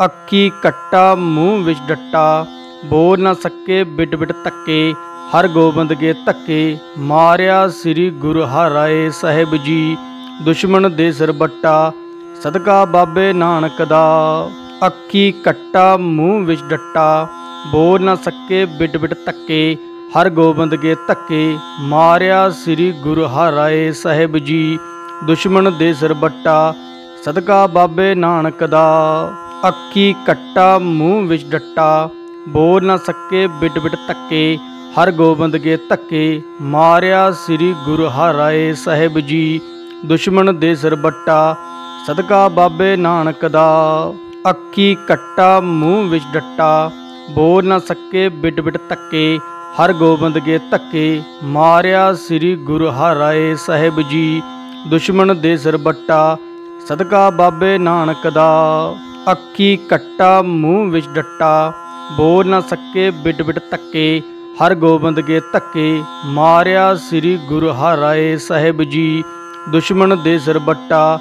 ਅੱਖੀ ਕੱਟਾ, ਮੂੰਹ ਵਿੱਚ ਡੱਟਾ, ਬੋਲ ਨਾ ਸਕੇ, ਬਿਟ ਬਿਟ ਤੱਕੇ ਹਰ ਗੋਬਿੰਦ ਕੇ ਧੱਕੇ, ਮਾਰਿਆ ਸ੍ਰੀ ਗੁਰੂ ਹਰਾਏ ਸਾਹਿਬ ਜੀ, ਦੁਸ਼ਮਣ ਦੇ ਸਿਰ ਬੱਟਾ, ਸਦਕਾ ਬਾਬੇ ਨਾਨਕ ਦਾ। ਅੱਖੀ ਕੱਟਾ, ਮੂੰਹ ਵਿੱਚ ਡੱਟਾ, ਬੋਲ ਨਾ ਸਕੇ, ਬਿਟ ਬਿਟ ਤੱਕੇ ਹਰ ਗੋਬਿੰਦ ਕੇ ਧੱਕੇ, ਮਾਰਿਆ ਸ੍ਰੀ ਗੁਰੂ ਹਰਾਏ ਸਾਹਿਬ ਜੀ, ਦੁਸ਼ਮਣ ਦੇ ਸਿਰ ਬੱਟਾ, ਸਦਕਾ ਬਾਬੇ ਨਾਨਕ ਦਾ। ਅੱਖੀ ਕੱਟਾ, ਮੂੰਹ ਵਿੱਚ ਡੱਟਾ। ਬੋਲ ਨਾ ਸਕੇ ਬਿਟ ਬਿਟ ਤੱਕੇ ਹਰ ਗੋਬਿੰਦ ਕੇ ਧੱਕੇ। ਮਾਰਿਆ ਸ੍ਰੀ ਗੁਰੂ ਹਰਾਏ ਸਾਹਿਬ ਜੀ, ਦੁਸ਼ਮਣ ਦੇ ਸਿਰ ਬੱਟਾ। ਸਦਕਾ ਬਾਬੇ ਨਾਨਕ ਦਾ। ਅੱਖੀ ਕੱਟਾ, ਮੂੰਹ ਵਿੱਚ ਡੱਟਾ। ਬੋਲ ਨਾ ਸਕੇ ਬਿਟ ਬਿਟ ਤੱਕੇ ਹਰ ਗੋਬਿੰਦ ਕੇ ਧੱਕੇ। ਮਾਰਿਆ ਸ੍ਰੀ ਗੁਰੂ ਹਰਾਏ ਸਾਹਿਬ ਜੀ, ਦੁਸ਼ਮਣ ਦੇ ਸਿਰ ਬੱਟਾ। ਸਦਕਾ ਬਾਬੇ ਨਾਨਕ ਦਾ। ਅੱਖੀ ਕੱਟਾ, ਮੂੰਹ ਵਿੱਚ ਡੱਟਾ। ਬੋਲ ਨਾ ਸਕੇ ਬਿਟ ਬਿਟ ਤੱਕੇ ਹਰ ਗੋਬਿੰਦ ਕੇ ਧੱਕੇ। ਮਾਰਿਆ ਸ੍ਰੀ ਗੁਰੂ ਹਰਾਏ ਸਾਹਿਬ ਜੀ, ਦੁਸ਼ਮਣ ਦੇ ਸਿਰ ਬੱਟਾ।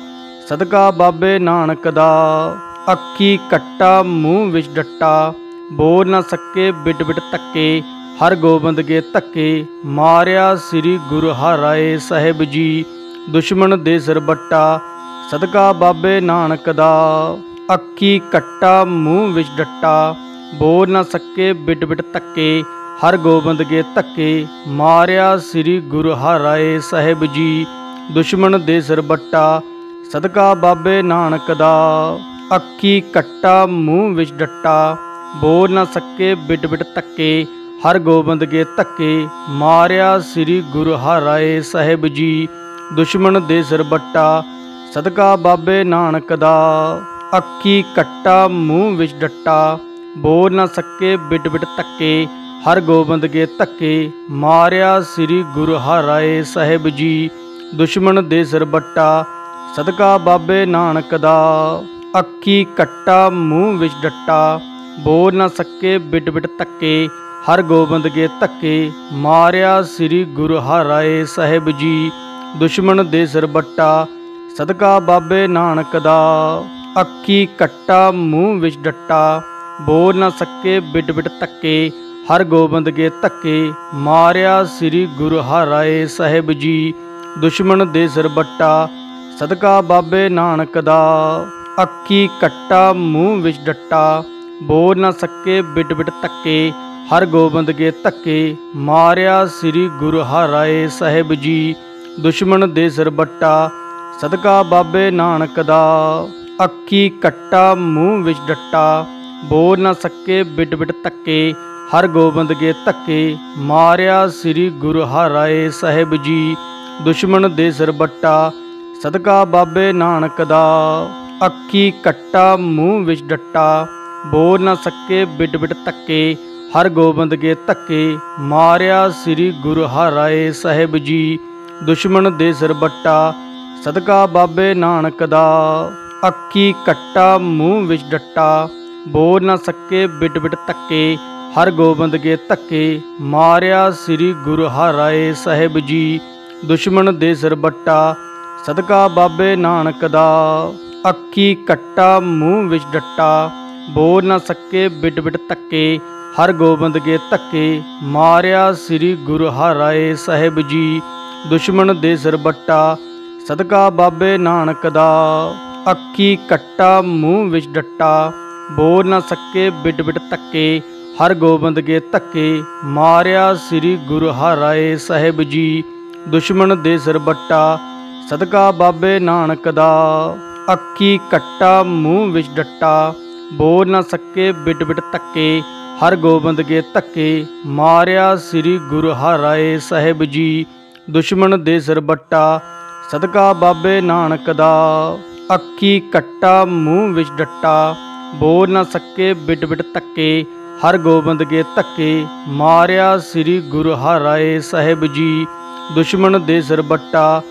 ਸਦਕਾ ਬਾਬੇ ਨਾਨਕ ਦਾ। ਅੱਖੀ ਕੱਟਾ, ਮੂੰਹ ਵਿੱਚ ਡੱਟਾ। ਬੋਲ ਨਾ ਸਕੇ ਬਿਟ ਬਿਟ ਤੱਕੇ ਹਰ ਗੋਬਿੰਦ ਕੇ ਧੱਕੇ। ਮਾਰਿਆ ਸ੍ਰੀ ਗੁਰੂ ਹਰਾਏ ਸਾਹਿਬ ਜੀ, ਦੁਸ਼ਮਣ ਦੇ ਸਿਰ ਬੱਟਾ। ਸਦਕਾ ਬਾਬੇ ਨਾਨਕ ਦਾ। ਅੱਖੀ ਕੱਟਾ, ਮੂੰਹ ਵਿੱਚ ਡੱਟਾ। ਬੋਲ ਨਾ ਸਕੇ ਬਿਟ ਬਿਟ ਤੱਕੇ ਹਰ ਗੋਬਿੰਦ ਕੇ ਧੱਕੇ। ਮਾਰਿਆ ਸ੍ਰੀ ਗੁਰੂ ਹਰਾਏ ਸਾਹਿਬ ਜੀ, ਦੁਸ਼ਮਣ ਦੇ ਸਿਰ ਬੱਟਾ। ਸਦਕਾ ਬਾਬੇ ਨਾਨਕ ਦਾ। ਅੱਖੀ ਕੱਟਾ, ਮੂੰਹ ਵਿੱਚ ਡੱਟਾ। ਬੋਲ ਨਾ ਸਕੇ ਬਿਟ ਬਿਟ ਤੱਕੇ ਹਰ ਗੋਬਿੰਦ ਕੇ ਧੱਕੇ। ਮਾਰਿਆ ਸ੍ਰੀ ਗੁਰੂ ਹਰਾਏ ਸਾਹਿਬ ਜੀ, ਦੁਸ਼ਮਣ ਦੇ ਸਿਰ ਬੱਟਾ। ਸਦਕਾ ਬਾਬੇ ਨਾਨਕ ਦਾ। ਅੱਖੀ ਕੱਟਾ ਮੂੰਹ ਵਿੱਚ ਡੱਟਾ, ਬੋਲ ਨਾ ਸਕੇ ਬਿਟ ਬਿਟ ਤੱਕੇ ਹਰ ਗੋਬਿੰਦ ਕੇ ਧੱਕੇ, ਮਾਰਿਆ ਸ੍ਰੀ ਗੁਰੂ ਹਰਾਏ ਸਾਹਿਬ ਜੀ, ਦੁਸ਼ਮਣ ਦੇ ਸਿਰ ਬੱਟਾ, ਸਦਕਾ ਬਾਬੇ ਨਾਨਕ ਦਾ। ਅੱਖੀ ਕੱਟਾ ਮੂੰਹ ਵਿੱਚ ਡੱਟਾ, ਬੋਲ ਨਾ ਸਕੇ ਬਿਟ ਬਿਟ ਤੱਕੇ ਹਰ ਗੋਬਿੰਦ ਕੇ ਧੱਕੇ, ਮਾਰਿਆ ਸ੍ਰੀ ਗੁਰੂ ਹਰਾਏ ਸਾਹਿਬ ਜੀ, ਦੁਸ਼ਮਣ ਦੇ ਸਿਰ ਬੱਟਾ, ਸਦਕਾ ਬਾਬੇ ਨਾਨਕ ਦਾ। ਅੱਖੀ ਕੱਟਾ, ਮੂੰਹ ਵਿੱਚ ਡੱਟਾ। ਬੋਲ ਨਾ ਸਕੇ ਬਿਟ ਬਿਟ ਤੱਕੇ ਹਰ ਗੋਬਿੰਦ ਕੇ ਧੱਕੇ। ਮਾਰਿਆ ਸ੍ਰੀ ਗੁਰੂ ਹਰਾਏ ਸਾਹਿਬ ਜੀ। ਦੁਸ਼ਮਣ ਦੇ ਸਿਰ ਬੱਟਾ। ਸਦਕਾ ਬਾਬੇ ਨਾਨਕ ਦਾ। ਅੱਖੀ ਕੱਟਾ, ਮੂੰਹ ਵਿੱਚ ਡੱਟਾ। ਬੋਲ ਨਾ ਸਕੇ ਬਿਟ ਬਿਟ ਤੱਕੇ ਹਰ ਗੋਬਿੰਦ ਕੇ ਧੱਕੇ। ਮਾਰਿਆ ਸ੍ਰੀ ਗੁਰੂ ਹਰਾਏ ਸਾਹਿਬ ਜੀ। ਦੁਸ਼ਮਣ ਦੇ ਸਿਰ ਬੱਟਾ। ਸਦਕਾ ਬਾਬੇ ਨਾਨਕ ਦਾ। ਅੱਖੀ ਕੱਟਾ, ਮੂੰਹ ਵਿੱਚ ਡੱਟਾ। ਬੋਲ ਨਾ ਸਕੇ ਬਿਟ ਬਿਟ ਤੱਕੇ ਹਰ ਗੋਬਿੰਦ ਕੇ ਧੱਕੇ। ਮਾਰਿਆ ਸ੍ਰੀ ਗੁਰੂ ਹਰਾਏ ਸਾਹਿਬ ਜੀ। ਦੁਸ਼ਮਣ ਦੇ ਸਿਰ ਬੱਟਾ। ਸਦਕਾ ਬਾਬੇ ਨਾਨਕ ਦਾ। ਅੱਖੀ ਕੱਟਾ, ਮੂੰਹ ਵਿੱਚ ਡੱਟਾ। ਬੋਲ ਨਾ ਸਕੇ ਬਿਟ ਬਿਟ ਤੱਕੇ ਹਰ ਗੋਬਿੰਦ ਕੇ ਧੱਕੇ। ਮਾਰਿਆ ਸ੍ਰੀ ਗੁਰੂ ਹਰਾਏ ਸਾਹਿਬ ਜੀ। ਦੁਸ਼ਮਣ ਦੇ ਸਿਰ ਬੱਟਾ। ਸਦਕਾ ਬਾਬੇ ਨਾਨਕ ਦਾ। ਅੱਖੀ ਕੱਟਾ, ਮੂੰਹ ਵਿੱਚ ਡੱਟਾ। ਬੋਲ ਨਾ ਸਕੇ, ਬਿਟ ਬਿਟ ਤੱਕੇ ਹਰ ਗੋਬਿੰਦ ਕੇ ਧੱਕੇ। ਮਾਰਿਆ ਸ੍ਰੀ ਗੁਰੂ ਹਰਾਏ ਸਾਹਿਬ ਜੀ। ਦੁਸ਼ਮਣ ਦੇ ਸਿਰ ਬੱਟਾ। ਸਦਕਾ ਬਾਬੇ ਨਾਨਕ ਦਾ। ਅੱਖੀ ਕੱਟਾ, ਮੂੰਹ ਵਿੱਚ ਡੱਟਾ। ਬੋਲ ਨਾ ਸਕੇ, ਬਿਟ ਬਿਟ ਤੱਕੇ ਹਰ ਗੋਬਿੰਦ ਕੇ ਧੱਕੇ। ਮਾਰਿਆ ਸ੍ਰੀ ਗੁਰੂ ਹਰਾਏ ਸਾਹਿਬ ਜੀ। ਦੁਸ਼ਮਣ ਦੇ ਸਿਰ ਬੱਟਾ। ਸਦਕਾ ਬਾਬੇ ਨਾਨਕ ਦਾ। ਅੱਖੀ ਕੱਟਾ ਮੂੰਹ ਵਿੱਚ ਡੱਟਾ ਬੋਲ ਨਾ ਸਕੇ ਬਿਟ ਬਿਟ ਤੱਕੇ ਹਰ ਗੋਬਿੰਦ ਕੇ ਧੱਕੇ, ਮਾਰਿਆ ਸ੍ਰੀ ਗੁਰੂ ਹਰਾਏ ਸਾਹਿਬ ਜੀ, ਦੁਸ਼ਮਣ ਦੇ ਸਿਰ ਬੱਟਾ, ਸਦਕਾ ਬਾਬੇ ਨਾਨਕ ਦਾ। ਅੱਖੀ ਕੱਟਾ ਮੂੰਹ ਵਿੱਚ ਡੱਟਾ ਬੋਲ ਨਾ ਸਕੇ ਬਿਟ ਬਿਟ ਤੱਕੇ ਹਰ ਗੋਬਿੰਦ ਕੇ ਧੱਕੇ, ਮਾਰਿਆ ਸ੍ਰੀ ਗੁਰੂ ਹਰਾਏ ਸਾਹਿਬ ਜੀ, ਦੁਸ਼ਮਣ ਦੇ ਸਿਰ ਬੱਟਾ, ਸਦਕਾ ਬਾਬੇ ਨਾਨਕ ਦਾ। ਅੱਖੀ ਕੱਟਾ, ਮੂੰਹ ਵਿੱਚ ਡੱਟਾ। ਬੋਲ ਨਾ ਸਕੇ ਬਿਟ ਬਿਟ ਤੱਕੇ ਹਰ ਗੋਬਿੰਦ ਕੇ ਧੱਕੇ। ਮਾਰਿਆ ਸ੍ਰੀ ਗੁਰੂ ਹਰਾਏ ਸਾਹਿਬ ਜੀ। ਦੁਸ਼ਮਣ ਦੇ ਸਿਰ ਬੱਟਾ।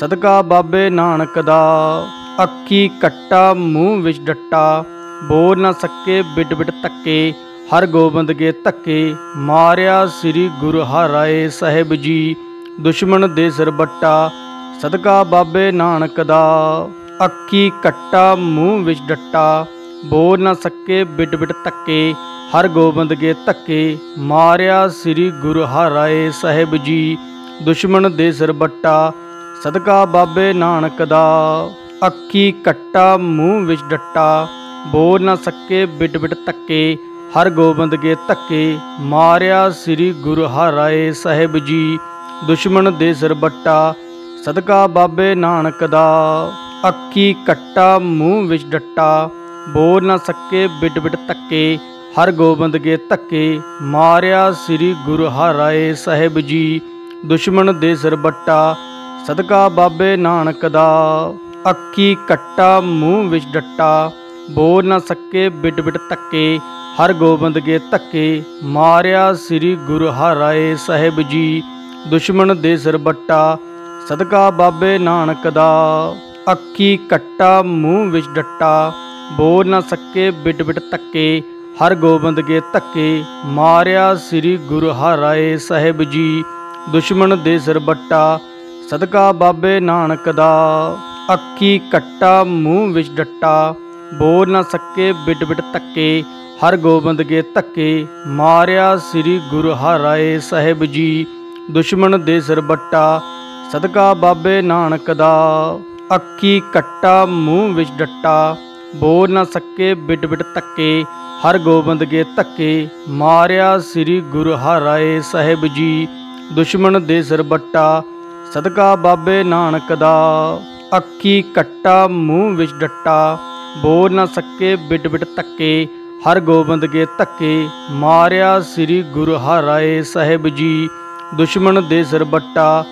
ਸਦਕਾ ਬਾਬੇ ਨਾਨਕ ਦਾ। ਅੱਖੀ ਕੱਟਾ, ਮੂੰਹ ਵਿੱਚ ਡੱਟਾ। ਬੋਲ ਨਾ ਸਕੇ ਬਿਟ ਬਿਟ ਤੱਕੇ ਹਰ ਗੋਬਿੰਦ ਕੇ ਧੱਕੇ। ਮਾਰਿਆ ਸ੍ਰੀ ਗੁਰੂ ਹਰਾਏ ਸਾਹਿਬ ਜੀ। ਦੁਸ਼ਮਣ ਦੇ ਸਿਰ ਬੱਟਾ। ਸਦਕਾ ਬਾਬੇ ਨਾਨਕ ਦਾ। ਅੱਖੀ ਕੱਟਾ, ਮੂੰਹ ਵਿੱਚ ਡੱਟਾ। ਬੋਲ ਨਾ ਸਕੇ, ਬਿਟ ਬਿਟ ਤੱਕੇ ਹਰ ਗੋਬਿੰਦ ਕੇ ਧੱਕੇ। ਮਾਰਿਆ ਸ੍ਰੀ ਗੁਰੂ ਹਰਾਏ ਸਾਹਿਬ ਜੀ। ਦੁਸ਼ਮਣ ਦੇ ਸਿਰ ਬੱਟਾ। ਸਦਕਾ ਬਾਬੇ ਨਾਨਕ ਦਾ। ਅੱਖੀ ਕੱਟਾ, ਮੂੰਹ ਵਿੱਚ ਡੱਟਾ। ਬੋਲ ਨਾ ਸਕੇ, ਬਿਟ ਬਿਟ ਤੱਕੇ ਹਰ ਗੋਬਿੰਦ ਕੇ ਧੱਕੇ। ਮਾਰਿਆ ਸ੍ਰੀ ਗੁਰੂ ਹਰਾਏ ਸਾਹਿਬ ਜੀ। ਦੁਸ਼ਮਣ ਦੇ ਸਿਰ ਬੱਟਾ। ਸਦਕਾ ਬਾਬੇ ਨਾਨਕ ਦਾ। ਅੱਖੀ ਕੱਟਾ, ਮੂੰਹ ਵਿੱਚ ਡੱਟਾ। ਬੋਲ ਨਾ ਸਕੇ ਬਿਟ ਬਿਟ ਤੱਕੇ ਹਰ ਗੋਬਿੰਦ ਕੇ ਧੱਕੇ। ਮਾਰਿਆ ਸ੍ਰੀ ਗੁਰੂ ਹਰਾਏ ਸਾਹਿਬ ਜੀ। ਦੁਸ਼ਮਣ ਦੇ ਸਿਰ ਬੱਟਾ। ਸਦਕਾ ਬਾਬੇ ਨਾਨਕ ਦਾ। ਅੱਖੀ ਕੱਟਾ, ਮੂੰਹ ਵਿੱਚ ਡੱਟਾ। ਬੋਲ ਨਾ ਸਕੇ ਬਿਟ ਬਿਟ ਤੱਕੇ ਹਰ ਗੋਬਿੰਦ ਕੇ ਧੱਕੇ। ਮਾਰਿਆ ਸ੍ਰੀ ਗੁਰੂ ਹਰਾਏ ਸਾਹਿਬ ਜੀ। ਦੁਸ਼ਮਣ ਦੇ ਸਿਰ ਬੱਟਾ। ਸਦਕਾ ਬਾਬੇ ਨਾਨਕ ਦਾ। ਅੱਖੀ ਕੱਟਾ, ਮੂੰਹ ਵਿੱਚ ਡੱਟਾ। ਬੋਲ ਨਾ ਸਕੇ ਬਿਟ ਬਿਟ ਤੱਕੇ ਹਰ ਗੋਬਿੰਦ ਕੇ ਧੱਕੇ। ਮਾਰਿਆ ਸ੍ਰੀ ਗੁਰੂ ਹਰਾਏ ਸਾਹਿਬ ਜੀ, ਦੁਸ਼ਮਣ ਦੇ ਸਿਰ ਬੱਟਾ। ਸਦਕਾ ਬਾਬੇ ਨਾਨਕ ਦਾ। ਅੱਖੀ ਕੱਟਾ, ਮੂੰਹ ਵਿੱਚ ਡੱਟਾ। ਬੋਲ ਨਾ ਸਕੇ ਬਿਟ ਬਿਟ ਤੱਕੇ ਹਰ ਗੋਬਿੰਦ ਕੇ ਧੱਕੇ। ਮਾਰਿਆ ਸ੍ਰੀ ਗੁਰੂ ਹਰਾਏ ਸਾਹਿਬ ਜੀ, ਦੁਸ਼ਮਣ ਦੇ ਸਿਰ ਬੱਟਾ। ਸਦਕਾ ਬਾਬੇ ਨਾਨਕ ਦਾ। ਅੱਖੀ ਕੱਟਾ, ਮੂੰਹ ਵਿੱਚ ਡੱਟਾ। ਬੋਲ ਨਾ ਸਕੇ ਬਿਟ ਬਿਟ ਤੱਕੇ ਹਰ ਗੋਬਿੰਦ ਕੇ ਧੱਕੇ। ਮਾਰਿਆ ਸ੍ਰੀ ਗੁਰੂ ਹਰਾਏ ਸਾਹਿਬ ਜੀ। ਦੁਸ਼ਮਣ ਦੇ ਸਿਰ ਬੱਟਾ। ਸਦਕਾ ਬਾਬੇ ਨਾਨਕ ਦਾ। ਅੱਖੀ ਕੱਟਾ, ਮੂੰਹ ਵਿੱਚ ਡੱਟਾ। ਬੋਲ ਨਾ ਸਕੇ ਬਿਟ ਬਿਟ ਤੱਕੇ ਹਰ ਗੋਬਿੰਦ ਕੇ ਧੱਕੇ। ਮਾਰਿਆ ਸ੍ਰੀ ਗੁਰੂ ਹਰਾਏ ਸਾਹਿਬ ਜੀ। ਦੁਸ਼ਮਣ ਦੇ ਸਿਰ ਬੱਟਾ।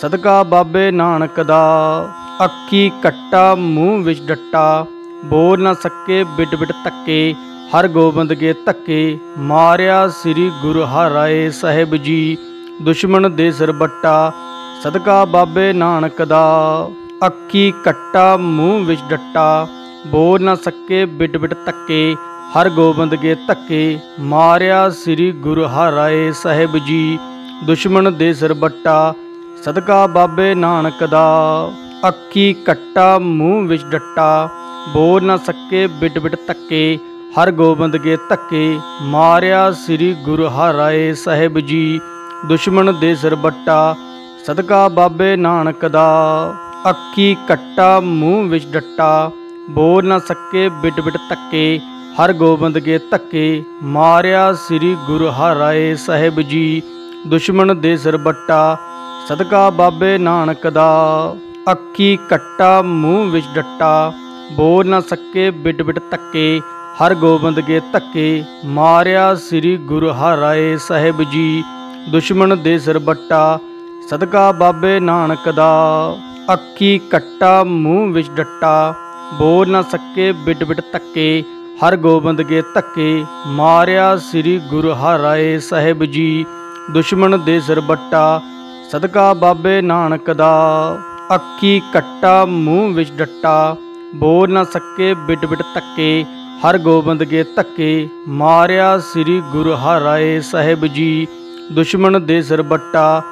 ਸਦਕਾ ਬਾਬੇ ਨਾਨਕ ਦਾ। ਅੱਖੀ ਕੱਟਾ, ਮੂੰਹ ਵਿੱਚ ਡੱਟਾ। ਬੋਲ ਨਾ ਸਕੇ ਬਿਟ ਬਿਟ ਤੱਕੇ ਹਰ ਗੋਬਿੰਦ ਕੇ ਧੱਕੇ। ਮਾਰਿਆ ਸ੍ਰੀ ਗੁਰੂ ਹਰਾਏ ਸਾਹਿਬ ਜੀ। ਦੁਸ਼ਮਣ ਦੇ ਸਿਰ ਬੱਟਾ। ਸਦਕਾ ਬਾਬੇ ਨਾਨਕ ਦਾ। ਅੱਖੀ ਕੱਟਾ, ਮੂੰਹ ਵਿੱਚ ਡੱਟਾ। ਬੋਲ ਨਾ ਸਕੇ ਬਿਟ ਬਿਟ ਤੱਕੇ ਹਰ ਗੋਬਿੰਦ ਕੇ ਧੱਕੇ। ਮਾਰਿਆ ਸ੍ਰੀ ਗੁਰੂ ਹਰਾਏ ਸਾਹਿਬ ਜੀ। ਦੁਸ਼ਮਣ ਦੇ ਸਿਰ ਬੱਟਾ। ਸਦਕਾ ਬਾਬੇ ਨਾਨਕ ਦਾ। ਅੱਖੀ ਕੱਟਾ, ਮੂੰਹ ਵਿੱਚ ਡੱਟਾ, ਬੋਲ ਨਾ ਸਕੇ ਬਿਟ ਬਿਟ ਤੱਕੇ ਹਰ ਗੋਬਿੰਦ ਕੇ ਧੱਕੇ, ਮਾਰਿਆ ਸ੍ਰੀ ਗੁਰੂ ਹਰਾਏ ਸਾਹਿਬ ਜੀ, ਦੁਸ਼ਮਣ ਦੇ ਸਿਰ ਬੱਟਾ, ਸਦਕਾ ਬਾਬੇ ਨਾਨਕ ਦਾ। ਅੱਖੀ ਕੱਟਾ, ਮੂੰਹ ਵਿੱਚ ਡੱਟਾ, ਬੋਲ ਨਾ ਸਕੇ ਬਿਟ ਬਿਟ ਤੱਕੇ ਹਰ ਗੋਬਿੰਦ ਕੇ ਧੱਕੇ, ਮਾਰਿਆ ਸ੍ਰੀ ਗੁਰੂ ਹਰਾਏ ਸਾਹਿਬ ਜੀ, ਦੁਸ਼ਮਣ ਦੇ ਸਿਰ ਬੱਟਾ, ਸਦਕਾ ਬਾਬੇ ਨਾਨਕ ਦਾ। ਅੱਖੀ ਕੱਟਾ, ਮੂੰਹ ਵਿੱਚ ਡੱਟਾ। ਬੋਲ ਨਾ ਸਕੇ ਬਿਟ ਬਿਟ ਤੱਕੇ ਹਰ ਗੋਬਿੰਦ ਕੇ ਧੱਕੇ। ਮਾਰਿਆ ਸ੍ਰੀ ਗੁਰੂ ਹਰਾਏ ਸਾਹਿਬ ਜੀ। ਦੁਸ਼ਮਣ ਦੇ ਸਿਰ ਬੱਟਾ। ਸਦਕਾ ਬਾਬੇ ਨਾਨਕ ਦਾ। ਅੱਖੀ ਕੱਟਾ, ਮੂੰਹ ਵਿੱਚ ਡੱਟਾ। ਬੋਲ ਨਾ ਸਕੇ ਬਿਟ ਬਿਟ ਤੱਕੇ ਹਰ ਗੋਬਿੰਦ ਕੇ ਧੱਕੇ। ਮਾਰਿਆ ਸ੍ਰੀ ਗੁਰੂ ਹਰਾਏ ਸਾਹਿਬ ਜੀ। ਦੁਸ਼ਮਣ ਦੇ ਸਿਰ ਬੱਟਾ। ਸਦਕਾ ਬਾਬੇ ਨਾਨਕ ਦਾ। ਅੱਖੀ ਕੱਟਾ, ਮੂੰਹ ਵਿੱਚ ਡੱਟਾ। ਬੋਲ ਨਾ ਸਕੇ, ਬਿਟ ਬਿਟ ਤੱਕੇ ਹਰ ਗੋਬਿੰਦ ਕੇ ਧੱਕੇ। ਮਾਰਿਆ ਸ੍ਰੀ ਗੁਰੂ ਹਰਾਏ ਸਾਹਿਬ ਜੀ। ਦੁਸ਼ਮਣ ਦੇ ਸਿਰ ਬੱਟਾ।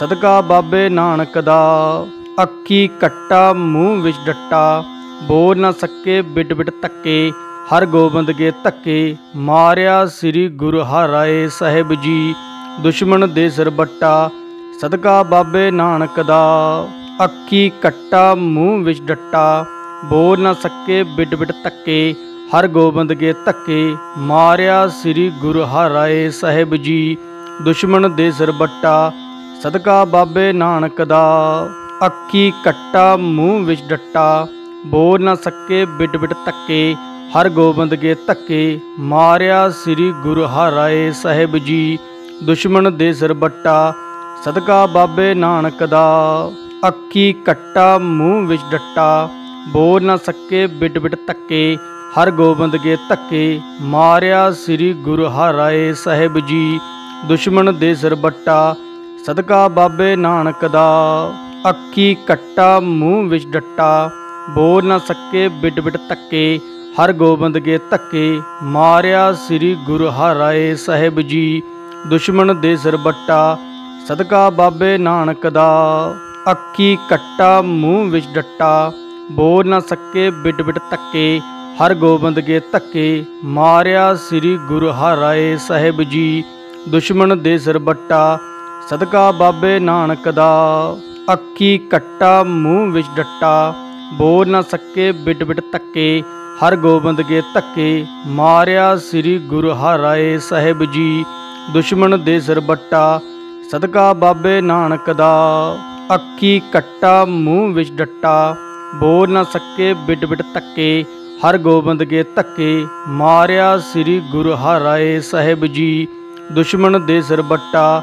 ਸਦਕਾ ਬਾਬੇ ਨਾਨਕ ਦਾ। ਅੱਖੀ ਕੱਟਾ, ਮੂੰਹ ਵਿੱਚ ਡੱਟਾ। ਬੋਲ ਨਾ ਸਕੇ, ਬਿਟ ਬਿਟ ਤੱਕੇ ਹਰ ਗੋਬਿੰਦ ਕੇ ਧੱਕੇ। ਮਾਰਿਆ ਸ੍ਰੀ ਗੁਰੂ ਹਰਾਏ ਸਾਹਿਬ ਜੀ। ਦੁਸ਼ਮਣ ਦੇ ਸਿਰ ਬੱਟਾ। ਸਦਕਾ ਬਾਬੇ ਨਾਨਕ ਦਾ। ਅੱਖੀ ਕੱਟਾ ਮੂੰਹ ਵਿੱਚ ਡੱਟਾ, ਬੋਲ ਨਾ ਸਕੇ ਬਿਟ ਬਿਟ ਤੱਕੇ ਹਰ ਗੋਬਿੰਦ ਕੇ ਧੱਕੇ, ਮਾਰਿਆ ਸ੍ਰੀ ਗੁਰੂ ਹਰਾਏ ਸਾਹਿਬ ਜੀ, ਦੁਸ਼ਮਣ ਦੇ ਸਿਰ ਬੱਟਾ, ਸਦਕਾ ਬਾਬੇ ਨਾਨਕ ਦਾ। ਅੱਖੀ ਕੱਟਾ ਮੂੰਹ ਵਿੱਚ ਡੱਟਾ, ਬੋਲ ਨਾ ਸਕੇ ਬਿਟ ਬਿਟ ਤੱਕੇ ਹਰ ਗੋਬਿੰਦ ਕੇ ਧੱਕੇ, ਮਾਰਿਆ ਸ੍ਰੀ ਗੁਰੂ ਹਰਾਏ ਸਾਹਿਬ ਜੀ, ਦੁਸ਼ਮਣ ਦੇ ਸਿਰ ਬੱਟਾ, ਸਦਕਾ ਬਾਬੇ ਨਾਨਕ ਦਾ। ਅੱਖੀ ਕੱਟਾ, ਮੂੰਹ ਵਿੱਚ ਡੱਟਾ। ਬੋਲ ਨਾ ਸਕੇ ਬਿਟ ਬਿਟ ਤੱਕੇ ਹਰ ਗੋਬਿੰਦ ਕੇ ਧੱਕੇ। ਮਾਰਿਆ ਸ੍ਰੀ ਗੁਰੂ ਹਰਾਏ ਸਾਹਿਬ ਜੀ। ਦੁਸ਼ਮਣ ਦੇ ਸਿਰ ਬੱਟਾ। ਸਦਕਾ ਬਾਬੇ ਨਾਨਕ ਦਾ। ਅੱਖੀ ਕੱਟਾ, ਮੂੰਹ ਵਿੱਚ ਡੱਟਾ। ਬੋਲ ਨਾ ਸਕੇ ਬਿਟ ਬਿਟ ਤੱਕੇ ਹਰ ਗੋਬਿੰਦ ਕੇ ਧੱਕੇ। ਮਾਰਿਆ ਸ੍ਰੀ ਗੁਰੂ ਹਰਾਏ ਸਾਹਿਬ ਜੀ। ਦੁਸ਼ਮਣ ਦੇ ਸਿਰ ਬੱਟਾ। ਸਦਕਾ ਬਾਬੇ ਨਾਨਕ ਦਾ। ਅੱਖੀ ਕੱਟਾ, ਮੂੰਹ ਵਿੱਚ ਡੱਟਾ। ਬੋਲ ਨਾ ਸਕੇ, ਬਿਟ ਬਿਟ ਤੱਕੇ ਹਰ ਗੋਬਿੰਦ ਕੇ ਧੱਕੇ। ਮਾਰਿਆ ਸ੍ਰੀ ਗੁਰੂ ਹਰਾਏ ਸਾਹਿਬ ਜੀ। ਦੁਸ਼ਮਣ ਦੇ ਸਿਰ ਬੱਟਾ। ਸਦਕਾ ਬਾਬੇ ਨਾਨਕ ਦਾ। ਅੱਖੀ ਕੱਟਾ, ਮੂੰਹ ਵਿੱਚ ਡੱਟਾ। ਬੋਲ ਨਾ ਸਕੇ, ਬਿਟ ਬਿਟ ਤੱਕੇ ਹਰ ਗੋਬਿੰਦ ਕੇ ਧੱਕੇ। ਮਾਰਿਆ ਸ੍ਰੀ ਗੁਰੂ ਹਰਾਏ ਸਾਹਿਬ ਜੀ। ਦੁਸ਼ਮਣ ਦੇ ਸਿਰ ਬੱਟਾ। ਸਦਕਾ ਬਾਬੇ ਨਾਨਕ ਦਾ। ਅੱਖੀ ਕੱਟਾ, ਮੂੰਹ ਵਿੱਚ ਡੱਟਾ, ਬੋਲ ਨਾ ਸਕੇ ਬਿਟ ਬਿਟ ਤੱਕੇ ਹਰ ਗੋਬਿੰਦ ਕੇ ਧੱਕੇ, ਮਾਰਿਆ ਸ੍ਰੀ ਗੁਰੂ ਹਰਾਏ ਸਾਹਿਬ ਜੀ, ਦੁਸ਼ਮਣ ਦੇ ਸਿਰ ਬੱਟਾ,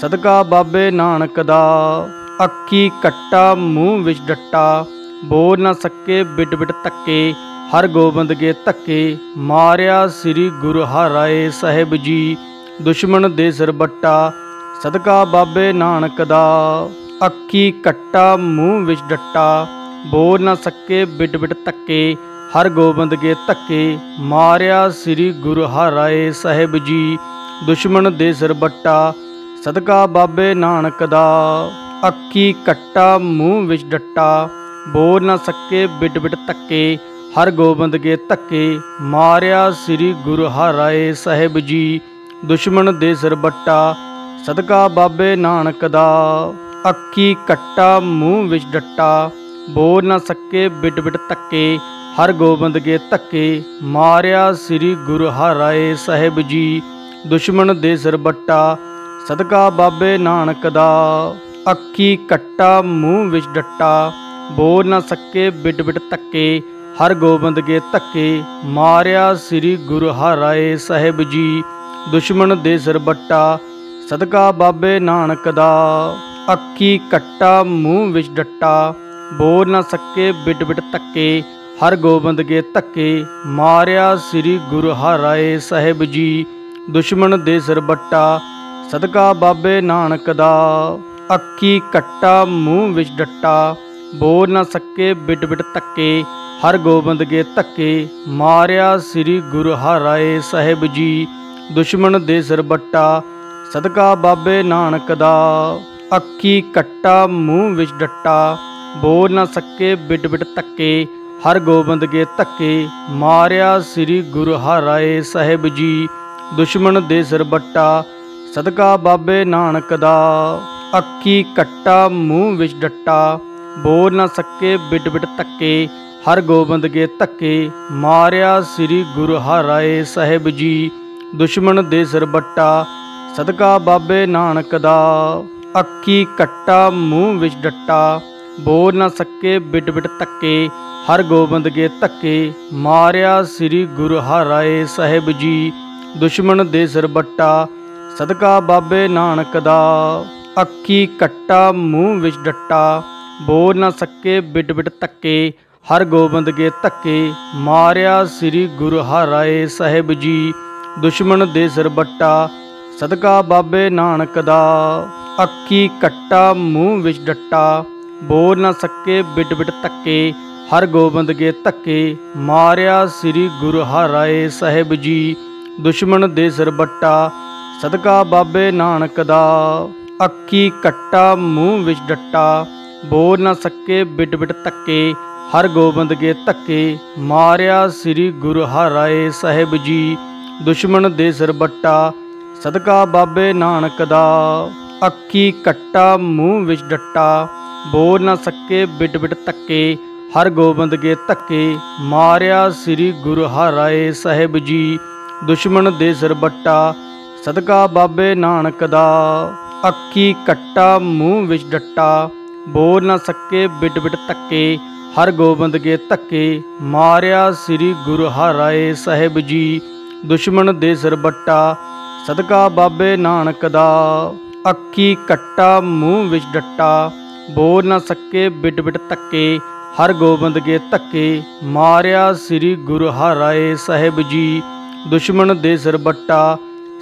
ਸਦਕਾ ਬਾਬੇ ਨਾਨਕ ਦਾ। ਅੱਖੀ ਕੱਟਾ, ਮੂੰਹ ਵਿੱਚ ਡੱਟਾ, ਬੋਲ ਨਾ ਸਕੇ ਬਿਟ ਬਿਟ ਤੱਕੇ ਹਰ ਗੋਬਿੰਦ ਕੇ ਧੱਕੇ, ਮਾਰਿਆ ਸ੍ਰੀ ਗੁਰੂ ਹਰਾਏ ਸਾਹਿਬ ਜੀ, ਦੁਸ਼ਮਣ ਦੇ ਸਿਰ ਬੱਟਾ, ਸਦਕਾ ਬਾਬੇ ਨਾਨਕ ਦਾ। ਅੱਖੀ ਕੱਟਾ, ਮੂੰਹ ਵਿੱਚ ਡੱਟਾ। ਬੋਲ ਨਾ ਸਕੇ ਬਿਟ ਬਿਟ ਤੱਕੇ ਹਰ ਗੋਬਿੰਦ ਕੇ ਧੱਕੇ। ਮਾਰਿਆ ਸ੍ਰੀ ਗੁਰੂ ਹਰਾਏ ਸਾਹਿਬ ਜੀ। ਦੁਸ਼ਮਣ ਦੇ ਸਿਰ ਬੱਟਾ। ਸਦਕਾ ਬਾਬੇ ਨਾਨਕ ਦਾ। ਅੱਖੀ ਕੱਟਾ, ਮੂੰਹ ਵਿੱਚ ਡੱਟਾ। ਬੋਲ ਨਾ ਸਕੇ ਬਿਟ ਬਿਟ ਤੱਕੇ ਹਰ ਗੋਬਿੰਦ ਕੇ ਧੱਕੇ। ਮਾਰਿਆ ਸ੍ਰੀ ਗੁਰੂ ਹਰਾਏ ਸਾਹਿਬ ਜੀ। ਦੁਸ਼ਮਣ ਦੇ ਸਿਰ ਬੱਟਾ। ਸਦਕਾ ਬਾਬੇ ਨਾਨਕ ਦਾ। ਅੱਖੀ ਕੱਟਾ ਮੂੰਹ ਵਿੱਚ ਡੱਟਾ, ਬੋਲ ਨਾ ਸਕੇ ਬਿਟ ਬਿਟ ਤੱਕੇ ਹਰ ਗੋਬਿੰਦ ਕੇ ਧੱਕੇ, ਮਾਰਿਆ ਸ੍ਰੀ ਗੁਰੂ ਹਰਾਏ ਸਾਹਿਬ ਜੀ, ਦੁਸ਼ਮਣ ਦੇ ਸਿਰ ਬੱਟਾ, ਸਦਕਾ ਬਾਬੇ ਨਾਨਕ ਦਾ। ਅੱਖੀ ਕੱਟਾ ਮੂੰਹ ਵਿੱਚ ਡੱਟਾ, ਬੋਲ ਨਾ ਸਕੇ ਬਿਟ ਬਿਟ ਤੱਕੇ ਹਰ ਗੋਬਿੰਦ ਕੇ ਧੱਕੇ, ਮਾਰਿਆ ਸ੍ਰੀ ਗੁਰੂ ਹਰਾਏ ਸਾਹਿਬ ਜੀ, ਦੁਸ਼ਮਣ ਦੇ ਸਿਰ ਬੱਟਾ, ਸਦਕਾ ਬਾਬੇ ਨਾਨਕ ਦਾ। ਅੱਖੀ ਕੱਟਾ, ਮੂੰਹ ਵਿੱਚ ਡੱਟਾ, ਬੋਲ ਨਾ ਸਕੇ ਬਿਟ ਬਿਟ ਤੱਕੇ ਹਰ ਗੋਬਿੰਦ ਕੇ ਧੱਕੇ, ਮਾਰਿਆ ਸ੍ਰੀ ਗੁਰੂ ਹਰਾਏ ਸਾਹਿਬ ਜੀ, ਦੁਸ਼ਮਣ ਦੇ ਸਿਰ ਬੱਟਾ, ਸਦਕਾ ਬਾਬੇ ਨਾਨਕ ਦਾ। ਅੱਖੀ ਕੱਟਾ, ਮੂੰਹ ਵਿੱਚ ਡੱਟਾ, ਬੋਲ ਨਾ ਸਕੇ ਬਿਟ ਬਿਟ ਤੱਕੇ ਹਰ ਗੋਬਿੰਦ ਕੇ ਧੱਕੇ, ਮਾਰਿਆ ਸ੍ਰੀ ਗੁਰੂ ਹਰਾਏ ਸਾਹਿਬ ਜੀ, ਦੁਸ਼ਮਣ ਦੇ ਸਿਰ ਬੱਟਾ, ਸਦਕਾ ਬਾਬੇ ਨਾਨਕ ਦਾ। ਅੱਖੀ ਕੱਟਾ, ਮੂੰਹ ਵਿੱਚ ਡੱਟਾ। ਬੋਲ ਨਾ ਸਕੇ ਬਿਟ ਬਿਟ ਤੱਕੇ ਹਰ ਗੋਬਿੰਦ ਕੇ ਧੱਕੇ। ਮਾਰਿਆ ਸ੍ਰੀ ਗੁਰੂ ਹਰਾਏ ਸਾਹਿਬ ਜੀ। ਦੁਸ਼ਮਣ ਦੇ ਸਿਰ ਬੱਟਾ। ਸਦਕਾ ਬਾਬੇ ਨਾਨਕ ਦਾ। ਅੱਖੀ ਕੱਟਾ, ਮੂੰਹ ਵਿੱਚ ਡੱਟਾ। ਬੋਲ ਨਾ ਸਕੇ ਬਿਟ ਬਿਟ ਤੱਕੇ ਹਰ ਗੋਬਿੰਦ ਕੇ ਧੱਕੇ। ਮਾਰਿਆ ਸ੍ਰੀ ਗੁਰੂ ਹਰਾਏ ਸਾਹਿਬ ਜੀ। ਦੁਸ਼ਮਣ ਦੇ ਸਿਰ ਬੱਟਾ। ਸਦਕਾ ਬਾਬੇ ਨਾਨਕ ਦਾ। ਅੱਖੀ ਕੱਟਾ, ਮੂੰਹ ਵਿੱਚ ਡੱਟਾ। ਬੋਲ ਨਾ ਸਕੇ, ਬਿਟ ਬਿਟ ਤੱਕੇ ਹਰ ਗੋਬਿੰਦ ਕੇ ਧੱਕੇ। ਮਾਰਿਆ ਸ੍ਰੀ ਗੁਰੂ ਹਰਾਏ ਸਾਹਿਬ ਜੀ। ਦੁਸ਼ਮਣ ਦੇ ਸਿਰ ਬੱਟਾ। ਸਦਕਾ ਬਾਬੇ ਨਾਨਕ ਦਾ। ਅੱਖੀ ਕੱਟਾ, ਮੂੰਹ ਵਿੱਚ ਡੱਟਾ। ਬੋਲ ਨਾ ਸਕੇ, ਬਿਟ ਬਿਟ ਤੱਕੇ ਹਰ ਗੋਬਿੰਦ ਕੇ ਧੱਕੇ। ਮਾਰਿਆ ਸ੍ਰੀ ਗੁਰੂ ਹਰਾਏ ਸਾਹਿਬ ਜੀ। ਦੁਸ਼ਮਣ ਦੇ ਸਿਰ ਬੱਟਾ। ਸਦਕਾ ਬਾਬੇ ਨਾਨਕ ਦਾ। ਅੱਖੀ ਕੱਟਾ, ਮੂੰਹ ਵਿੱਚ ਡੱਟਾ। ਬੋਲ ਨਾ ਸਕੇ ਬਿਟ ਬਿਟ ਤੱਕੇ ਹਰ ਗੋਬਿੰਦ ਕੇ ਧੱਕੇ। ਮਾਰਿਆ ਸ੍ਰੀ ਗੁਰੂ ਹਰਾਏ ਸਾਹਿਬ ਜੀ। ਦੁਸ਼ਮਣ ਦੇ ਸਿਰ ਬੱਟਾ। ਸਦਕਾ ਬਾਬੇ ਨਾਨਕ ਦਾ। ਅੱਖੀ ਕੱਟਾ, ਮੂੰਹ ਵਿੱਚ ਡੱਟਾ। ਬੋਲ ਨਾ ਸਕੇ ਬਿਟ ਬਿਟ ਤੱਕੇ ਹਰ ਗੋਬਿੰਦ ਕੇ ਧੱਕੇ। ਮਾਰਿਆ ਸ੍ਰੀ ਗੁਰੂ ਹਰਾਏ ਸਾਹਿਬ ਜੀ। ਦੁਸ਼ਮਣ ਦੇ ਸਿਰ ਬੱਟਾ। ਸਦਕਾ ਬਾਬੇ ਨਾਨਕ ਦਾ। ਅੱਖੀ ਕੱਟਾ, ਮੂੰਹ ਵਿੱਚ ਡੱਟਾ। ਬੋਲ ਨਾ ਸਕੇ ਬਿਟ ਬਿਟ ਤੱਕੇ ਹਰ ਗੋਬਿੰਦ ਕੇ ਧੱਕੇ। ਮਾਰਿਆ ਸ੍ਰੀ ਗੁਰੂ ਹਰਾਏ ਸਾਹਿਬ ਜੀ। ਦੁਸ਼ਮਣ ਦੇ ਸਿਰ ਬੱਟਾ। ਸਦਕਾ ਬਾਬੇ ਨਾਨਕ ਦਾ। ਅੱਖੀ ਕੱਟਾ, ਮੂੰਹ ਵਿੱਚ ਡੱਟਾ। ਬੋਲ ਨਾ ਸਕੇ ਬਿਟ ਬਿਟ ਤੱਕੇ ਹਰ ਗੋਬਿੰਦ ਕੇ ਧੱਕੇ। ਮਾਰਿਆ ਸ੍ਰੀ ਗੁਰੂ ਹਰਾਏ ਸਾਹਿਬ ਜੀ। ਦੁਸ਼ਮਣ ਦੇ ਸਿਰ ਬੱਟਾ। ਸਦਕਾ ਬਾਬੇ ਨਾਨਕ ਦਾ। ਅੱਖੀ ਕੱਟਾ, ਮੂੰਹ ਵਿੱਚ ਡੱਟਾ। ਬੋਲ ਨਾ ਸਕੇ ਬਿਟ ਬਿਟ ਤੱਕੇ ਹਰ ਗੋਬਿੰਦ ਕੇ ਧੱਕੇ। ਮਾਰਿਆ ਸ੍ਰੀ ਗੁਰੂ ਹਰਾਏ ਸਾਹਿਬ ਜੀ। ਦੁਸ਼ਮਣ ਦੇ ਸਿਰ ਬੱਟਾ।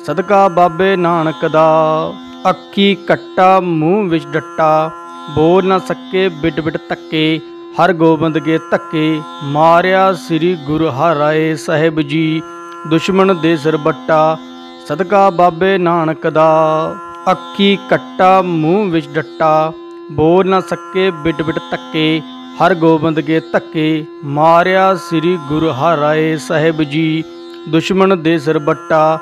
ਸਦਕਾ ਬਾਬੇ ਨਾਨਕ ਦਾ। ਅੱਖੀ ਕੱਟਾ, ਮੂੰਹ ਵਿੱਚ ਡੱਟਾ। ਬੋਲ ਨਾ ਸਕੇ ਬਿਟ ਬਿਟ ਤੱਕੇ ਹਰ ਗੋਬਿੰਦ ਕੇ ਧੱਕੇ। ਮਾਰਿਆ ਸ੍ਰੀ ਗੁਰੂ ਹਰਾਏ ਸਾਹਿਬ ਜੀ। ਦੁਸ਼ਮਣ ਦੇ ਸਿਰ ਬੱਟਾ। ਸਦਕਾ ਬਾਬੇ ਨਾਨਕ ਦਾ। ਅੱਖੀ ਕੱਟਾ, ਮੂੰਹ ਵਿੱਚ ਡੱਟਾ, ਬੋਲ ਨਾ ਸਕੇ, ਬਿਟ ਬਿਟ ਤੱਕੇ ਹਰ ਗੋਬਿੰਦ ਕੇ ਧੱਕੇ, ਮਾਰਿਆ ਸ੍ਰੀ ਗੁਰੂ ਹਰਾਏ ਸਾਹਿਬ ਜੀ, ਦੁਸ਼ਮਣ ਦੇ ਸਿਰ ਬੱਟਾ,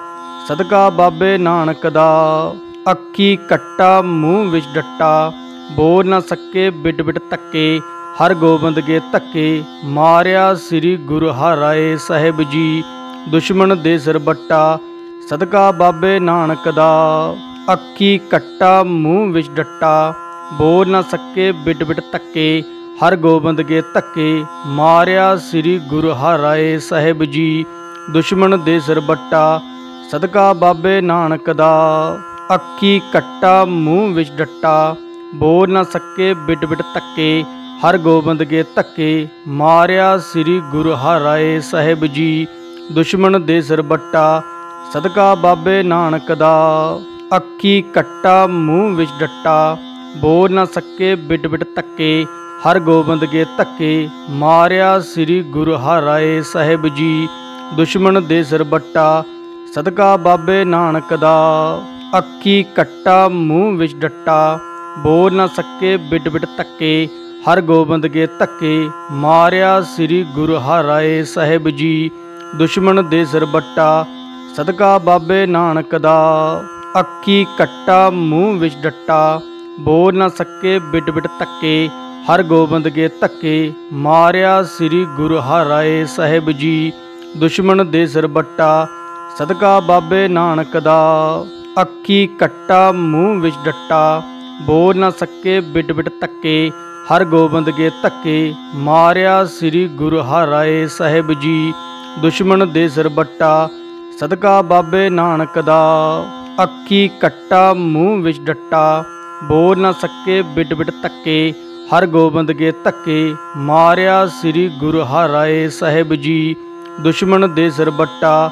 ਸਦਕਾ ਬਾਬੇ ਨਾਨਕ ਦਾ। ਅੱਖੀ ਕੱਟਾ, ਮੂੰਹ ਵਿੱਚ ਡੱਟਾ, ਬੋਲ ਨਾ ਸਕੇ, ਬਿਟ ਬਿਟ ਧੱਕੇ, ਹਰ ਗੋਬਿੰਦ ਕੇ ਧੱਕੇ, ਮਾਰਿਆ ਸ੍ਰੀ ਗੁਰੂ ਹਰਾਏ ਸਾਹਿਬ ਜੀ, ਦੁਸ਼ਮਣ ਦੇ ਸਿਰ ਬੱਟਾ, ਸਦਕਾ ਬਾਬੇ ਨਾਨਕ ਦਾ। ਅੱਖੀ ਕੱਟਾ, ਮੂੰਹ ਵਿੱਚ ਡੱਟਾ। ਬੋਲ ਨਾ ਸਕੇ, ਬਿਟ ਬਿਟ ਧੱਕੇ। ਹਰ ਗੋਬਿੰਦ ਕੇ ਧੱਕੇ। ਮਾਰਿਆ ਸ੍ਰੀ ਗੁਰੂ ਹਰਾਏ ਸਾਹਿਬ ਜੀ। ਦੁਸ਼ਮਣ ਦੇ ਸਿਰ ਬੱਟਾ। ਸਦਕਾ ਬਾਬੇ ਨਾਨਕ ਦਾ। ਅੱਖੀ ਕੱਟਾ, ਮੂੰਹ ਵਿੱਚ ਡੱਟਾ। ਬੋਲ ਨਾ ਸਕੇ, ਬਿਟ ਬਿਟ ਧੱਕੇ। ਹਰ ਗੋਬਿੰਦ ਕੇ ਧੱਕੇ। ਮਾਰਿਆ ਸ੍ਰੀ ਗੁਰੂ ਹਰਾਏ ਸਾਹਿਬ ਜੀ। ਦੁਸ਼ਮਣ ਦੇ ਸਿਰ ਬੱਟਾ। ਸਦਕਾ ਬਾਬੇ ਨਾਨਕ ਦਾ। ਅੱਖੀ ਕੱਟਾ, ਮੂੰਹ ਵਿੱਚ ਡੱਟਾ। ਬੋਲ ਨਾ ਸਕੇ, ਬਿਟ ਬਿਟ ਧੱਕੇ। ਹਰ ਗੋਬਿੰਦ ਕੇ ਧੱਕੇ। ਮਾਰਿਆ ਸ੍ਰੀ ਗੁਰੂ ਹਰਾਏ ਸਾਹਿਬ ਜੀ। ਦੁਸ਼ਮਣ ਦੇ ਸਿਰ ਬੱਟਾ। ਸਦਕਾ ਬਾਬੇ ਨਾਨਕ ਦਾ। ਅੱਖੀ ਕੱਟਾ, ਮੂੰਹ ਵਿੱਚ ਡੱਟਾ। ਬੋਲ ਨਾ ਸਕੇ, ਬਿਟ ਬਿਟ ਧੱਕੇ। ਹਰ ਗੋਬਿੰਦ ਕੇ ਧੱਕੇ। ਮਾਰਿਆ ਸ੍ਰੀ ਗੁਰੂ ਹਰਾਏ ਸਾਹਿਬ ਜੀ। ਦੁਸ਼ਮਣ ਦੇ ਸਿਰ ਬੱਟਾ। ਸਦਕਾ ਬਾਬੇ ਨਾਨਕ ਦਾ। ਅੱਖੀ ਕੱਟਾ ਮੂੰਹ ਵਿੱਚ ਡੱਟਾ, ਬੋਲ ਨਾ ਸਕੇ ਬਿਟ ਬਿਟ ਧੱਕੇ, ਹਰ ਗੋਬਿੰਦ ਕੇ ਧੱਕੇ, ਮਾਰਿਆ ਸ੍ਰੀ ਗੁਰੂ ਹਰਾਏ ਸਾਹਿਬ ਜੀ, ਦੁਸ਼ਮਣ ਦੇ ਸਿਰ ਬੱਟਾ, ਸਦਕਾ ਬਾਬੇ ਨਾਨਕ ਦਾ। ਅੱਖੀ ਕੱਟਾ ਮੂੰਹ ਵਿੱਚ ਡੱਟਾ, ਬੋਲ ਨਾ ਸਕੇ ਬਿਟ ਬਿਟ ਧੱਕੇ, ਹਰ ਗੋਬਿੰਦ ਕੇ ਧੱਕੇ, ਮਾਰਿਆ ਸ੍ਰੀ ਗੁਰੂ ਹਰਾਏ ਸਾਹਿਬ ਜੀ, ਦੁਸ਼ਮਣ ਦੇ ਸਿਰ ਬੱਟਾ, ਸਦਕਾ ਬਾਬੇ ਨਾਨਕ ਦਾ। ਅੱਖੀ ਕੱਟਾ, ਮੂੰਹ ਵਿੱਚ ਡੱਟਾ। ਬੋਲ ਨਾ ਸਕੇ ਬਿਟ ਬਿਟ ਧੱਕੇ। ਹਰ ਗੋਬਿੰਦ ਕੇ ਧੱਕੇ। ਮਾਰਿਆ ਸ੍ਰੀ ਗੁਰੂ ਹਰਾਏ ਸਾਹਿਬ ਜੀ। ਦੁਸ਼ਮਣ ਦੇ ਸਿਰ ਬੱਟਾ।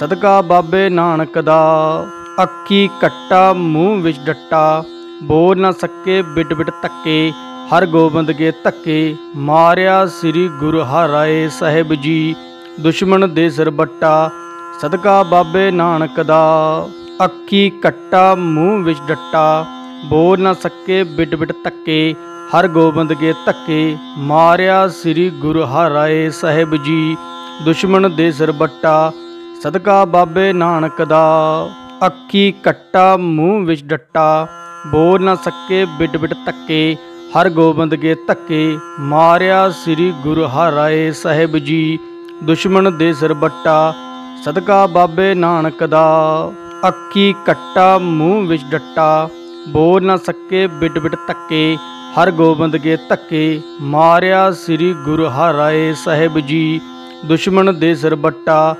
ਸਦਕਾ ਬਾਬੇ ਨਾਨਕ ਦਾ। ਅੱਖੀ ਕੱਟਾ, ਮੂੰਹ ਵਿੱਚ ਡੱਟਾ। ਬੋਲ ਨਾ ਸਕੇ ਬਿਟ ਬਿਟ ਧੱਕੇ। ਹਰ ਗੋਬਿੰਦ ਕੇ ਧੱਕੇ। ਮਾਰਿਆ ਸ੍ਰੀ ਗੁਰੂ ਹਰਾਏ ਸਾਹਿਬ ਜੀ। ਦੁਸ਼ਮਣ ਦੇ ਸਿਰ ਬੱਟਾ। ਸਦਕਾ ਬਾਬੇ ਨਾਨਕ ਦਾ। ਅੱਖੀ ਕੱਟਾ, ਮੂੰਹ ਵਿੱਚ ਡੱਟਾ। ਬੋਲ ਨਾ ਸਕੇ, ਬਿਟ ਬਿਟ ਧੱਕੇ। ਹਰ ਗੋਬਿੰਦ ਕੇ ਧੱਕੇ। ਮਾਰਿਆ ਸ੍ਰੀ ਗੁਰੂ ਹਰਾਏ ਸਾਹਿਬ ਜੀ। ਦੁਸ਼ਮਣ ਦੇ ਸਿਰ ਬੱਟਾ। ਸਦਕਾ ਬਾਬੇ ਨਾਨਕ ਦਾ। ਅੱਖੀ ਕੱਟਾ, ਮੂੰਹ ਵਿੱਚ ਡੱਟਾ। ਬੋਲ ਨਾ ਸਕੇ, ਬਿਟ ਬਿਟ ਧੱਕੇ। ਹਰ ਗੋਬਿੰਦ ਕੇ ਧੱਕੇ। ਮਾਰਿਆ ਸ੍ਰੀ ਗੁਰੂ ਹਰਾਏ ਸਾਹਿਬ ਜੀ। ਦੁਸ਼ਮਣ ਦੇ ਸਿਰ ਬੱਟਾ। ਸਦਕਾ ਬਾਬੇ ਨਾਨਕ ਦਾ। ਅੱਖੀ ਕੱਟਾ ਮੂੰਹ ਵਿੱਚ ਡੱਟਾ, ਬੋਲ ਨਾ ਸਕੇ ਬਿਟ ਬਿਟ ਧੱਕੇ, ਹਰ ਗੋਬਿੰਦ ਕੇ ਧੱਕੇ, ਮਾਰਿਆ ਸ੍ਰੀ ਗੁਰੂ ਹਰਾਏ ਸਾਹਿਬ ਜੀ, ਦੁਸ਼ਮਣ ਦੇ ਸਿਰ ਬੱਟਾ,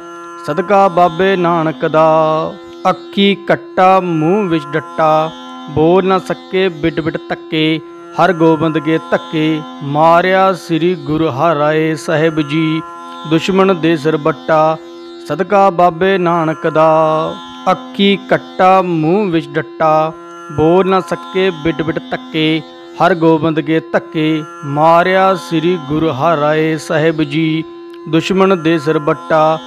ਸਦਕਾ ਬਾਬੇ ਨਾਨਕ ਦਾ। ਅੱਖੀ ਕੱਟਾ ਮੂੰਹ ਵਿੱਚ ਡੱਟਾ, ਬੋਲ ਨਾ ਸਕੇ ਬਿਟ ਬਿਟ ਧੱਕੇ, ਹਰ ਗੋਬਿੰਦ ਕੇ ਧੱਕੇ, ਮਾਰਿਆ ਸ੍ਰੀ ਗੁਰੂ ਹਰਾਏ ਸਾਹਿਬ ਜੀ, ਦੁਸ਼ਮਣ ਦੇ ਸਿਰ ਬੱਟਾ, ਸਦਕਾ ਬਾਬੇ ਨਾਨਕ ਦਾ। ਅੱਖੀ ਕੱਟਾ, ਮੂੰਹ ਵਿੱਚ ਡੱਟਾ। ਬੋਲ ਨਾ ਸਕੇ ਬਿਟ ਬਿਟ ਧੱਕੇ। ਹਰ ਗੋਬਿੰਦ ਕੇ ਧੱਕੇ। ਮਾਰਿਆ ਸ੍ਰੀ ਗੁਰੂ ਹਰਾਏ ਸਾਹਿਬ ਜੀ। ਦੁਸ਼ਮਣ ਦੇ ਸਿਰ ਬੱਟਾ।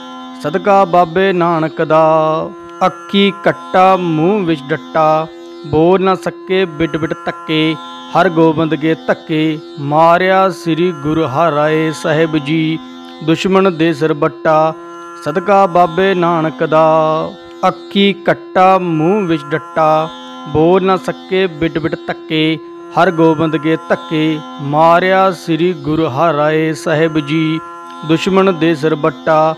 ਸਦਕਾ ਬਾਬੇ ਨਾਨਕ ਦਾ। ਅੱਖੀ ਕੱਟਾ, ਮੂੰਹ ਵਿੱਚ ਡੱਟਾ। ਬੋਲ ਨਾ ਸਕੇ ਬਿਟ ਬਿਟ ਧੱਕੇ। ਹਰ ਗੋਬਿੰਦ ਕੇ ਧੱਕੇ। ਮਾਰਿਆ ਸ੍ਰੀ ਗੁਰੂ ਹਰਾਏ ਸਾਹਿਬ ਜੀ। ਦੁਸ਼ਮਣ ਦੇ ਸਿਰ ਬੱਟਾ। ਸਦਕਾ ਬਾਬੇ ਨਾਨਕ ਦਾ। ਅੱਖੀ ਕੱਟਾ, ਮੂੰਹ ਵਿੱਚ ਡੱਟਾ। ਬੋਲ ਨਾ ਸਕੇ ਬਿਟ ਬਿਟ ਧੱਕੇ। ਹਰ ਗੋਬਿੰਦ ਕੇ ਧੱਕੇ। ਮਾਰਿਆ ਸ੍ਰੀ ਗੁਰੂ ਹਰਾਏ ਸਾਹਿਬ ਜੀ। ਦੁਸ਼ਮਣ ਦੇ ਸਿਰ ਬੱਟਾ।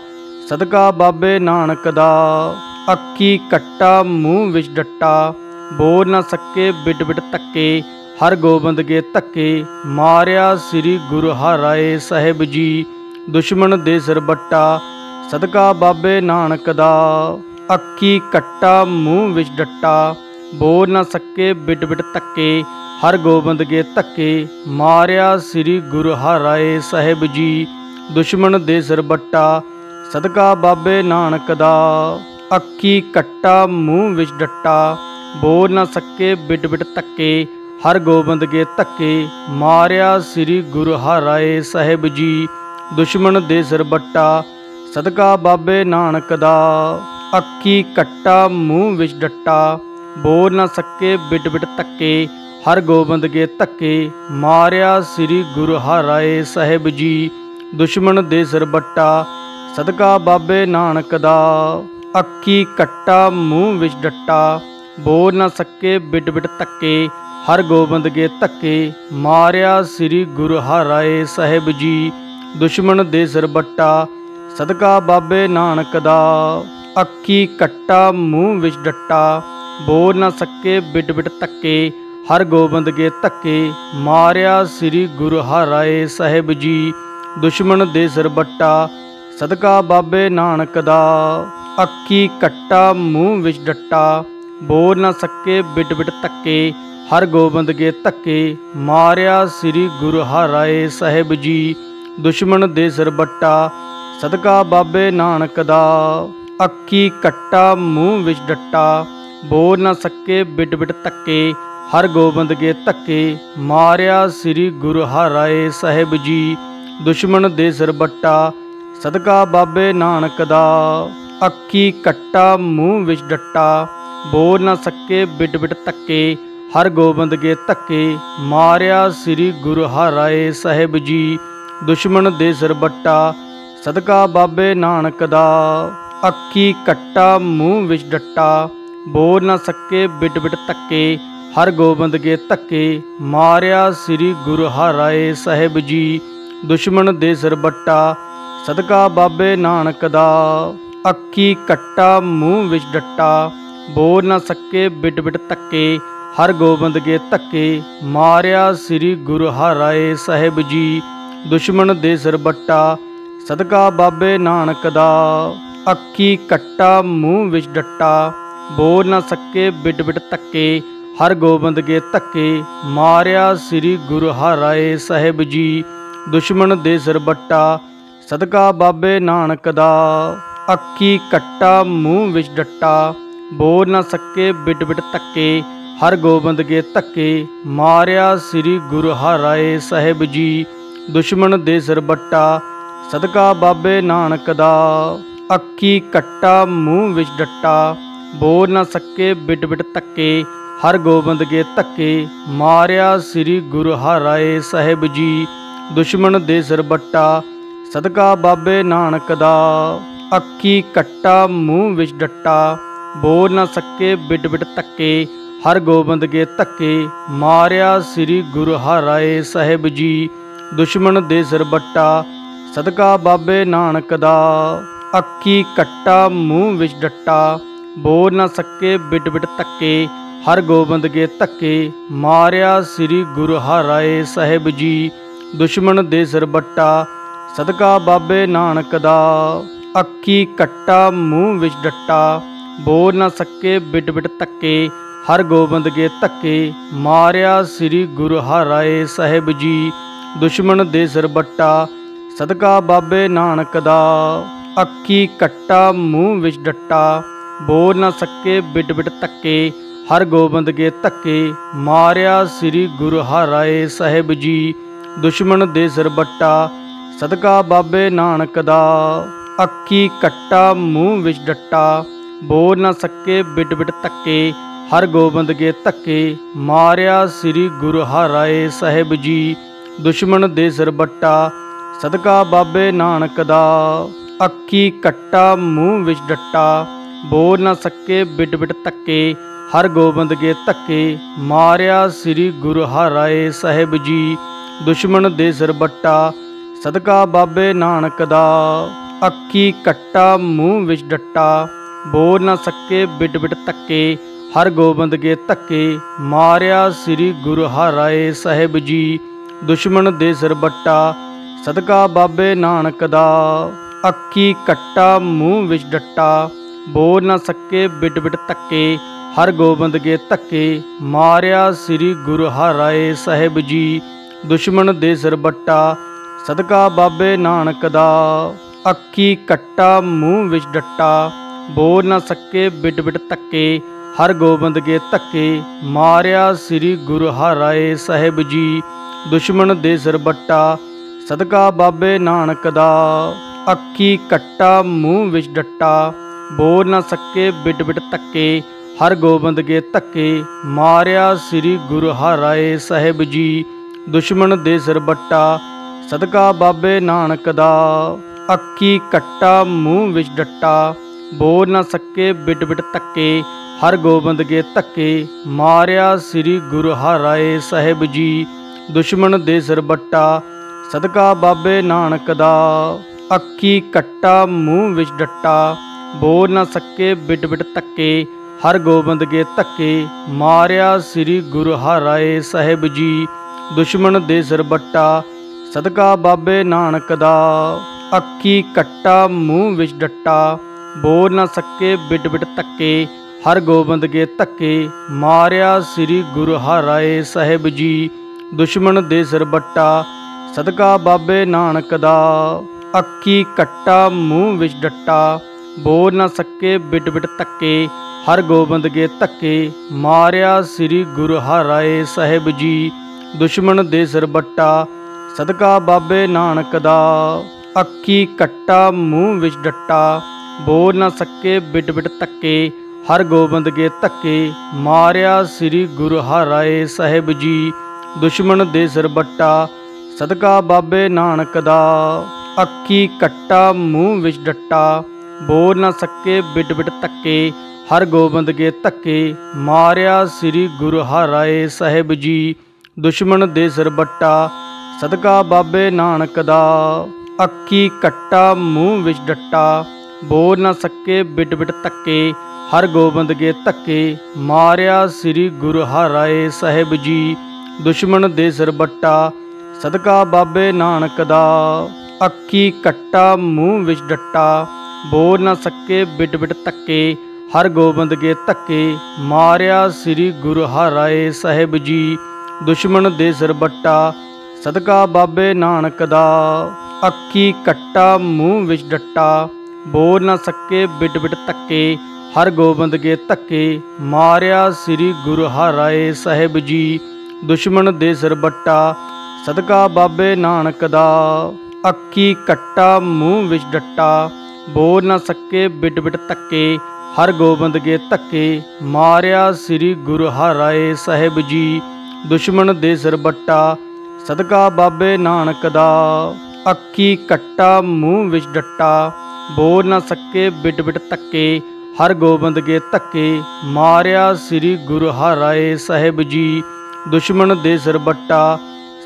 ਸਦਕਾ ਬਾਬੇ ਨਾਨਕ ਦਾ। ਅੱਖੀ ਕੱਟਾ, ਮੂੰਹ ਵਿੱਚ ਡੱਟਾ। ਬੋਲ ਨਾ ਸਕੇ ਬਿਟ ਬਿਟ ਧੱਕੇ। ਹਰ ਗੋਬਿੰਦ ਕੇ ਧੱਕੇ। ਮਾਰਿਆ ਸ੍ਰੀ ਗੁਰੂ ਹਰਾਏ ਸਾਹਿਬ ਜੀ। ਦੁਸ਼ਮਣ ਦੇ ਸਿਰ ਬੱਟਾ। ਸਦਕਾ ਬਾਬੇ ਨਾਨਕ ਦਾ। ਅੱਖੀ ਕੱਟਾ, ਮੂੰਹ ਵਿੱਚ ਡੱਟਾ। ਬੋਲ ਨਾ ਸਕੇ ਬਿਟ ਬਿਟ ਧੱਕੇ। ਹਰ ਗੋਬਿੰਦ ਕੇ ਧੱਕੇ। ਮਾਰਿਆ ਸ੍ਰੀ ਗੁਰੂ ਹਰਾਏ ਸਾਹਿਬ ਜੀ। ਦੁਸ਼ਮਣ ਦੇ ਸਿਰ ਬੱਟਾ। ਸਦਕਾ ਬਾਬੇ ਨਾਨਕ ਦਾ। ਅੱਖੀ ਕੱਟਾ, ਮੂੰਹ ਵਿੱਚ ਡੱਟਾ। ਬੋਲ ਨਾ ਸਕੇ ਬਿਟ ਬਿਟ ਧੱਕੇ। ਹਰ ਗੋਬਿੰਦ ਕੇ ਧੱਕੇ। ਮਾਰਿਆ ਸ੍ਰੀ ਗੁਰੂ ਹਰਾਏ ਸਾਹਿਬ ਜੀ। ਦੁਸ਼ਮਣ ਦੇ ਸਿਰ ਬੱਟਾ। ਸਦਕਾ ਬਾਬੇ ਨਾਨਕ ਦਾ। ਅੱਖੀ ਕੱਟਾ, ਮੂੰਹ ਵਿੱਚ ਡੱਟਾ। ਬੋਲ ਨਾ ਸਕੇ ਬਿਟ ਬਿਟ ਧੱਕੇ। ਹਰ ਗੋਬਿੰਦ ਕੇ ਧੱਕੇ। ਮਾਰਿਆ ਸ੍ਰੀ ਗੁਰੂ ਹਰਾਏ ਸਾਹਿਬ ਜੀ। ਦੁਸ਼ਮਣ ਦੇ ਸਿਰ ਬੱਟਾ। ਸਦਕਾ ਬਾਬੇ ਨਾਨਕ ਦਾ। ਅੱਖੀ ਕੱਟਾ, ਮੂੰਹ ਵਿੱਚ ਡੱਟਾ। ਬੋਲ ਨਾ ਸਕੇ ਬਿਟ ਬਿਟ ਧੱਕੇ। ਹਰ ਗੋਬਿੰਦ ਕੇ ਧੱਕੇ। ਮਾਰਿਆ ਸ੍ਰੀ ਗੁਰੂ ਹਰਾਏ ਸਾਹਿਬ ਜੀ। ਦੁਸ਼ਮਣ ਦੇ ਸਿਰ ਬੱਟਾ। ਸਦਕਾ ਬਾਬੇ ਨਾਨਕ ਦਾ। ਅੱਖੀ ਕੱਟਾ, ਮੂੰਹ ਵਿੱਚ ਡੱਟਾ। ਬੋਲ ਨਾ ਸਕੇ ਬਿਟ ਬਿਟ ਧੱਕੇ। ਹਰ ਗੋਬਿੰਦ ਕੇ ਧੱਕੇ। ਮਾਰਿਆ ਸ੍ਰੀ ਗੁਰੂ ਹਰਾਏ ਸਾਹਿਬ ਜੀ। ਦੁਸ਼ਮਣ ਦੇ ਸਿਰ ਬੱਟਾ। ਸਦਕਾ ਬਾਬੇ ਨਾਨਕ ਦਾ। ਅੱਖੀ ਕੱਟਾ, ਮੂੰਹ ਵਿੱਚ ਡੱਟਾ। ਬੋਲ ਨਾ ਸਕੇ ਬਿਟ ਬਿਟ ਧੱਕੇ। ਹਰ ਗੋਬਿੰਦ ਕੇ ਧੱਕੇ। ਮਾਰਿਆ ਸ੍ਰੀ ਗੁਰੂ ਹਰਾਏ ਸਾਹਿਬ ਜੀ। ਦੁਸ਼ਮਣ ਦੇ ਸਿਰ ਬੱਟਾ। ਸਦਕਾ ਬਾਬੇ ਨਾਨਕ ਦਾ। ਅੱਖੀ ਕੱਟਾ, ਮੂੰਹ ਵਿੱਚ ਡੱਟਾ। ਬੋਲ ਨਾ ਸਕੇ ਬਿਟ ਬਿਟ ਧੱਕੇ। ਹਰ ਗੋਬਿੰਦ ਕੇ ਧੱਕੇ। ਮਾਰਿਆ ਸ੍ਰੀ ਗੁਰੂ ਹਰਾਏ ਸਾਹਿਬ ਜੀ। ਦੁਸ਼ਮਣ ਦੇ ਸਿਰ ਬੱਟਾ। ਸਦਕਾ ਬਾਬੇ ਨਾਨਕ ਦਾ। ਅੱਖੀ ਕੱਟਾ, ਮੂੰਹ ਵਿੱਚ ਡੱਟਾ। ਬੋਲ ਨਾ ਸਕੇ ਬਿਟ ਬਿਟ ਧੱਕੇ। ਹਰ ਗੋਬਿੰਦ ਕੇ ਧੱਕੇ। ਮਾਰਿਆ ਸ੍ਰੀ ਗੁਰੂ ਹਰਾਏ ਸਾਹਿਬ ਜੀ। ਦੁਸ਼ਮਣ ਦੇ ਸਿਰ ਬੱਟਾ। ਸਦਕਾ ਬਾਬੇ ਨਾਨਕ ਦਾ। ਅੱਖੀ ਕੱਟਾ, ਮੂੰਹ ਵਿੱਚ ਡੱਟਾ। ਬੋਲ ਨਾ ਸਕੇ ਬਿਟ ਬਿਟ ਧੱਕੇ। ਹਰ ਗੋਬਿੰਦ ਕੇ ਧੱਕੇ। ਮਾਰਿਆ ਸ੍ਰੀ ਗੁਰੂ ਹਰਾਏ ਸਾਹਿਬ ਜੀ, ਦੁਸ਼ਮਣ ਦੇ ਸਿਰ ਬੱਟਾ। ਸਦਕਾ ਬਾਬੇ ਨਾਨਕ ਦਾ। ਅੱਖੀ ਕੱਟਾ, ਮੂੰਹ ਵਿੱਚ ਡੱਟਾ। ਬੋਲ ਨਾ ਸਕੇ ਬਿਟ ਬਿਟ ਧੱਕੇ। ਹਰ ਗੋਬਿੰਦ ਕੇ ਧੱਕੇ। ਮਾਰਿਆ ਸ੍ਰੀ ਗੁਰੂ ਹਰਾਏ ਸਾਹਿਬ ਜੀ, ਦੁਸ਼ਮਣ ਦੇ ਸਿਰ ਬੱਟਾ। ਸਦਕਾ ਬਾਬੇ ਨਾਨਕ ਦਾ। ਅੱਖੀ ਕੱਟਾ, ਮੂੰਹ ਵਿੱਚ ਡੱਟਾ। ਬੋਲ ਨਾ ਸਕੇ ਬਿਟ ਬਿਟ ਧੱਕੇ। ਹਰ ਗੋਬਿੰਦ ਕੇ ਧੱਕੇ। ਮਾਰਿਆ ਸ੍ਰੀ ਗੁਰੂ ਹਰਾਏ ਸਾਹਿਬ ਜੀ। ਦੁਸ਼ਮਣ ਦੇ ਸਿਰ ਬੱਟਾ। ਸਦਕਾ ਬਾਬੇ ਨਾਨਕ ਦਾ। ਅੱਖੀ ਕੱਟਾ, ਮੂੰਹ ਵਿੱਚ ਡੱਟਾ। ਬੋਲ ਨਾ ਸਕੇ ਬਿਟ ਬਿਟ ਧੱਕੇ। ਹਰ ਗੋਬਿੰਦ ਕੇ ਧੱਕੇ। ਮਾਰਿਆ ਸ੍ਰੀ ਗੁਰੂ ਹਰਾਏ ਸਾਹਿਬ ਜੀ। ਦੁਸ਼ਮਣ ਦੇ ਸਿਰ ਬੱਟਾ। ਸਦਕਾ ਬਾਬੇ ਨਾਨਕ ਦਾ। ਅੱਖੀ ਕੱਟਾ, ਮੂੰਹ ਵਿੱਚ ਡੱਟਾ। ਬੋਲ ਨਾ ਸਕੇ ਬਿਟ ਬਿਟ ਧੱਕੇ। ਹਰ ਗੋਬਿੰਦ ਕੇ ਧੱਕੇ। ਮਾਰਿਆ ਸ੍ਰੀ ਗੁਰੂ ਹਰਾਏ ਸਾਹਿਬ ਜੀ। ਦੁਸ਼ਮਣ ਦੇ ਸਿਰ ਬੱਟਾ। ਸਦਕਾ ਬਾਬੇ ਨਾਨਕ ਦਾ। ਅੱਖੀ ਕੱਟਾ, ਮੂੰਹ ਵਿੱਚ ਡੱਟਾ। ਬੋਲ ਨਾ ਸਕੇ ਬਿਟ ਬਿਟ ਧੱਕੇ। ਹਰ ਗੋਬਿੰਦ ਕੇ ਧੱਕੇ। ਮਾਰਿਆ ਸ੍ਰੀ ਗੁਰੂ ਹਰਾਏ ਸਾਹਿਬ ਜੀ। ਦੁਸ਼ਮਣ ਦੇ ਸਿਰ ਬੱਟਾ। ਸਦਕਾ ਬਾਬੇ ਨਾਨਕ ਦਾ। ਅੱਖੀ ਕੱਟਾ, ਮੂੰਹ ਵਿੱਚ ਡੱਟਾ। ਬੋਲ ਨਾ ਸਕੇ ਬਿਟ ਬਿਟ ਧੱਕੇ। ਹਰ ਗੋਬਿੰਦ ਕੇ ਧੱਕੇ। ਮਾਰਿਆ ਸ੍ਰੀ ਗੁਰੂ ਹਰਾਏ ਸਾਹਿਬ ਜੀ। ਦੁਸ਼ਮਣ ਦੇ ਸਿਰ ਬੱਟਾ। ਸਦਕਾ ਬਾਬੇ ਨਾਨਕ ਦਾ। ਅੱਖੀ ਕੱਟਾ, ਮੂੰਹ ਵਿੱਚ ਡੱਟਾ। ਬੋਲ ਨਾ ਸਕੇ ਬਿਟ ਬਿਟ ਧੱਕੇ। ਹਰ ਗੋਬਿੰਦ ਕੇ ਧੱਕੇ। ਮਾਰਿਆ ਸ੍ਰੀ ਗੁਰੂ ਹਰਾਏ ਸਾਹਿਬ ਜੀ। ਦੁਸ਼ਮਣ ਦੇ ਸਿਰ ਬੱਟਾ। ਸਦਕਾ ਬਾਬੇ ਨਾਨਕ ਦਾ। ਅੱਖੀ ਕੱਟਾ, ਮੂੰਹ ਵਿੱਚ ਡੱਟਾ। ਬੋਲ ਨਾ ਸਕੇ ਬਿਟ ਬਿਟ ਧੱਕੇ। ਹਰ ਗੋਬਿੰਦ ਕੇ ਧੱਕੇ। ਮਾਰਿਆ ਸ੍ਰੀ ਗੁਰੂ ਹਰਾਏ ਸਾਹਿਬ ਜੀ, ਦੁਸ਼ਮਣ ਦੇ ਸਿਰ ਬੱਟਾ। ਸਦਕਾ ਬਾਬੇ ਨਾਨਕ ਦਾ। ਅੱਖੀ ਕੱਟਾ, ਮੂੰਹ ਵਿੱਚ ਡੱਟਾ। ਬੋਲ ਨਾ ਸਕੇ ਬਿਟ ਬਿਟ ਧੱਕੇ। ਹਰ ਗੋਬਿੰਦ ਕੇ ਧੱਕੇ। ਮਾਰਿਆ ਸ੍ਰੀ ਗੁਰੂ ਹਰਾਏ ਸਾਹਿਬ ਜੀ, ਦੁਸ਼ਮਣ ਦੇ ਸਿਰ ਬੱਟਾ। ਸਦਕਾ ਬਾਬੇ ਨਾਨਕ ਦਾ। ਅੱਖੀ ਕੱਟਾ, ਮੂੰਹ ਵਿੱਚ ਡੱਟਾ। ਬੋਲ ਨਾ ਸਕੇ ਬਿਟ ਬਿਟ ਧੱਕੇ। ਹਰ ਗੋਬਿੰਦ ਕੇ ਧੱਕੇ। ਮਾਰਿਆ ਸ੍ਰੀ ਗੁਰੂ ਹਰਾਏ ਸਾਹਿਬ ਜੀ। ਦੁਸ਼ਮਣ ਦੇ ਸਿਰ ਬੱਟਾ। ਸਦਕਾ ਬਾਬੇ ਨਾਨਕ ਦਾ। ਅੱਖੀ ਕੱਟਾ, ਮੂੰਹ ਵਿੱਚ ਡੱਟਾ। ਬੋਲ ਨਾ ਸਕੇ ਬਿਟ ਬਿਟ ਧੱਕੇ। ਹਰ ਗੋਬਿੰਦ ਕੇ ਧੱਕੇ। ਮਾਰਿਆ ਸ੍ਰੀ ਗੁਰੂ ਹਰਾਏ ਸਾਹਿਬ ਜੀ। ਦੁਸ਼ਮਣ ਦੇ ਸਿਰ ਬੱਟਾ। ਸਦਕਾ ਬਾਬੇ ਨਾਨਕ ਦਾ। ਅੱਖੀ ਕੱਟਾ, ਮੂੰਹ ਵਿੱਚ ਡੱਟਾ। ਬੋਲ ਨਾ ਸਕੇ ਬਿਟ ਬਿਟ ਧੱਕੇ। ਹਰ ਗੋਬਿੰਦ ਕੇ ਧੱਕੇ। ਮਾਰਿਆ ਸ੍ਰੀ ਗੁਰੂ ਹਰਾਏ ਸਾਹਿਬ ਜੀ। ਦੁਸ਼ਮਣ ਦੇ ਸਿਰ ਬੱਟਾ। ਸਦਕਾ ਬਾਬੇ ਨਾਨਕ ਦਾ। ਅੱਖੀ ਕੱਟਾ, ਮੂੰਹ ਵਿੱਚ ਡੱਟਾ। ਬੋਲ ਨਾ ਸਕੇ ਬਿਟ ਬਿਟ ਧੱਕੇ। ਹਰ ਗੋਬਿੰਦ ਕੇ ਧੱਕੇ। ਮਾਰਿਆ ਸ੍ਰੀ ਗੁਰੂ ਹਰਾਏ ਸਾਹਿਬ ਜੀ। ਦੁਸ਼ਮਣ ਦੇ ਸਿਰ ਬੱਟਾ। ਸਦਕਾ ਬਾਬੇ ਨਾਨਕ ਦਾ। ਅੱਖੀ ਕੱਟਾ, ਮੂੰਹ ਵਿੱਚ ਡੱਟਾ। ਬੋਲ ਨਾ ਸਕੇ ਬਿਟ ਬਿਟ ਧੱਕੇ। ਹਰ ਗੋਬਿੰਦ ਕੇ ਧੱਕੇ। ਮਾਰਿਆ ਸ੍ਰੀ ਗੁਰੂ ਹਰਾਏ ਸਾਹਿਬ ਜੀ, ਦੁਸ਼ਮਣ ਦੇ ਸਿਰ ਬੱਟਾ। ਸਦਕਾ ਬਾਬੇ ਨਾਨਕ ਦਾ। ਅੱਖੀ ਕੱਟਾ, ਮੂੰਹ ਵਿੱਚ ਡੱਟਾ। ਬੋਲ ਨਾ ਸਕੇ ਬਿਟ ਬਿਟ ਧੱਕੇ। ਹਰ ਗੋਬਿੰਦ ਕੇ ਧੱਕੇ। ਮਾਰਿਆ ਸ੍ਰੀ ਗੁਰੂ ਹਰਾਏ ਸਾਹਿਬ ਜੀ, ਦੁਸ਼ਮਣ ਦੇ ਸਿਰ ਬੱਟਾ। ਸਦਕਾ ਬਾਬੇ ਨਾਨਕ ਦਾ। ਅੱਖੀ ਕੱਟਾ, ਮੂੰਹ ਵਿੱਚ ਡੱਟਾ। ਬੋਲ ਨਾ ਸਕੇ ਬਿਟ ਬਿਟ ਧੱਕੇ। ਹਰ ਗੋਬਿੰਦ ਕੇ ਧੱਕੇ। ਮਾਰਿਆ ਸ੍ਰੀ ਗੁਰੂ ਹਰਾਏ ਸਾਹਿਬ ਜੀ। ਦੁਸ਼ਮਣ ਦੇ ਸਿਰ ਬੱਟਾ। ਸਦਕਾ ਬਾਬੇ ਨਾਨਕ ਦਾ। ਅੱਖੀ ਕੱਟਾ, ਮੂੰਹ ਵਿੱਚ ਡੱਟਾ। ਬੋਲ ਨਾ ਸਕੇ ਬਿਟ ਬਿਟ ਧੱਕੇ। ਹਰ ਗੋਬਿੰਦ ਕੇ ਧੱਕੇ। ਮਾਰਿਆ ਸ੍ਰੀ ਗੁਰੂ ਹਰਾਏ ਸਾਹਿਬ ਜੀ। ਦੁਸ਼ਮਣ ਦੇ ਸਿਰ ਬੱਟਾ। ਸਦਕਾ ਬਾਬੇ ਨਾਨਕ ਦਾ। ਅੱਖੀ ਕੱਟਾ, ਮੂੰਹ ਵਿੱਚ ਡੱਟਾ। ਬੋਲ ਨਾ ਸਕੇ, ਬਿਟ ਬਿਟ ਧੱਕੇ। ਹਰ ਗੋਬਿੰਦ ਕੇ ਧੱਕੇ। ਮਾਰਿਆ ਸ੍ਰੀ ਗੁਰੂ ਹਰਾਏ ਸਾਹਿਬ ਜੀ। ਦੁਸ਼ਮਣ ਦੇ ਸਿਰ ਬੱਟਾ। ਸਦਕਾ ਬਾਬੇ ਨਾਨਕ ਦਾ। ਅੱਖੀ ਕੱਟਾ, ਮੂੰਹ ਵਿੱਚ ਡੱਟਾ। ਬੋਲ ਨਾ ਸਕੇ, ਬਿਟ ਬਿਟ ਧੱਕੇ। ਹਰ ਗੋਬਿੰਦ ਕੇ ਧੱਕੇ। ਮਾਰਿਆ ਸ੍ਰੀ ਗੁਰੂ ਹਰਾਏ ਸਾਹਿਬ ਜੀ। ਦੁਸ਼ਮਣ ਦੇ ਸਿਰ ਬੱਟਾ। ਸਦਕਾ ਬਾਬੇ ਨਾਨਕ ਦਾ। ਅੱਖੀ ਕੱਟਾ, ਮੂੰਹ ਵਿੱਚ ਡੱਟਾ। ਬੋਲ ਨਾ ਸਕੇ ਬਿਟ ਬਿਟ ਧੱਕੇ। ਹਰ ਗੋਬਿੰਦ ਕੇ ਧੱਕੇ। ਮਾਰਿਆ ਸ੍ਰੀ ਗੁਰੂ ਹਰਾਏ ਸਾਹਿਬ ਜੀ, ਦੁਸ਼ਮਣ ਦੇ ਸਿਰ ਬੱਟਾ। ਸਦਕਾ ਬਾਬੇ ਨਾਨਕ ਦਾ। ਅੱਖੀ ਕੱਟਾ, ਮੂੰਹ ਵਿੱਚ ਡੱਟਾ। ਬੋਲ ਨਾ ਸਕੇ ਬਿਟ ਬਿਟ ਧੱਕੇ। ਹਰ ਗੋਬਿੰਦ ਕੇ ਧੱਕੇ। ਮਾਰਿਆ ਸ੍ਰੀ ਗੁਰੂ ਹਰਾਏ ਸਾਹਿਬ ਜੀ, ਦੁਸ਼ਮਣ ਦੇ ਸਿਰ ਬੱਟਾ। ਸਦਕਾ ਬਾਬੇ ਨਾਨਕ ਦਾ। ਅੱਖੀ ਕੱਟਾ, ਮੂੰਹ ਵਿੱਚ ਡੱਟਾ। ਬੋਲ ਨਾ ਸਕੇ ਬਿਟ ਬਿਟ ਧੱਕੇ। ਹਰ ਗੋਬਿੰਦ ਕੇ ਧੱਕੇ। ਮਾਰਿਆ ਸ੍ਰੀ ਗੁਰੂ ਹਰਾਏ ਸਾਹਿਬ ਜੀ। ਦੁਸ਼ਮਣ ਦੇ ਸਿਰ ਬੱਟਾ। ਸਦਕਾ ਬਾਬੇ ਨਾਨਕ ਦਾ। ਅੱਖੀ ਕੱਟਾ, ਮੂੰਹ ਵਿੱਚ ਡੱਟਾ। ਬੋਲ ਨਾ ਸਕੇ ਬਿਟ ਬਿਟ ਧੱਕੇ। ਹਰ ਗੋਬਿੰਦ ਕੇ ਧੱਕੇ। ਮਾਰਿਆ ਸ੍ਰੀ ਗੁਰੂ ਹਰਾਏ ਸਾਹਿਬ ਜੀ। ਦੁਸ਼ਮਣ ਦੇ ਸਿਰ ਬੱਟਾ। ਸਦਕਾ ਬਾਬੇ ਨਾਨਕ ਦਾ। ਅੱਖੀ ਕੱਟਾ, ਮੂੰਹ ਵਿੱਚ ਡੱਟਾ। ਬੋਲ ਨਾ ਸਕੇ, ਬਿਟ ਬਿਟ ਧੱਕੇ। ਹਰ ਗੋਬਿੰਦ ਕੇ ਧੱਕੇ। ਮਾਰਿਆ ਸ੍ਰੀ ਗੁਰੂ ਹਰਾਏ ਸਾਹਿਬ ਜੀ। ਦੁਸ਼ਮਣ ਦੇ ਸਿਰ ਬੱਟਾ। ਸਦਕਾ ਬਾਬੇ ਨਾਨਕ ਦਾ। ਅੱਖੀ ਕੱਟਾ, ਮੂੰਹ ਵਿੱਚ ਡੱਟਾ। ਬੋਲ ਨਾ ਸਕੇ, ਬਿਟ ਬਿਟ ਧੱਕੇ। ਹਰ ਗੋਬਿੰਦ ਕੇ ਧੱਕੇ। ਮਾਰਿਆ ਸ੍ਰੀ ਗੁਰੂ ਹਰਾਏ ਸਾਹਿਬ ਜੀ। ਦੁਸ਼ਮਣ ਦੇ ਸਿਰ ਬੱਟਾ।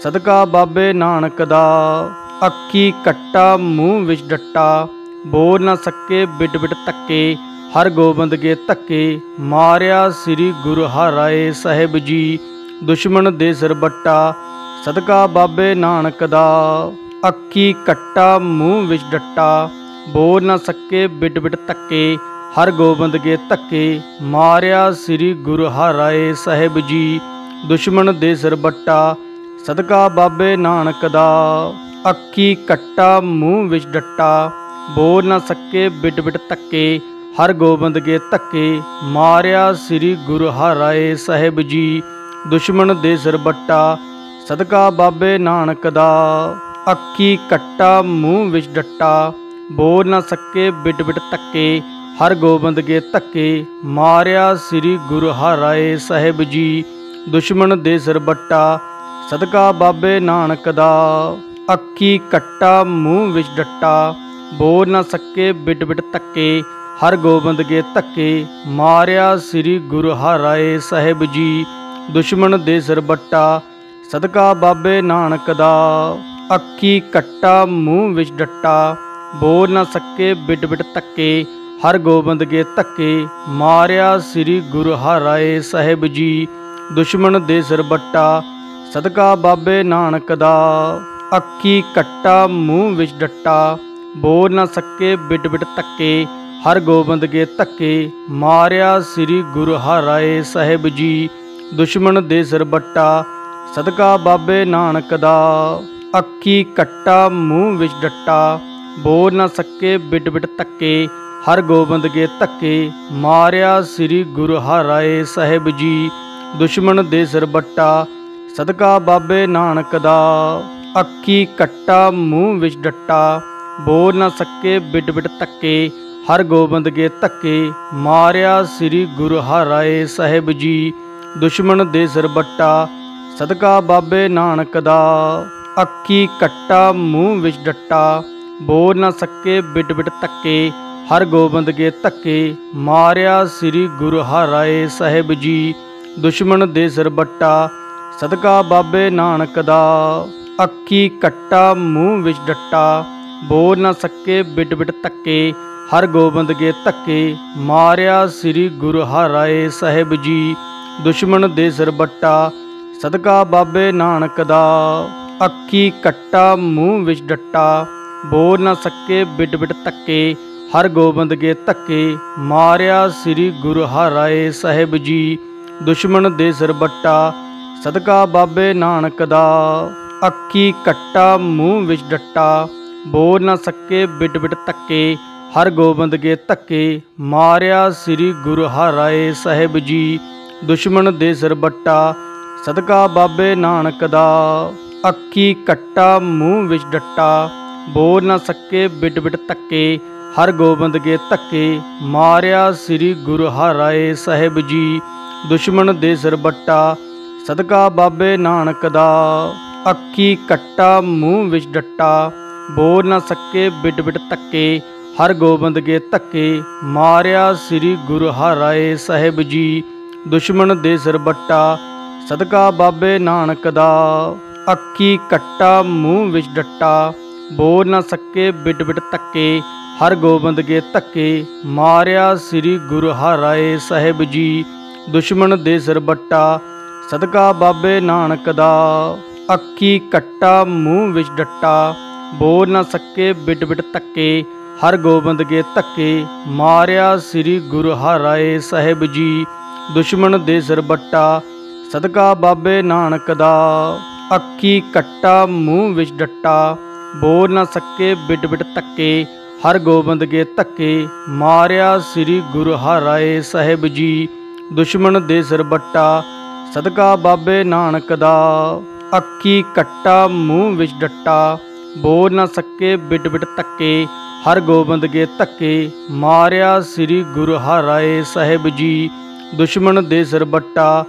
ਸਦਕਾ ਬਾਬੇ ਨਾਨਕ ਦਾ। ਅੱਖੀ ਕੱਟਾ, ਮੂੰਹ ਵਿੱਚ ਡੱਟਾ। ਬੋਲ ਨਾ ਸਕੇ ਬਿਟ ਬਿਟ ਧੱਕੇ। ਹਰ ਗੋਬਿੰਦ ਕੇ ਧੱਕੇ। ਮਾਰਿਆ ਸ੍ਰੀ ਗੁਰੂ ਹਰਾਏ ਸਾਹਿਬ ਜੀ, ਦੁਸ਼ਮਣ ਦੇ ਸਿਰ ਬੱਟਾ। ਸਦਕਾ ਬਾਬੇ ਨਾਨਕ ਦਾ। ਅੱਖੀ ਕੱਟਾ, ਮੂੰਹ ਵਿੱਚ ਡੱਟਾ। ਬੋਲ ਨਾ ਸਕੇ ਬਿਟ ਬਿਟ ਧੱਕੇ। ਹਰ ਗੋਬਿੰਦ ਕੇ ਧੱਕੇ। ਮਾਰਿਆ ਸ੍ਰੀ ਗੁਰੂ ਹਰਾਏ ਸਾਹਿਬ ਜੀ, ਦੁਸ਼ਮਣ ਦੇ ਸਿਰ ਬੱਟਾ। ਸਦਕਾ ਬਾਬੇ ਨਾਨਕ ਦਾ। ਅੱਖੀ ਕੱਟਾ, ਮੂੰਹ ਵਿੱਚ ਡੱਟਾ। ਬੋਲ ਨਾ ਸਕੇ, ਬਿਟ ਬਿਟ ਧੱਕੇ। ਹਰ ਗੋਬਿੰਦ ਕੇ ਧੱਕੇ। ਮਾਰਿਆ ਸ੍ਰੀ ਗੁਰੂ ਹਰਾਏ ਸਾਹਿਬ ਜੀ। ਦੁਸ਼ਮਣ ਦੇ ਸਿਰ ਬੱਟਾ। ਸਦਕਾ ਬਾਬੇ ਨਾਨਕ ਦਾ। ਅੱਖੀ ਕੱਟਾ, ਮੂੰਹ ਵਿੱਚ ਡੱਟਾ। ਬੋਲ ਨਾ ਸਕੇ, ਬਿਟ ਬਿਟ ਧੱਕੇ। ਹਰ ਗੋਬਿੰਦ ਕੇ ਧੱਕੇ। ਮਾਰਿਆ ਸ੍ਰੀ ਗੁਰੂ ਹਰਾਏ ਸਾਹਿਬ ਜੀ। ਦੁਸ਼ਮਣ ਦੇ ਸਿਰ ਬੱਟਾ। ਸਦਕਾ ਬਾਬੇ ਨਾਨਕ ਦਾ। ਅੱਖੀ ਕੱਟਾ, ਮੂੰਹ ਵਿੱਚ ਡੱਟਾ। ਬੋਲ ਨਾ ਸਕੇ, ਬਿਟ ਬਿਟ ਧੱਕੇ। ਹਰ ਗੋਬਿੰਦ ਕੇ ਧੱਕੇ। ਮਾਰਿਆ ਸ੍ਰੀ ਗੁਰੂ ਹਰਾਏ ਸਾਹਿਬ ਜੀ। ਦੁਸ਼ਮਣ ਦੇ ਸਿਰ ਬੱਟਾ। ਸਦਕਾ ਬਾਬੇ ਨਾਨਕ ਦਾ। ਅੱਖੀ ਕੱਟਾ, ਮੂੰਹ ਵਿੱਚ ਡੱਟਾ। ਬੋਲ ਨਾ ਸਕੇ, ਬਿਟ ਬਿਟ ਧੱਕੇ। ਹਰ ਗੋਬਿੰਦ ਕੇ ਧੱਕੇ। ਮਾਰਿਆ ਸ੍ਰੀ ਗੁਰੂ ਹਰਾਏ ਸਾਹਿਬ ਜੀ। ਦੁਸ਼ਮਣ ਦੇ ਸਿਰ ਬੱਟਾ। ਸਦਕਾ ਬਾਬੇ ਨਾਨਕ ਦਾ। ਅੱਖੀ ਕੱਟਾ ਮੂੰਹ ਵਿੱਚ ਡੱਟਾ, ਬੋਲ ਨਾ ਸਕੇ, ਬਿਟ ਬਿਟ ਧੱਕੇ, ਹਰ ਗੋਬਿੰਦ ਕੇ ਧੱਕੇ, ਮਾਰਿਆ ਸ੍ਰੀ ਗੁਰੂ ਹਰਾਏ ਸਾਹਿਬ ਜੀ, ਦੁਸ਼ਮਣ ਦੇ ਸਿਰ ਬੱਟਾ, ਸਦਕਾ ਬਾਬੇ ਨਾਨਕ ਦਾ। ਅੱਖੀ ਕੱਟਾ ਮੂੰਹ ਵਿੱਚ ਡੱਟਾ, ਬੋਲ ਨਾ ਸਕੇ, ਬਿਟ ਬਿਟ ਧੱਕੇ, ਹਰ ਗੋਬਿੰਦ ਕੇ ਧੱਕੇ, ਮਾਰਿਆ ਸ੍ਰੀ ਗੁਰੂ ਹਰਾਏ ਸਾਹਿਬ ਜੀ, ਦੁਸ਼ਮਣ ਦੇ ਸਿਰ ਬੱਟਾ ਸਦਕਾ ਬਾਬੇ ਨਾਨਕ ਦਾ। ਅੱਖੀ ਕੱਟਾ, ਮੂੰਹ ਵਿੱਚ ਡੱਟਾ। ਬੋਲ ਨਾ ਸਕੇ ਬਿਟ ਬਿਟ ਧੱਕੇ। ਹਰ ਗੋਬਿੰਦ ਕੇ ਧੱਕੇ। ਮਾਰਿਆ ਸ੍ਰੀ ਗੁਰੂ ਹਰਾਏ ਸਾਹਿਬ ਜੀ, ਦੁਸ਼ਮਣ ਦੇ ਸਿਰ ਬੱਟਾ। ਸਦਕਾ ਬਾਬੇ ਨਾਨਕ ਦਾ। ਅੱਖੀ ਕੱਟਾ, ਮੂੰਹ ਵਿੱਚ ਡੱਟਾ। ਬੋਲ ਨਾ ਸਕੇ ਬਿਟ ਬਿਟ ਤੱਕੇ ਹਰ ਗੋਬਿੰਦ ਕੇ ਧੱਕੇ। ਮਾਰਿਆ ਸ੍ਰੀ ਗੁਰੂ ਹਰਾਏ ਸਾਹਿਬ ਜੀ, ਦੁਸ਼ਮਣ ਦੇ ਸਿਰ ਬੱਟਾ। ਸਦਕਾ ਬਾਬੇ ਨਾਨਕ ਦਾ। ਅੱਖੀ ਕੱਟਾ, ਮੂੰਹ ਵਿੱਚ ਡੱਟਾ, ਬੋਲ ਨਾ ਸਕੇ, ਬਿਟ ਬਿਟ ਤੱਕੇ ਹਰ ਗੋਬਿੰਦ ਕੇ ਧੱਕੇ, ਮਾਰਿਆ ਸ੍ਰੀ ਗੁਰੂ ਹਰਾਏ ਸਾਹਿਬ ਜੀ, ਦੁਸ਼ਮਣ ਦੇ ਸਿਰ ਬੱਟਾ, ਸਦਕਾ ਬਾਬੇ ਨਾਨਕ ਦਾ। ਅੱਖੀ ਕੱਟਾ, ਮੂੰਹ ਵਿੱਚ ਡੱਟਾ, ਬੋਲ ਨਾ ਸਕੇ, ਬਿਟ ਬਿਟ ਤੱਕੇ ਹਰ ਗੋਬਿੰਦ ਕੇ ਧੱਕੇ, ਮਾਰਿਆ ਸ੍ਰੀ ਗੁਰੂ ਹਰਾਏ ਸਾਹਿਬ ਜੀ, ਦੁਸ਼ਮਣ ਦੇ ਸਿਰ ਬੱਟਾ ਸਦਕਾ ਬਾਬੇ ਨਾਨਕ ਦਾ ਅੱਖੀ ਕੱਟਾ ਮੂੰਹ ਵਿੱਚ ਡੱਟਾ ਬੋਲ ਨਾ ਸਕੇ ਬਿਟ ਬਿਟ ਤੱਕੇ ਹਰ ਗੋਬਿੰਦ ਕੇ ਧੱਕੇ, ਮਾਰਿਆ ਸ੍ਰੀ ਗੁਰੂ ਹਰਾਏ ਸਾਹਿਬ ਜੀ, ਦੁਸ਼ਮਣ ਦੇ ਸਿਰ ਬੱਟਾ, ਸਦਕਾ ਬਾਬੇ ਨਾਨਕ ਦਾ ਅੱਖੀ ਕੱਟਾ ਮੂੰਹ ਵਿੱਚ ਡੱਟਾ ਬੋਲ ਨਾ ਸਕੇ ਬਿਟ ਬਿਟ ਤੱਕੇ ਹਰ ਗੋਬਿੰਦ ਕੇ ਧੱਕੇ, ਮਾਰਿਆ ਸ੍ਰੀ ਗੁਰੂ ਹਰਾਏ ਸਾਹਿਬ ਜੀ, ਦੁਸ਼ਮਣ ਦੇ ਸਿਰ ਬੱਟਾ ਸਦਕਾ ਬਾਬੇ ਨਾਨਕ ਦਾ। ਅੱਖੀ ਕੱਟਾ, ਮੂੰਹ ਵਿੱਚ ਡੱਟਾ। ਬੋਲ ਨਾ ਸਕੇ ਬਿਟ ਬਿਟ ਤੱਕੇ ਹਰ ਗੋਬਿੰਦ ਕੇ ਧੱਕੇ। ਮਾਰਿਆ ਸ੍ਰੀ ਗੁਰੂ ਹਰਾਏ ਸਾਹਿਬ ਜੀ, ਦੁਸ਼ਮਣ ਦੇ ਸਿਰ ਬੱਟਾ। ਸਦਕਾ ਬਾਬੇ ਨਾਨਕ ਦਾ। ਅੱਖੀ ਕੱਟਾ, ਮੂੰਹ ਵਿੱਚ ਡੱਟਾ। ਬੋਲ ਨਾ ਸਕੇ ਬਿਟ ਬਿਟ ਤੱਕੇ ਹਰ ਗੋਬਿੰਦ ਕੇ ਧੱਕੇ। ਮਾਰਿਆ ਸ੍ਰੀ ਗੁਰੂ ਹਰਾਏ ਸਾਹਿਬ ਜੀ, ਦੁਸ਼ਮਣ ਦੇ ਸਿਰ ਬੱਟਾ। ਸਦਕਾ ਬਾਬੇ ਨਾਨਕ ਦਾ। ਅੱਖੀ ਕੱਟਾ, ਮੂੰਹ ਵਿੱਚ ਡੱਟਾ। ਬੋਲ ਨਾ ਸਕੇ, ਬਿਟ ਬਿਟ ਤੱਕੇ ਹਰ ਗੋਬਿੰਦ ਕੇ ਧੱਕੇ। ਮਾਰਿਆ ਸ੍ਰੀ ਗੁਰੂ ਹਰਾਏ ਸਾਹਿਬ ਜੀ। ਦੁਸ਼ਮਣ ਦੇ ਸਿਰ ਬੱਟਾ। ਸਦਕਾ ਬਾਬੇ ਨਾਨਕ ਦਾ। ਅੱਖੀ ਕੱਟਾ, ਮੂੰਹ ਵਿੱਚ ਡੱਟਾ। ਬੋਲ ਨਾ ਸਕੇ, ਬਿਟ ਬਿਟ ਤੱਕੇ ਹਰ ਗੋਬਿੰਦ ਕੇ ਧੱਕੇ। ਮਾਰਿਆ ਸ੍ਰੀ ਗੁਰੂ ਹਰਾਏ ਸਾਹਿਬ ਜੀ। ਦੁਸ਼ਮਣ ਦੇ ਸਿਰ ਬੱਟਾ। ਸਦਕਾ ਬਾਬੇ ਨਾਨਕ ਦਾ। ਅੱਖੀ ਕੱਟਾ, ਮੂੰਹ ਵਿੱਚ ਡੱਟਾ, ਬੋਲ ਨਾ ਸਕੇ, ਬਿਟ ਬਿਟ ਤੱਕੇ ਹਰ ਗੋਬਿੰਦ ਕੇ ਧੱਕੇ, ਮਾਰਿਆ ਸ੍ਰੀ ਗੁਰੂ ਹਰਾਏ ਸਾਹਿਬ ਜੀ, ਦੁਸ਼ਮਣ ਦੇ ਸਿਰ ਬੱਟਾ,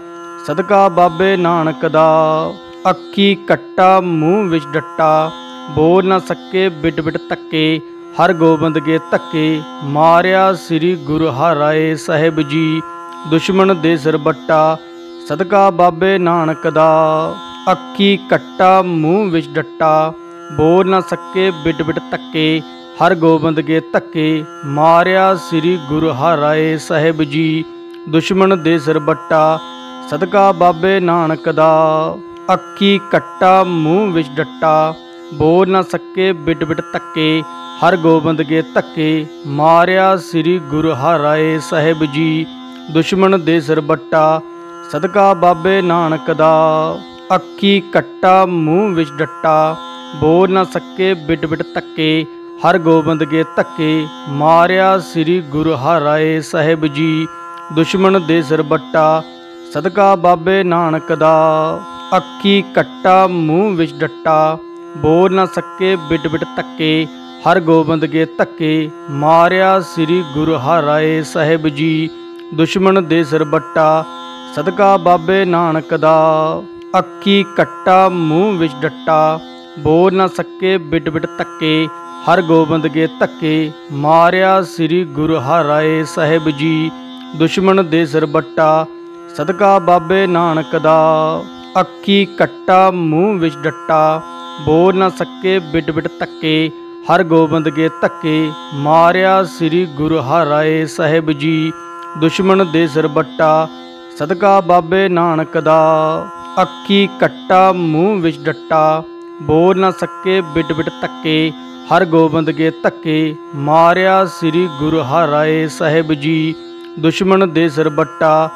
ਸਦਕਾ ਬਾਬੇ ਨਾਨਕ ਦਾ। ਅੱਖੀ ਕੱਟਾ, ਮੂੰਹ ਵਿੱਚ ਡੱਟਾ, ਬੋਲ ਨਾ ਸਕੇ, ਬਿਟ ਬਿਟ ਤੱਕੇ ਹਰ ਗੋਬਿੰਦ ਕੇ ਧੱਕੇ, ਮਾਰਿਆ ਸ੍ਰੀ ਗੁਰੂ ਹਰਾਏ ਸਾਹਿਬ ਜੀ, ਦੁਸ਼ਮਣ ਦੇ ਸਿਰ ਬੱਟਾ ਸਦਕਾ ਬਾਬੇ ਨਾਨਕ ਦਾ। ਅੱਖੀ ਕੱਟਾ, ਮੂੰਹ ਵਿੱਚ ਡੱਟਾ। ਬੋਲ ਨਾ ਸਕੇ, ਬਿਟ ਬਿਟ ਤੱਕੇ ਹਰ ਗੋਬਿੰਦ ਕੇ ਧੱਕੇ। ਮਾਰਿਆ ਸ੍ਰੀ ਗੁਰੂ ਹਰਾਏ ਸਾਹਿਬ ਜੀ। ਦੁਸ਼ਮਣ ਦੇ ਸਿਰ ਬੱਟਾ। ਸਦਕਾ ਬਾਬੇ ਨਾਨਕ ਦਾ। ਅੱਖੀ ਕੱਟਾ, ਮੂੰਹ ਵਿੱਚ ਡੱਟਾ। ਬੋਲ ਨਾ ਸਕੇ, ਬਿਟ ਬਿਟ ਤੱਕੇ ਹਰ ਗੋਬਿੰਦ ਕੇ ਧੱਕੇ। ਮਾਰਿਆ ਸ੍ਰੀ ਗੁਰੂ ਹਰਾਏ ਸਾਹਿਬ ਜੀ। ਦੁਸ਼ਮਣ ਦੇ ਸਿਰ ਬੱਟਾ। ਸਦਕਾ ਬਾਬੇ ਨਾਨਕ ਦਾ। ਅੱਖੀ ਕੱਟਾ, ਮੂੰਹ ਵਿੱਚ ਡੱਟਾ। ਬੋਲ ਨਾ ਸਕੇ, ਬਿਟ ਬਿਟ ਤੱਕੇ ਹਰ ਗੋਬਿੰਦ ਕੇ ਧੱਕੇ। ਮਾਰਿਆ ਸ੍ਰੀ ਗੁਰੂ ਹਰਾਏ ਸਾਹਿਬ ਜੀ। ਦੁਸ਼ਮਣ ਦੇ ਸਿਰ ਬੱਟਾ। ਸਦਕਾ ਬਾਬੇ ਨਾਨਕ ਦਾ। ਅੱਖੀ ਕੱਟਾ, ਮੂੰਹ ਵਿੱਚ ਡੱਟਾ। ਬੋਲ ਨਾ ਸਕੇ, ਬਿਟ ਬਿਟ ਤੱਕੇ ਹਰ ਗੋਬਿੰਦ ਕੇ ਧੱਕੇ। ਮਾਰਿਆ ਸ੍ਰੀ ਗੁਰੂ ਹਰਾਏ ਸਾਹਿਬ ਜੀ। ਦੁਸ਼ਮਣ ਦੇ ਸਿਰ ਬੱਟਾ। ਸਦਕਾ ਬਾਬੇ ਨਾਨਕ ਦਾ। ਅੱਖੀ ਕੱਟਾ ਮੂੰਹ ਵਿੱਚ ਡੱਟਾ। ਬੋਲ ਨਾ ਸਕੇ ਬਿਟ ਬਿਟ ਤੱਕੇ ਹਰ ਗੋਬਿੰਦ ਕੇ ਧੱਕੇ। ਮਾਰਿਆ ਸ੍ਰੀ ਗੁਰੂ ਹਰਾਏ ਸਾਹਿਬ ਜੀ। ਦੁਸ਼ਮਣ ਦੇ ਸਿਰ ਬੱਟਾ। ਸਦਕਾ ਬਾਬੇ ਨਾਨਕ ਦਾ। ਅੱਖੀ ਕੱਟਾ ਮੂੰਹ ਵਿੱਚ ਡੱਟਾ। ਬੋਲ ਨਾ ਸਕੇ ਬਿਟ ਬਿਟ ਤੱਕੇ ਹਰ ਗੋਬਿੰਦ ਕੇ ਧੱਕੇ। ਮਾਰਿਆ ਸ੍ਰੀ ਗੁਰੂ ਹਰਾਏ ਸਾਹਿਬ ਜੀ। ਦੁਸ਼ਮਣ ਦੇ ਸਿਰ ਬੱਟਾ। ਸਦਕਾ ਬਾਬੇ ਨਾਨਕ ਦਾ, ਅੱਖੀ ਕੱਟਾ, ਮੂੰਹ ਵਿੱਚ ਡੱਟਾ ਬੋਲ ਨਾ ਸਕੇ, ਬਿਟ ਬਿਟ ਤੱਕੇ ਹਰ ਗੋਬਿੰਦ ਕੇ ਧੱਕੇ, ਮਾਰਿਆ ਸ੍ਰੀ ਗੁਰੂ ਹਰਾਏ ਸਾਹਿਬ ਜੀ, ਦੁਸ਼ਮਣ ਦੇ ਸਿਰ ਬੱਟਾ,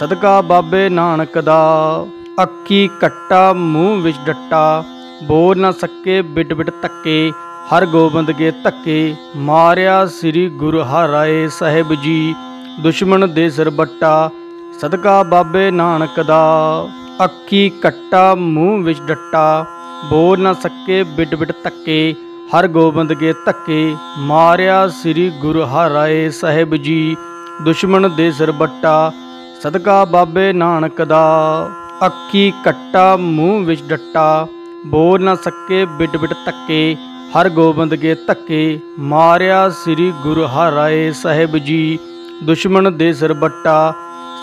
ਸਦਕਾ ਬਾਬੇ ਨਾਨਕ ਦਾ, ਅੱਖੀ ਕੱਟਾ, ਮੂੰਹ ਵਿੱਚ ਡੱਟਾ ਬੋਲ ਨਾ ਸਕੇ, ਬਿਟ ਬਿਟ ਤੱਕੇ ਹਰ ਗੋਬਿੰਦ ਕੇ ਧੱਕੇ, ਮਾਰਿਆ ਸ੍ਰੀ ਗੁਰੂ ਹਰਾਏ ਸਾਹਿਬ ਜੀ, ਦੁਸ਼ਮਣ ਦੇ ਸਿਰ ਬੱਟਾ ਸਦਕਾ ਬਾਬੇ ਨਾਨਕ ਦਾ। ਅੱਖੀ ਕੱਟਾ, ਮੂੰਹ ਵਿੱਚ ਡੱਟਾ, ਬੋਲ ਨਾ ਸਕੇ, ਬਿਟ ਬਿਟ ਤੱਕੇ ਹਰ ਗੋਬਿੰਦ ਕੇ ਧੱਕੇ, ਮਾਰਿਆ ਸ੍ਰੀ ਗੁਰੂ ਹਰਾਏ ਸਾਹਿਬ ਜੀ, ਦੁਸ਼ਮਣ ਦੇ ਸਿਰ ਬੱਟਾ, ਸਦਕਾ ਬਾਬੇ ਨਾਨਕ ਦਾ। ਅੱਖੀ ਕੱਟਾ, ਮੂੰਹ ਵਿੱਚ ਡੱਟਾ, ਬੋਲ ਨਾ ਸਕੇ, ਬਿਟ ਬਿਟ ਧੱਕੇ, ਹਰ ਗੋਬਿੰਦ ਕੇ ਧੱਕੇ, ਮਾਰਿਆ ਸ੍ਰੀ ਗੁਰੂ ਹਰਾਏ ਸਾਹਿਬ ਜੀ, ਦੁਸ਼ਮਣ ਦੇ ਸਿਰ ਬੱਟਾ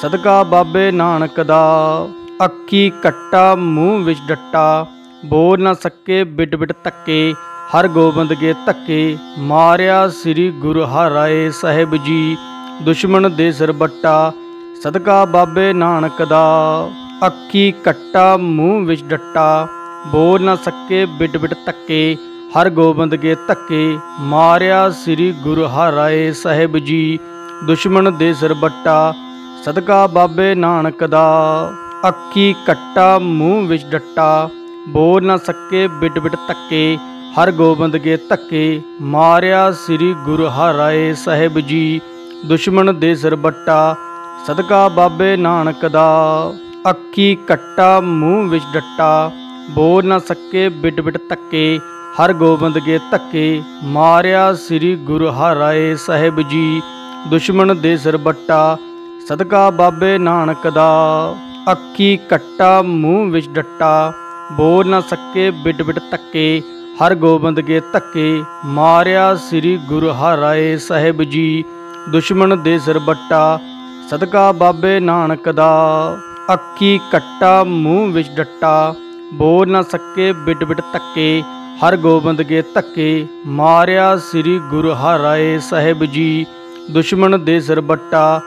ਸਦਕਾ ਬਾਬੇ ਨਾਨਕ ਦਾ। ਅੱਖੀ ਕੱਟਾ, ਮੂੰਹ ਵਿੱਚ ਡੱਟਾ। ਬੋਲ ਨਾ ਸਕੇ ਬਿਟ ਬਿਟ ਧੱਕੇ। ਹਰ ਗੋਬਿੰਦ ਕੇ ਧੱਕੇ। ਮਾਰਿਆ ਸ੍ਰੀ ਗੁਰੂ ਹਰਾਏ ਸਾਹਿਬ ਜੀ। ਦੁਸ਼ਮਣ ਦੇ ਸਿਰ ਬੱਟਾ। ਸਦਕਾ ਬਾਬੇ ਨਾਨਕ ਦਾ। ਅੱਖੀ ਕੱਟਾ, ਮੂੰਹ ਵਿੱਚ ਡੱਟਾ। ਬੋਲ ਨਾ ਸਕੇ ਬਿਟ ਬਿਟ ਧੱਕੇ। ਹਰ ਗੋਬਿੰਦ ਕੇ ਧੱਕੇ। ਮਾਰਿਆ ਸ੍ਰੀ ਗੁਰੂ ਹਰਾਏ ਸਾਹਿਬ ਜੀ। ਦੁਸ਼ਮਣ ਦੇ ਸਿਰ ਬੱਟਾ। ਸਦਕਾ ਬਾਬੇ ਨਾਨਕ ਦਾ ਅੱਖੀ ਕੱਟਾ ਮੂੰਹ ਵਿੱਚ ਡੱਟਾ ਬੋਲ ਨਾ ਸਕੇ ਬਿਟ ਬਿਟ ਧੱਕੇ, ਹਰ ਗੋਬਿੰਦ ਕੇ ਧੱਕੇ, ਮਾਰਿਆ ਸ੍ਰੀ ਗੁਰੂ ਹਰਾਏ ਸਾਹਿਬ ਜੀ, ਦੁਸ਼ਮਣ ਦੇ ਸਿਰ ਬੱਟਾ, ਸਦਕਾ ਬਾਬੇ ਨਾਨਕ ਦਾ ਅੱਖੀ ਕੱਟਾ ਮੂੰਹ ਵਿੱਚ ਡੱਟਾ ਬੋਲ ਨਾ ਸਕੇ ਬਿਟ ਬਿਟ ਧੱਕੇ, ਹਰ ਗੋਬਿੰਦ ਕੇ ਧੱਕੇ, ਮਾਰਿਆ ਸ੍ਰੀ ਗੁਰੂ ਹਰਾਏ ਸਾਹਿਬ ਜੀ, ਦੁਸ਼ਮਣ ਦੇ ਸਿਰ ਬੱਟਾ ਸਦਕਾ ਬਾਬੇ ਨਾਨਕ ਦਾ। ਅੱਖੀ ਕੱਟਾ, ਮੂੰਹ ਵਿੱਚ ਡੱਟਾ, ਬੋਲ ਨਾ ਸਕੇ, ਬਿਟ ਬਿਟ ਧੱਕੇ, ਹਰ ਗੋਬਿੰਦ ਕੇ ਧੱਕੇ, ਮਾਰਿਆ ਸ੍ਰੀ ਗੁਰੂ ਹਰਾਏ ਸਾਹਿਬ ਜੀ, ਦੁਸ਼ਮਣ ਦੇ ਸਿਰ ਬੱਟਾ, ਸਦਕਾ ਬਾਬੇ ਨਾਨਕ ਦਾ। ਅੱਖੀ ਕੱਟਾ, ਮੂੰਹ ਵਿੱਚ ਡੱਟਾ, ਬੋਲ ਨਾ ਸਕੇ, ਬਿਟ ਬਿਟ ਧੱਕੇ, ਹਰ ਗੋਬਿੰਦ ਕੇ ਧੱਕੇ, ਮਾਰਿਆ ਸ੍ਰੀ ਗੁਰੂ ਹਰਾਏ ਸਾਹਿਬ ਜੀ, ਦੁਸ਼ਮਣ ਦੇ ਸਿਰ ਬੱਟਾ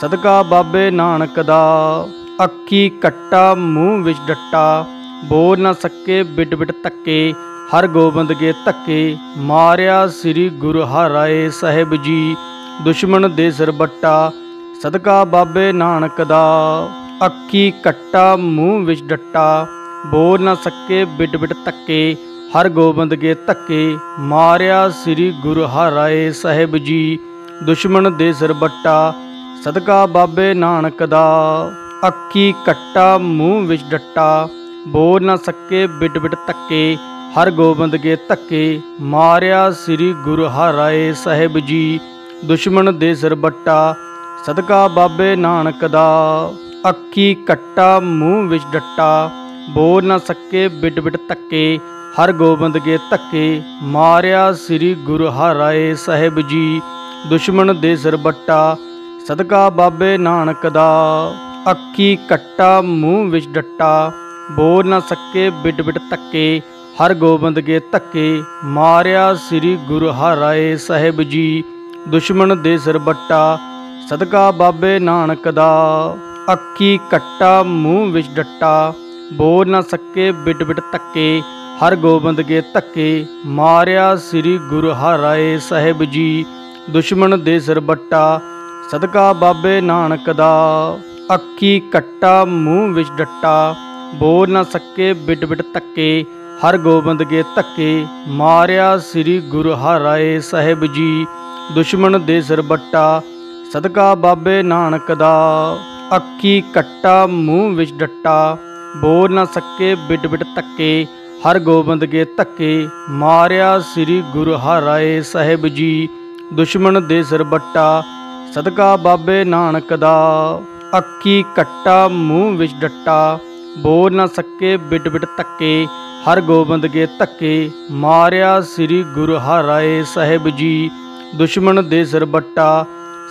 ਸਦਕਾ ਬਾਬੇ ਨਾਨਕ ਦਾ। ਅੱਖੀ ਕੱਟਾ, ਮੂੰਹ ਵਿੱਚ ਡੱਟਾ। ਬੋਲ ਨਾ ਸਕੇ ਬਿਟ ਬਿਟ ਧੱਕੇ। ਹਰ ਗੋਬਿੰਦ ਕੇ ਧੱਕੇ। ਮਾਰਿਆ ਸ੍ਰੀ ਗੁਰੂ ਹਰਾਏ ਸਾਹਿਬ ਜੀ। ਦੁਸ਼ਮਣ ਦੇ ਸਿਰ ਬੱਟਾ। ਸਦਕਾ ਬਾਬੇ ਨਾਨਕ ਦਾ। ਅੱਖੀ ਕੱਟਾ, ਮੂੰਹ ਵਿੱਚ ਡੱਟਾ। ਬੋਲ ਨਾ ਸਕੇ ਬਿਟ ਬਿਟ ਧੱਕੇ। ਹਰ ਗੋਬਿੰਦ ਕੇ ਧੱਕੇ। ਮਾਰਿਆ ਸ੍ਰੀ ਗੁਰੂ ਹਰਾਏ ਸਾਹਿਬ ਜੀ। ਦੁਸ਼ਮਣ ਦੇ ਸਿਰ ਬੱਟਾ। ਸਦਕਾ ਬਾਬੇ ਨਾਨਕ ਦਾ। ਅੱਖੀ ਕੱਟਾ, ਮੂੰਹ ਵਿੱਚ ਡੱਟਾ। ਬੋਲ ਨਾ ਸਕੇ ਬਿਟ ਬਿਟ ਧੱਕੇ। ਹਰ ਗੋਬਿੰਦ ਕੇ ਧੱਕੇ। ਮਾਰਿਆ ਸ੍ਰੀ ਗੁਰੂ ਹਰਾਏ ਸਾਹਿਬ ਜੀ। ਦੁਸ਼ਮਣ ਦੇ ਸਿਰ ਬੱਟਾ। ਸਦਕਾ ਬਾਬੇ ਨਾਨਕ ਦਾ। ਅੱਖੀ ਕੱਟਾ, ਮੂੰਹ ਵਿੱਚ ਡੱਟਾ। ਬੋਲ ਨਾ ਸਕੇ ਬਿਟ ਬਿਟ ਧੱਕੇ। ਹਰ ਗੋਬਿੰਦ ਕੇ ਧੱਕੇ। ਮਾਰਿਆ ਸ੍ਰੀ ਗੁਰੂ ਹਰਾਏ ਸਾਹਿਬ ਜੀ। ਦੁਸ਼ਮਣ ਦੇ ਸਿਰ ਬੱਟਾ। ਸਦਕਾ ਬਾਬੇ ਨਾਨਕ ਦਾ। ਅੱਖੀ ਕੱਟਾ, ਮੂੰਹ ਵਿੱਚ ਡੱਟਾ, ਬੋਲ ਨਾ ਸਕੇ, ਬਿਟ ਬਿਟ ਧੱਕੇ, ਹਰ ਗੋਬਿੰਦ ਕੇ ਧੱਕੇ, ਮਾਰਿਆ ਸ੍ਰੀ ਗੁਰੂ ਹਰਾਏ ਸਾਹਿਬ ਜੀ, ਦੁਸ਼ਮਣ ਦੇ ਸਿਰ ਬੱਟਾ, ਸਦਕਾ ਬਾਬੇ ਨਾਨਕ ਦਾ। ਅੱਖੀ ਕੱਟਾ, ਮੂੰਹ ਵਿੱਚ ਡੱਟਾ, ਬੋਲ ਨਾ ਸਕੇ, ਬਿਟ ਬਿਟ ਧੱਕੇ, ਹਰ ਗੋਬਿੰਦ ਕੇ ਧੱਕੇ, ਮਾਰਿਆ ਸ੍ਰੀ ਗੁਰੂ ਹਰਾਏ ਸਾਹਿਬ ਜੀ, ਦੁਸ਼ਮਣ ਦੇ ਸਿਰ ਬੱਟਾ ਸਦਕਾ ਬਾਬੇ ਨਾਨਕ ਦਾ। ਅੱਖੀ ਕੱਟਾ ਮੂੰਹ ਵਿੱਚ ਡੱਟਾ ਬੋਲ ਨਾ ਸਕੇ ਬਿਟ ਬਿਟ ਧੱਕੇ, ਹਰ ਗੋਬਿੰਦ ਕੇ ਧੱਕੇ, ਮਾਰਿਆ ਸ੍ਰੀ ਗੁਰੂ ਹਰਾਏ ਸਾਹਿਬ ਜੀ, ਦੁਸ਼ਮਣ ਦੇ ਸਿਰ ਬੱਟਾ, ਸਦਕਾ ਬਾਬੇ ਨਾਨਕ ਦਾ। ਅੱਖੀ ਕੱਟਾ ਮੂੰਹ ਵਿੱਚ ਡੱਟਾ ਬੋਲ ਨਾ ਸਕੇ ਬਿਟ ਬਿਟ ਧੱਕੇ, ਹਰ ਗੋਬਿੰਦ ਕੇ ਧੱਕੇ, ਮਾਰਿਆ ਸ੍ਰੀ ਗੁਰੂ ਹਰਾਏ ਸਾਹਿਬ ਜੀ, ਦੁਸ਼ਮਣ ਦੇ ਸਿਰ ਬੱਟਾ ਸਦਕਾ ਬਾਬੇ ਨਾਨਕ ਦਾ, ਅੱਖੀ ਕੱਟਾ, ਮੂੰਹ ਵਿੱਚ ਡੱਟਾ, ਬੋਲ ਨਾ ਸਕੇ, ਬਿਟ ਬਿਟ ਧੱਕੇ, ਹਰ ਗੋਬਿੰਦ ਕੇ ਧੱਕੇ, ਮਾਰਿਆ ਸ੍ਰੀ ਗੁਰੂ ਹਰਾਏ ਸਾਹਿਬ ਜੀ, ਦੁਸ਼ਮਣ ਦੇ ਸਿਰ ਬੱਟਾ,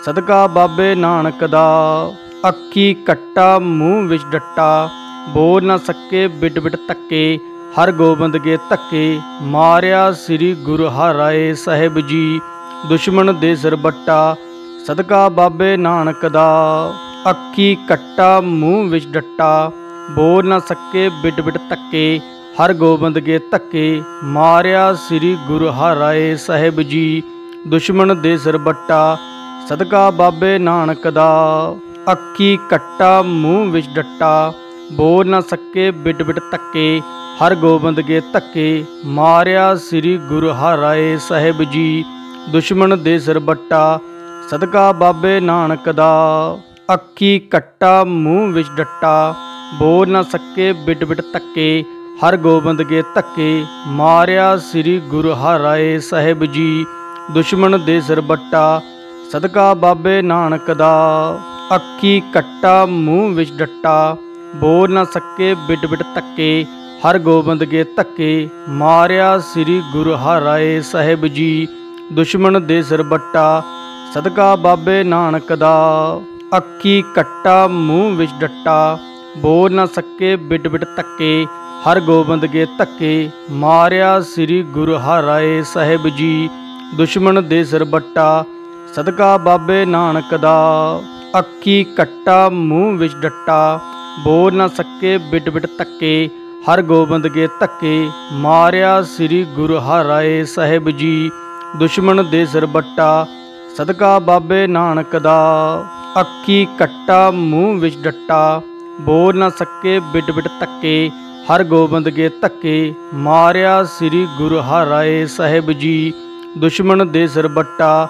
ਸਦਕਾ ਬਾਬੇ ਨਾਨਕ ਦਾ, ਅੱਖੀ ਕੱਟਾ, ਮੂੰਹ ਵਿੱਚ ਡੱਟਾ, ਬੋਲ ਨਾ ਸਕੇ, ਬਿਟ ਬਿਟ ਧੱਕੇ, ਹਰ ਗੋਬਿੰਦ ਕੇ ਧੱਕੇ, ਮਾਰਿਆ ਸ੍ਰੀ ਗੁਰੂ ਹਰਾਏ ਸਾਹਿਬ ਜੀ, ਦੁਸ਼ਮਣ ਦੇ ਸਿਰ ਬੱਟਾ ਸਦਕਾ ਬਾਬੇ ਨਾਨਕ ਦਾ। ਅੱਖੀ ਕੱਟਾ, ਮੂੰਹ ਵਿੱਚ ਡੱਟਾ। ਬੋਲ ਨਾ ਸਕੇ, ਬਿਟ ਬਿਟ ਧੱਕੇ। ਹਰ ਗੋਬਿੰਦ ਕੇ ਧੱਕੇ। ਮਾਰਿਆ ਸ੍ਰੀ ਗੁਰੂ ਹਰਾਏ ਸਾਹਿਬ ਜੀ, ਦੁਸ਼ਮਣ ਦੇ ਸਿਰ ਬੱਟਾ। ਸਦਕਾ ਬਾਬੇ ਨਾਨਕ ਦਾ। ਅੱਖੀ ਕੱਟਾ, ਮੂੰਹ ਵਿੱਚ ਡੱਟਾ। ਬੋਲ ਨਾ ਸਕੇ, ਬਿਟ ਬਿਟ ਧੱਕੇ। ਹਰ ਗੋਬਿੰਦ ਕੇ ਧੱਕੇ। ਮਾਰਿਆ ਸ੍ਰੀ ਗੁਰੂ ਹਰਾਏ ਸਾਹਿਬ ਜੀ, ਦੁਸ਼ਮਣ ਦੇ ਸਿਰ ਬੱਟਾ। ਸਦਕਾ ਬਾਬੇ ਨਾਨਕ ਦਾ। ਅੱਖੀ ਕੱਟਾ, ਮੂੰਹ ਵਿੱਚ ਡੱਟਾ, ਬੋਲ ਨਾ ਸਕੇ, ਬਿਟ ਬਿਟ ਧੱਕੇ, ਹਰ ਗੋਬਿੰਦ ਕੇ ਧੱਕੇ, ਮਾਰਿਆ ਸ੍ਰੀ ਗੁਰੂ ਹਰਾਏ ਸਾਹਿਬ ਜੀ, ਦੁਸ਼ਮਣ ਦੇ ਸਿਰ ਬੱਟਾ, ਸਦਕਾ ਬਾਬੇ ਨਾਨਕ ਦਾ। ਅੱਖੀ ਕੱਟਾ, ਮੂੰਹ ਵਿੱਚ ਡੱਟਾ, ਬੋਲ ਨਾ ਸਕੇ, ਬਿਟ ਬਿਟ ਤੱਕੇ ਹਰ ਗੋਬਿੰਦ ਕੇ ਧੱਕੇ, ਮਾਰਿਆ ਸ੍ਰੀ ਗੁਰੂ ਹਰਾਏ ਸਾਹਿਬ ਜੀ, ਦੁਸ਼ਮਣ ਦੇ ਸਿਰ ਬੱਟਾ ਸਦਕਾ ਬਾਬੇ ਨਾਨਕ ਦਾ। ਅੱਖੀ ਕੱਟਾ ਮੂੰਹ ਵਿੱਚ ਡੱਟਾ, ਬੋਲ ਨਾ ਸਕੇ ਬਿਟ ਬਿਟ ਤੱਕੇ ਹਰ ਗੋਬਿੰਦ ਕੇ ਧੱਕੇ, ਮਾਰਿਆ ਸ੍ਰੀ ਗੁਰੂ ਹਰਾਏ ਸਾਹਿਬ ਜੀ, ਦੁਸ਼ਮਣ ਦੇ ਸਿਰ ਬੱਟਾ, ਸਦਕਾ ਬਾਬੇ ਨਾਨਕ ਦਾ। ਅੱਖੀ ਕੱਟਾ ਮੂੰਹ ਵਿੱਚ ਡੱਟਾ, ਬੋਲ ਨਾ ਸਕੇ ਬਿਟ ਬਿਟ ਤੱਕੇ ਹਰ ਗੋਬਿੰਦ ਕੇ ਧੱਕੇ, ਮਾਰਿਆ ਸ੍ਰੀ ਗੁਰੂ ਹਰਾਏ ਸਾਹਿਬ ਜੀ, ਦੁਸ਼ਮਣ ਦੇ ਸਿਰ ਬੱਟਾ ਸਦਕਾ ਬਾਬੇ ਨਾਨਕ ਦਾ। ਅੱਖੀ ਕੱਟਾ, ਮੂੰਹ ਵਿੱਚ ਡੱਟਾ। ਬੋਲ ਨਾ ਸਕੇ ਬਿਟ ਬਿਟ ਤੱਕੇ ਹਰ ਗੋਬਿੰਦ ਕੇ ਧੱਕੇ। ਮਾਰਿਆ ਸ੍ਰੀ ਗੁਰੂ ਹਰਾਏ ਸਾਹਿਬ ਜੀ, ਦੁਸ਼ਮਣ ਦੇ ਸਿਰ ਬੱਟਾ।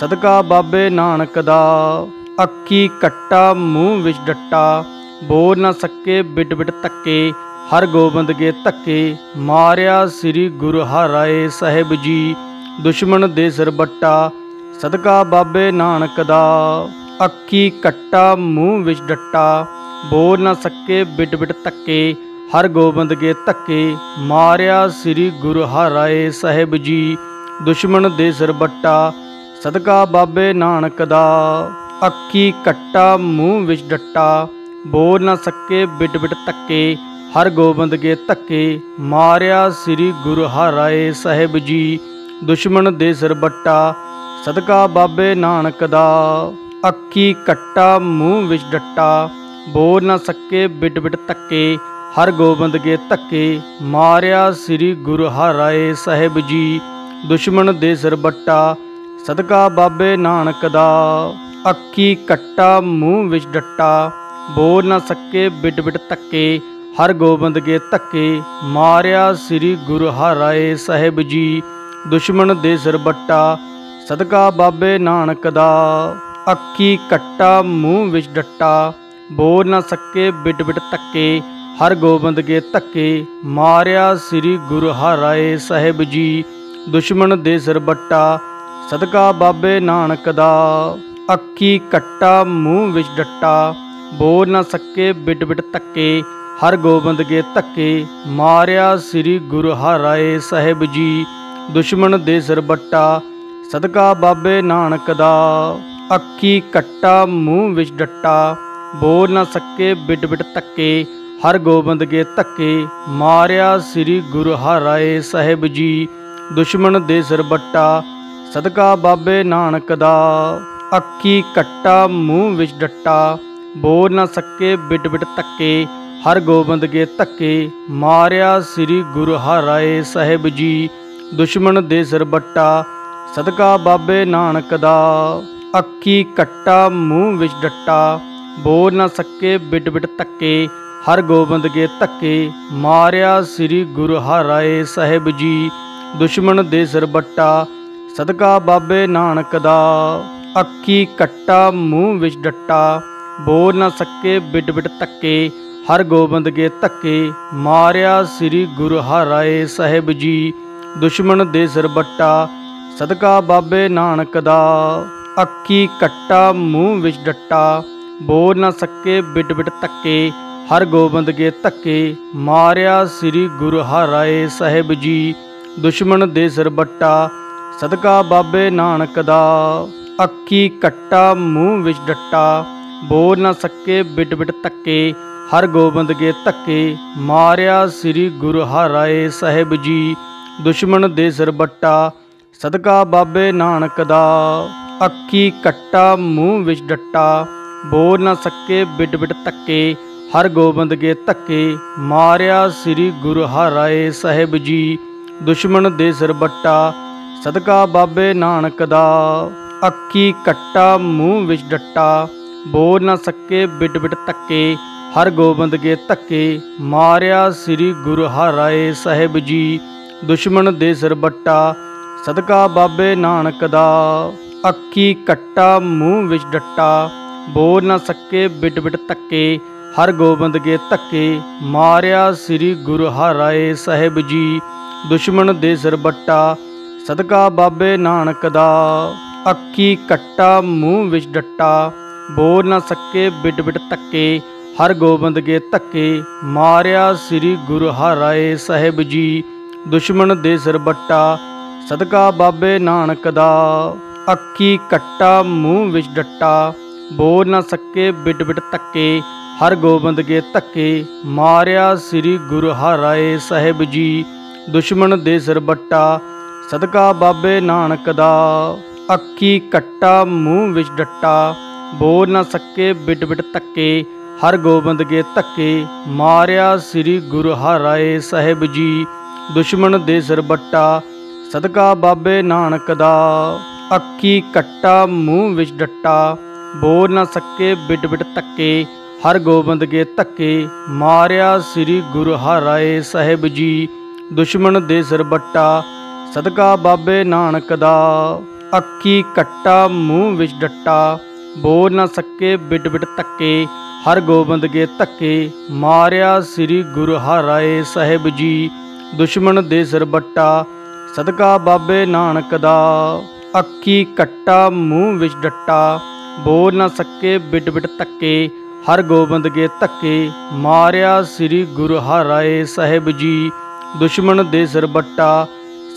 ਸਦਕਾ ਬਾਬੇ ਨਾਨਕ ਦਾ। ਅੱਖੀ ਕੱਟਾ, ਮੂੰਹ ਵਿੱਚ ਡੱਟਾ। ਬੋਲ ਨਾ ਸਕੇ ਬਿਟ ਬਿਟ ਤੱਕੇ ਹਰ ਗੋਬਿੰਦ ਕੇ ਧੱਕੇ। ਮਾਰਿਆ ਸ੍ਰੀ ਗੁਰੂ ਹਰਾਏ ਸਾਹਿਬ ਜੀ, ਦੁਸ਼ਮਣ ਦੇ ਸਿਰ ਬੱਟਾ। ਸਦਕਾ ਬਾਬੇ ਨਾਨਕ ਦਾ। ਅੱਖੀ ਕੱਟਾ, ਮੂੰਹ ਵਿੱਚ ਡੱਟਾ ਬੋਲ ਨਾ ਸਕੇ, ਬਿਟ ਬਿਟ ਤੱਕੇ ਹਰ ਗੋਬਿੰਦ ਕੇ ਧੱਕੇ, ਮਾਰਿਆ ਸ੍ਰੀ ਗੁਰੂ ਹਰਾਏ ਸਾਹਿਬ ਜੀ, ਦੁਸ਼ਮਣ ਦੇ ਸਿਰ ਬੱਟਾ, ਸਦਕਾ ਬਾਬੇ ਨਾਨਕ ਦਾ। ਅੱਖੀ ਕੱਟਾ, ਮੂੰਹ ਵਿੱਚ ਡੱਟਾ ਬੋਲ ਨਾ ਸਕੇ, ਬਿਟ ਬਿਟ ਤੱਕੇ ਹਰ ਗੋਬਿੰਦ ਕੇ ਧੱਕੇ, ਮਾਰਿਆ ਸ੍ਰੀ ਗੁਰੂ ਹਰਾਏ ਸਾਹਿਬ ਜੀ, ਦੁਸ਼ਮਣ ਦੇ ਸਿਰ ਬੱਟਾ ਸਦਕਾ ਬਾਬੇ ਨਾਨਕ ਦਾ। ਅੱਖੀ ਕੱਟਾ, ਮੂੰਹ ਵਿੱਚ ਡੱਟਾ। ਬੋਲ ਨਾ ਸਕੇ ਬਿਟ ਬਿਟ ਤੱਕੇ ਹਰ ਗੋਬਿੰਦ ਕੇ ਧੱਕੇ। ਮਾਰਿਆ ਸ੍ਰੀ ਗੁਰੂ ਹਰਾਏ ਸਾਹਿਬ ਜੀ। ਦੁਸ਼ਮਣ ਦੇ ਸਿਰ ਬੱਟਾ। ਸਦਕਾ ਬਾਬੇ ਨਾਨਕ ਦਾ। ਅੱਖੀ ਕੱਟਾ, ਮੂੰਹ ਵਿੱਚ ਡੱਟਾ। ਬੋਲ ਨਾ ਸਕੇ ਬਿਟ ਬਿਟ ਤੱਕੇ ਹਰ ਗੋਬਿੰਦ ਕੇ ਧੱਕੇ। ਮਾਰਿਆ ਸ੍ਰੀ ਗੁਰੂ ਹਰਾਏ ਸਾਹਿਬ ਜੀ। ਦੁਸ਼ਮਣ ਦੇ ਸਿਰ ਬੱਟਾ। ਸਦਕਾ ਬਾਬੇ ਨਾਨਕ ਦਾ। ਅੱਖੀ ਕੱਟਾ, ਮੂੰਹ ਵਿੱਚ ਡੱਟਾ, ਬੋਲ ਨਾ ਸਕੇ, ਬਿਟ ਬਿਟ ਤੱਕੇ ਹਰ ਗੋਬਿੰਦ ਕੇ ਧੱਕੇ, ਮਾਰਿਆ ਸ੍ਰੀ ਗੁਰੂ ਹਰਾਏ ਸਾਹਿਬ ਜੀ, ਦੁਸ਼ਮਣ ਦੇ ਸਿਰ ਬੱਟਾ, ਸਦਕਾ ਬਾਬੇ ਨਾਨਕ ਦਾ। ਅੱਖੀ ਕੱਟਾ, ਮੂੰਹ ਵਿੱਚ ਡੱਟਾ, ਬੋਲ ਨਾ ਸਕੇ, ਬਿਟ ਬਿਟ ਤੱਕੇ ਹਰ ਗੋਬਿੰਦ ਕੇ ਧੱਕੇ, ਮਾਰਿਆ ਸ੍ਰੀ ਗੁਰੂ ਹਰਾਏ ਸਾਹਿਬ ਜੀ, ਦੁਸ਼ਮਣ ਦੇ ਸਿਰ ਬੱਟਾ ਸਦਕਾ ਬਾਬੇ ਨਾਨਕ ਦਾ। ਅੱਖੀ ਕੱਟਾ, ਮੂੰਹ ਵਿੱਚ ਡੱਟਾ। ਬੋਲ ਨਾ ਸਕੇ ਬਿਟ ਬਿਟ ਤੱਕੇ ਹਰ ਗੋਬਿੰਦ ਕੇ ਧੱਕੇ। ਮਾਰਿਆ ਸ੍ਰੀ ਗੁਰੂ ਹਰਾਏ ਸਾਹਿਬ ਜੀ, ਦੁਸ਼ਮਣ ਦੇ ਸਿਰ ਬੱਟਾ। ਸਦਕਾ ਬਾਬੇ ਨਾਨਕ ਦਾ। ਅੱਖੀ ਕੱਟਾ, ਮੂੰਹ ਵਿੱਚ ਡੱਟਾ। ਬੋਲ ਨਾ ਸਕੇ ਬਿਟ ਬਿਟ ਤੱਕੇ ਹਰ ਗੋਬਿੰਦ ਕੇ ਧੱਕੇ। ਮਾਰਿਆ ਸ੍ਰੀ ਗੁਰੂ ਹਰਾਏ ਸਾਹਿਬ ਜੀ, ਦੁਸ਼ਮਣ ਦੇ ਸਿਰ ਬੱਟਾ। ਸਦਕਾ ਬਾਬੇ ਨਾਨਕ ਦਾ। ਅੱਖੀ ਕੱਟਾ, ਮੂੰਹ ਵਿੱਚ ਡੱਟਾ। ਬੋਲ ਨਾ ਸਕੇ, ਬਿਟ ਬਿਟ ਤੱਕੇ ਹਰ ਗੋਬਿੰਦ ਕੇ ਧੱਕੇ। ਮਾਰਿਆ ਸ੍ਰੀ ਗੁਰੂ ਹਰਾਏ ਸਾਹਿਬ ਜੀ। ਦੁਸ਼ਮਣ ਦੇ ਸਿਰ ਬੱਟਾ। ਸਦਕਾ ਬਾਬੇ ਨਾਨਕ ਦਾ। ਅੱਖੀ ਕੱਟਾ, ਮੂੰਹ ਵਿੱਚ ਡੱਟਾ। ਬੋਲ ਨਾ ਸਕੇ, ਬਿਟ ਬਿਟ ਤੱਕੇ ਹਰ ਗੋਬਿੰਦ ਕੇ ਧੱਕੇ। ਮਾਰਿਆ ਸ੍ਰੀ ਗੁਰੂ ਹਰਾਏ ਸਾਹਿਬ ਜੀ। ਦੁਸ਼ਮਣ ਦੇ ਸਿਰ ਬੱਟਾ। ਸਦਕਾ ਬਾਬੇ ਨਾਨਕ ਦਾ। ਅੱਖੀ ਕੱਟਾ ਮੂੰਹ ਵਿੱਚ ਡੱਟਾ, ਬੋਲ ਨਾ ਸਕੇ ਬਿਟ ਬਿਟ ਤੱਕੇ ਹਰ ਗੋਬਿੰਦ ਕੇ ਧੱਕੇ, ਮਾਰਿਆ ਸ੍ਰੀ ਗੁਰੂ ਹਰਾਏ ਸਾਹਿਬ ਜੀ, ਦੁਸ਼ਮਣ ਦੇ ਸਿਰ ਬੱਟਾ, ਸਦਕਾ ਬਾਬੇ ਨਾਨਕ ਦਾ। ਅੱਖੀ ਕੱਟਾ ਮੂੰਹ ਵਿੱਚ ਡੱਟਾ, ਬੋਲ ਨਾ ਸਕੇ ਬਿਟ ਬਿਟ ਤੱਕੇ ਹਰ ਗੋਬਿੰਦ ਕੇ ਧੱਕੇ, ਮਾਰਿਆ ਸ੍ਰੀ ਗੁਰੂ ਹਰਾਏ ਸਾਹਿਬ ਜੀ, ਦੁਸ਼ਮਣ ਦੇ ਸਿਰ ਬੱਟਾ ਸਦਕਾ ਬਾਬੇ ਨਾਨਕ ਦਾ। ਅੱਖੀ ਕੱਟਾ, ਮੂੰਹ ਵਿੱਚ ਡੱਟਾ, ਬੋਲ ਨਾ ਸਕੇ ਬਿਟ ਬਿਟ ਤੱਕੇ ਹਰ ਗੋਬਿੰਦ ਕੇ ਧੱਕੇ, ਮਾਰਿਆ ਸ੍ਰੀ ਗੁਰੂ ਹਰਾਏ ਸਾਹਿਬ ਜੀ, ਦੁਸ਼ਮਣ ਦੇ ਸਿਰ ਬੱਟਾ, ਸਦਕਾ ਬਾਬੇ ਨਾਨਕ ਦਾ। ਅੱਖੀ ਕੱਟਾ, ਮੂੰਹ ਵਿੱਚ ਡੱਟਾ, ਬੋਲ ਨਾ ਸਕੇ ਬਿਟ ਬਿਟ ਤੱਕੇ ਹਰ ਗੋਬਿੰਦ ਕੇ ਧੱਕੇ, ਮਾਰਿਆ ਸ੍ਰੀ ਗੁਰੂ ਹਰਾਏ ਸਾਹਿਬ ਜੀ, ਦੁਸ਼ਮਣ ਦੇ ਸਿਰ ਬੱਟਾ ਸਦਕਾ ਬਾਬੇ ਨਾਨਕ ਦਾ। ਅੱਖੀ ਕੱਟਾ, ਮੂੰਹ ਵਿੱਚ ਡੱਟਾ। ਬੋਲ ਨਾ ਸਕੇ, ਬਿਟ ਬਿਟ ਤੱਕੇ ਹਰ ਗੋਬਿੰਦ ਕੇ ਧੱਕੇ। ਮਾਰਿਆ ਸ੍ਰੀ ਗੁਰੂ ਹਰਾਏ ਸਾਹਿਬ ਜੀ। ਦੁਸ਼ਮਣ ਦੇ ਸਿਰ ਬੱਟਾ। ਸਦਕਾ ਬਾਬੇ ਨਾਨਕ ਦਾ। ਅੱਖੀ ਕੱਟਾ, ਮੂੰਹ ਵਿੱਚ ਡੱਟਾ। ਬੋਲ ਨਾ ਸਕੇ, ਬਿਟ ਬਿਟ ਤੱਕੇ ਹਰ ਗੋਬਿੰਦ ਕੇ ਧੱਕੇ। ਮਾਰਿਆ ਸ੍ਰੀ ਗੁਰੂ ਹਰਾਏ ਸਾਹਿਬ ਜੀ। ਦੁਸ਼ਮਣ ਦੇ ਸਿਰ ਬੱਟਾ। ਸਦਕਾ ਬਾਬੇ ਨਾਨਕ ਦਾ। ਅੱਖੀ ਕੱਟਾ, ਮੂੰਹ ਵਿੱਚ ਡੱਟਾ, ਬੋਲ ਨਾ ਸਕੇ, ਬਿਟ ਬਿਟ ਤੱਕੇ ਹਰ ਗੋਬਿੰਦ ਕੇ ਧੱਕੇ, ਮਾਰਿਆ ਸ੍ਰੀ ਗੁਰੂ ਹਰਾਏ ਸਾਹਿਬ ਜੀ, ਦੁਸ਼ਮਣ ਦੇ ਸਿਰ ਬੱਟਾ, ਸਦਕਾ ਬਾਬੇ ਨਾਨਕ ਦਾ। ਅੱਖੀ ਕੱਟਾ, ਮੂੰਹ ਵਿੱਚ ਡੱਟਾ, ਬੋਲ ਨਾ ਸਕੇ, ਬਿਟ ਬਿਟ ਤੱਕੇ ਹਰ ਗੋਬਿੰਦ ਕੇ ਧੱਕੇ, ਮਾਰਿਆ ਸ੍ਰੀ ਗੁਰੂ ਹਰਾਏ ਸਾਹਿਬ ਜੀ, ਦੁਸ਼ਮਣ ਦੇ ਸਿਰ ਬੱਟਾ ਸਦਕਾ ਬਾਬੇ ਨਾਨਕ ਦਾ। ਅੱਖੀ ਕੱਟਾ, ਮੂੰਹ ਵਿੱਚ ਡੱਟਾ। ਬੋਲ ਨਾ ਸਕੇ, ਬਿਟ ਬਿਟ ਤੱਕੇ ਹਰ ਗੋਬਿੰਦ ਕੇ ਧੱਕੇ। ਮਾਰਿਆ ਸ੍ਰੀ ਗੁਰੂ ਹਰਾਏ ਸਾਹਿਬ ਜੀ, ਦੁਸ਼ਮਣ ਦੇ ਸਿਰ ਬੱਟਾ। ਸਦਕਾ ਬਾਬੇ ਨਾਨਕ ਦਾ। ਅੱਖੀ ਕੱਟਾ, ਮੂੰਹ ਵਿੱਚ ਡੱਟਾ। ਬੋਲ ਨਾ ਸਕੇ, ਬਿਟ ਬਿਟ ਤੱਕੇ ਹਰ ਗੋਬਿੰਦ ਕੇ ਧੱਕੇ। ਮਾਰਿਆ ਸ੍ਰੀ ਗੁਰੂ ਹਰਾਏ ਸਾਹਿਬ ਜੀ, ਦੁਸ਼ਮਣ ਦੇ ਸਿਰ ਬੱਟਾ। ਸਦਕਾ ਬਾਬੇ ਨਾਨਕ ਦਾ। ਅੱਖੀ ਕੱਟਾ, ਮੂੰਹ ਵਿੱਚ ਡੱਟਾ। ਬੋਲ ਨਾ ਸਕੇ, ਬਿਟ ਬਿਟ ਤੱਕੇ ਹਰ ਗੋਬਿੰਦ ਕੇ ਧੱਕੇ। ਮਾਰਿਆ ਸ੍ਰੀ ਗੁਰੂ ਹਰਾਏ ਸਾਹਿਬ ਜੀ। ਦੁਸ਼ਮਣ ਦੇ ਸਿਰ ਬੱਟਾ।